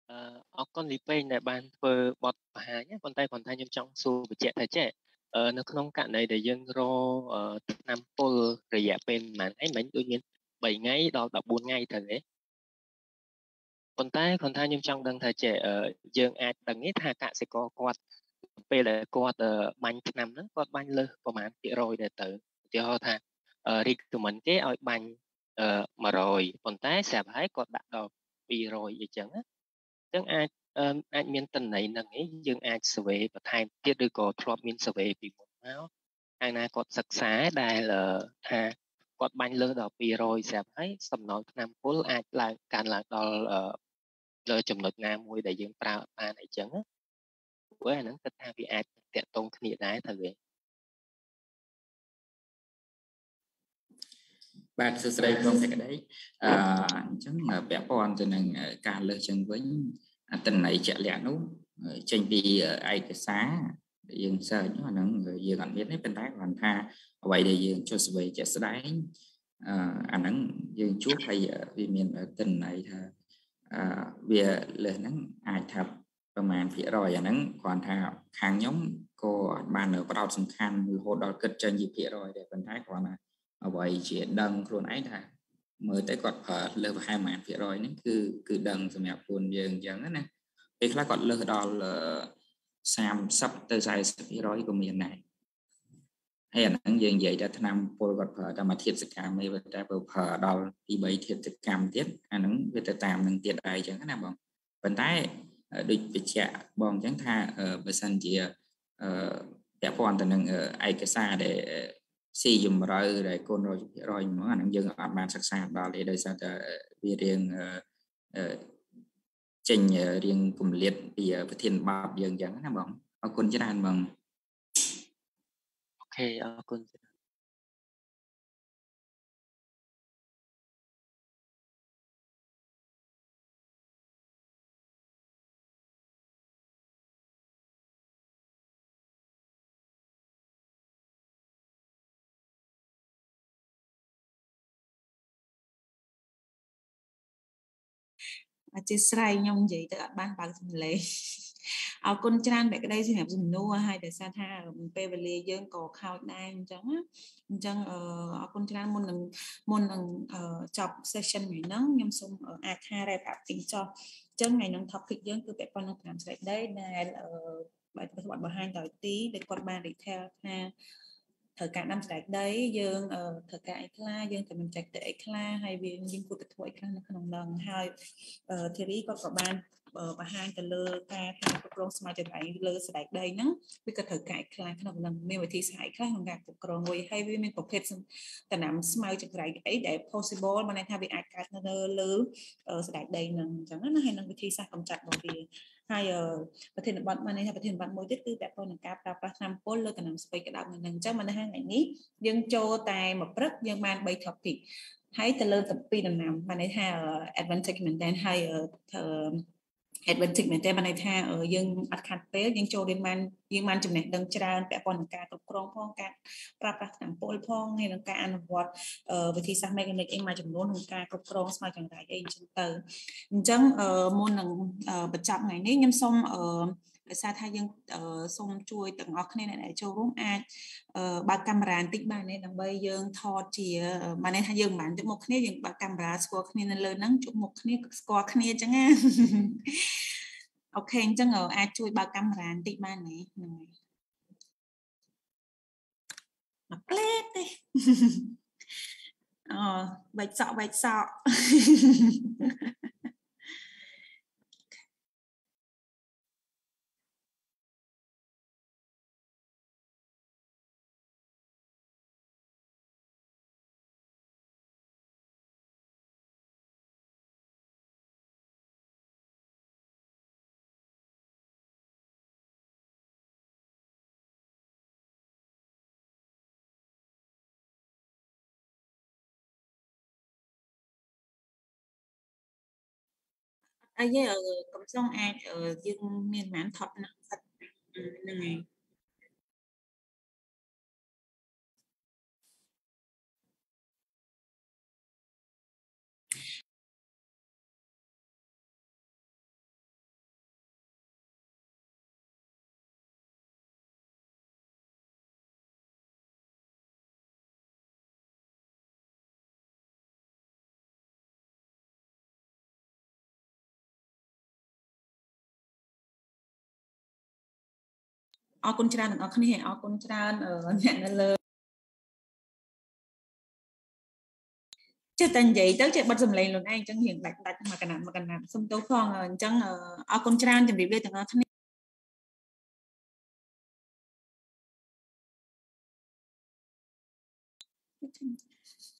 អឺអរគុណលីពេងដែលបានធ្វើបទបង្ហាញប៉ុន្តែគាត់ថាខ្ញុំចង់សួរបញ្ជាក់ថាចេះនៅក្នុងករណីដែលយើងរឆ្នាំពលរយៈពេលប្រហែលថ្ងៃមិញដូចមាន3ថ្ងៃដល់14ថ្ងៃទៅទេប៉ុន្តែគាត់ថាខ្ញុំចង់ដឹងថាចេះយើងអាចដឹងទេថាកសិករគាត់ ពេលដែលគាត់បាញ់ឆ្នាំហ្នឹងគាត់បាញ់លើសប្រហែលភាគរយដែរទៅឧទាហរណ៍ថា recommend គេឲ្យបាញ់100ប៉ុន្តែស្រាប់ហើយគាត់ដាក់ដល់200អញ្ចឹងណាចឹងអាចអាចមានតន័យនឹងឯងយើងអាច survey បន្ថែមទៀតឬក៏ធ្លាប់មាន survey ពីមុនមកហើយណាគាត់សិក្សាដែលថាគាត់បាញ់លើសដល់200ស្រាប់ហើយសំណល់ឆ្នាំពុលអាចឡើងកើនឡើងដល់លើចំណុចណាមួយដែលយើងប្រើបានអីចឹងព្រោះ អាហ្នឹងគិតថាវាអាចតាក់ទងគ្នាដែរទៅវិញបាទសួស្តីក្រុមសេចក្តីអឺអញ្ចឹងពាក់ព័ន្ធទៅនឹងការលើសចឹងវិញអត្តន័យជាក់លាក់នោះចេញពីឯកសារយើង search អាហ្នឹងយើងអត់មានទេប៉ុន្តែគាត់ថាអ្វីដែលយើងចុះស្វែងជាក់ស្ដែងអឺអាហ្នឹងយើងជួបហើយវាមានទិន្នន័យថាអឺវាលើសហ្នឹងអាចថា ប្រមាណភាគរយអាហ្នឹងគ្រាន់ថាខាងខ្ញុំក៏បានបដោតសំខាន់រហូតដល់គិតចេញជាភាគរយដែរប៉ុន្តែគ្រាន់ថាអ្វីជាដឹងខ្លួនឯងថាមើលទៅគាត់ប្រើលើសប្រហែលប្រហែលភាគរយហ្នឹងគឺគឺដឹងសម្រាប់ខ្លួនយើងអញ្ចឹងណាពេលខ្លះគាត់លើសដល់30ទៅ40%ក៏មានដែរហើយអាហ្នឹងយើងនិយាយថាឆ្នាំពលគាត់ប្រើតែមកធាតុសកម្មឯងតែប្រើដល់ទី3ធាតុសកម្មទៀតអាហ្នឹងវាទៅតាមនឹងទៀតដែរអញ្ចឹងណាបងប៉ុន្តែ ដូចបញ្ជាក់បងអញ្ចឹងថាបើសិនជាអឺពាក់ព័ន្ធទៅនឹងឯកសារដែលស៊ីជំរឿដែលកូនរយភាគរយហ្មងអានឹងយើងអត់បានសិក្សាដល់ទេដោយសារតែវារៀងចេញរៀងគម្លាតពីប្រធានបទយើងអញ្ចឹងណាបងអរគុណច្រើនបងអូខេអរគុណច្រើន អធិស្ឋានខ្ញុំនិយាយទៅអត់បានបើកសំឡេងអរគុណច្រើនបែកក្តីសម្រាប់សំណួរហើយដោយសារថាពេលវេលាយើងក៏ខោចដែរអញ្ចឹងអញ្ចឹងអរគុណច្រើនមុននឹងមុននឹងចប់ session ថ្ងៃហ្នឹងខ្ញុំសូមអាចថា wrap up ទីចោះអញ្ចឹងថ្ងៃហ្នឹង topic យើងគឺពាក់ព័ន្ធនឹងតាមស្រីដីដែលបែបបទបង្ហាញដោយទីដែលគាត់បាន detail ថា ត្រូវការដាំស្រែកដីយើងត្រូវការអីខ្លះយើងត្រូវមានចែកទៅអីខ្លះហើយវាយើងគួរតែធ្វើអីខ្លះនៅក្នុងនឹងហើយធីរីគាត់ក៏បានបង្ហាញទៅលើការថាគ្រប់គ្រងស្មារតីលើស្ដែកដីហ្នឹងវាក៏ត្រូវការខ្លះក្នុងនឹងមានវិធីសាស្ត្រខ្លះក្នុងការគ្រប់គ្រងមួយហើយវាមានប្រភេទតំណាំស្មៅចង្រៃអីដែល possible បានន័យថាវាអាចកើតនៅលើស្ដែកដីហ្នឹងអញ្ចឹងណាហើយនឹងវិធីសាស្ត្រកម្ចាត់របស់វា ហើយប្រធានបទបានន័យថាប្រធានបទមួយទៀតគឺតកតនឹងការប្រើប្រាស់ថ្នាំពុលលើកណ្ដាលស្ពៃក្តៅនឹងអញ្ចឹងបានន័យថាថ្ងៃនេះយើងចូលតែមួយព្រឹកយើងបាន3 topic ហើយទៅលើទៅពីដំណាំបានន័យថា advantage មែនតើហើយ advantage មែនទេបានន័យថាយើងអត់ខាត់ពេលយើងចូលរៀនបានយើងបានចំណេះដឹងច្រើនពាក់ព័ន្ធនឹងការគ្រប់គ្រងផងការប្រើប្រាស់ថ្នាំពុលផងហើយនឹងការអនុវត្តវិធីសាស្ត្រ mechanic អីមួយចំនួនក្នុងការគ្រប់គ្រងស្មៅចង្រៃអីអញ្ចឹងទៅអញ្ចឹងមុននឹងបញ្ចប់ថ្ងៃនេះខ្ញុំសូម ដោយសារថាយើងសូមជួយទាំងអស់គ្នាអ្នកដែលចូលរួមអាចបើកកាមេរ៉ាបន្តិចបានទេដើម្បីយើងថតជាបានន័យថាយើងមិនបានជុំមុខគ្នាយើងបើកកាមេរ៉ាស្គាល់គ្នានៅលើហ្នឹងជុំមុខគ្នាស្គាល់គ្នាអញ្ចឹងណាអូខេអញ្ចឹងអាចជួយបើកកាមេរ៉ាបន្តិចបានទេហ្នឹងហើយមកផ្លែទេអូបែកសក់បែកសក់ អីទេកំសុងអាចយើងមានប្រហែលថតនឹងសិតហ្នឹងហើយ អរគុណច្រើនទាំងអស់គ្នាអរគុណច្រើនអ្នកនៅលើចេះតែនិយាយទៅចេះបិទសំឡេងខ្លួនឯងអញ្ចឹងរៀងដាច់ដាច់មកកណាត់មកកណាត់សុំទោសផងអញ្ចឹងអរគុណច្រើនជម្រាបលាទាំងអស់គ្នា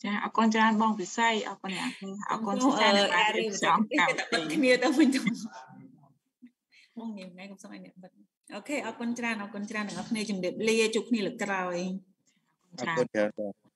ចាអរគុណច្រើនបងពិសីអរគុណអ្នកអរគុណច្រើនដែលបានរៀបចំកម្មវិធីគ្នាទៅវិញទៅបងញ៉ាំថ្ងៃកុំសុំឲ្យអ្នកបិទ អូខេអរគុណច្រើនអរគុណច្រើនអ្នកនរគ្នាជំរាបលាជួបគ្នាលើកក្រោយអរគុណច្រើន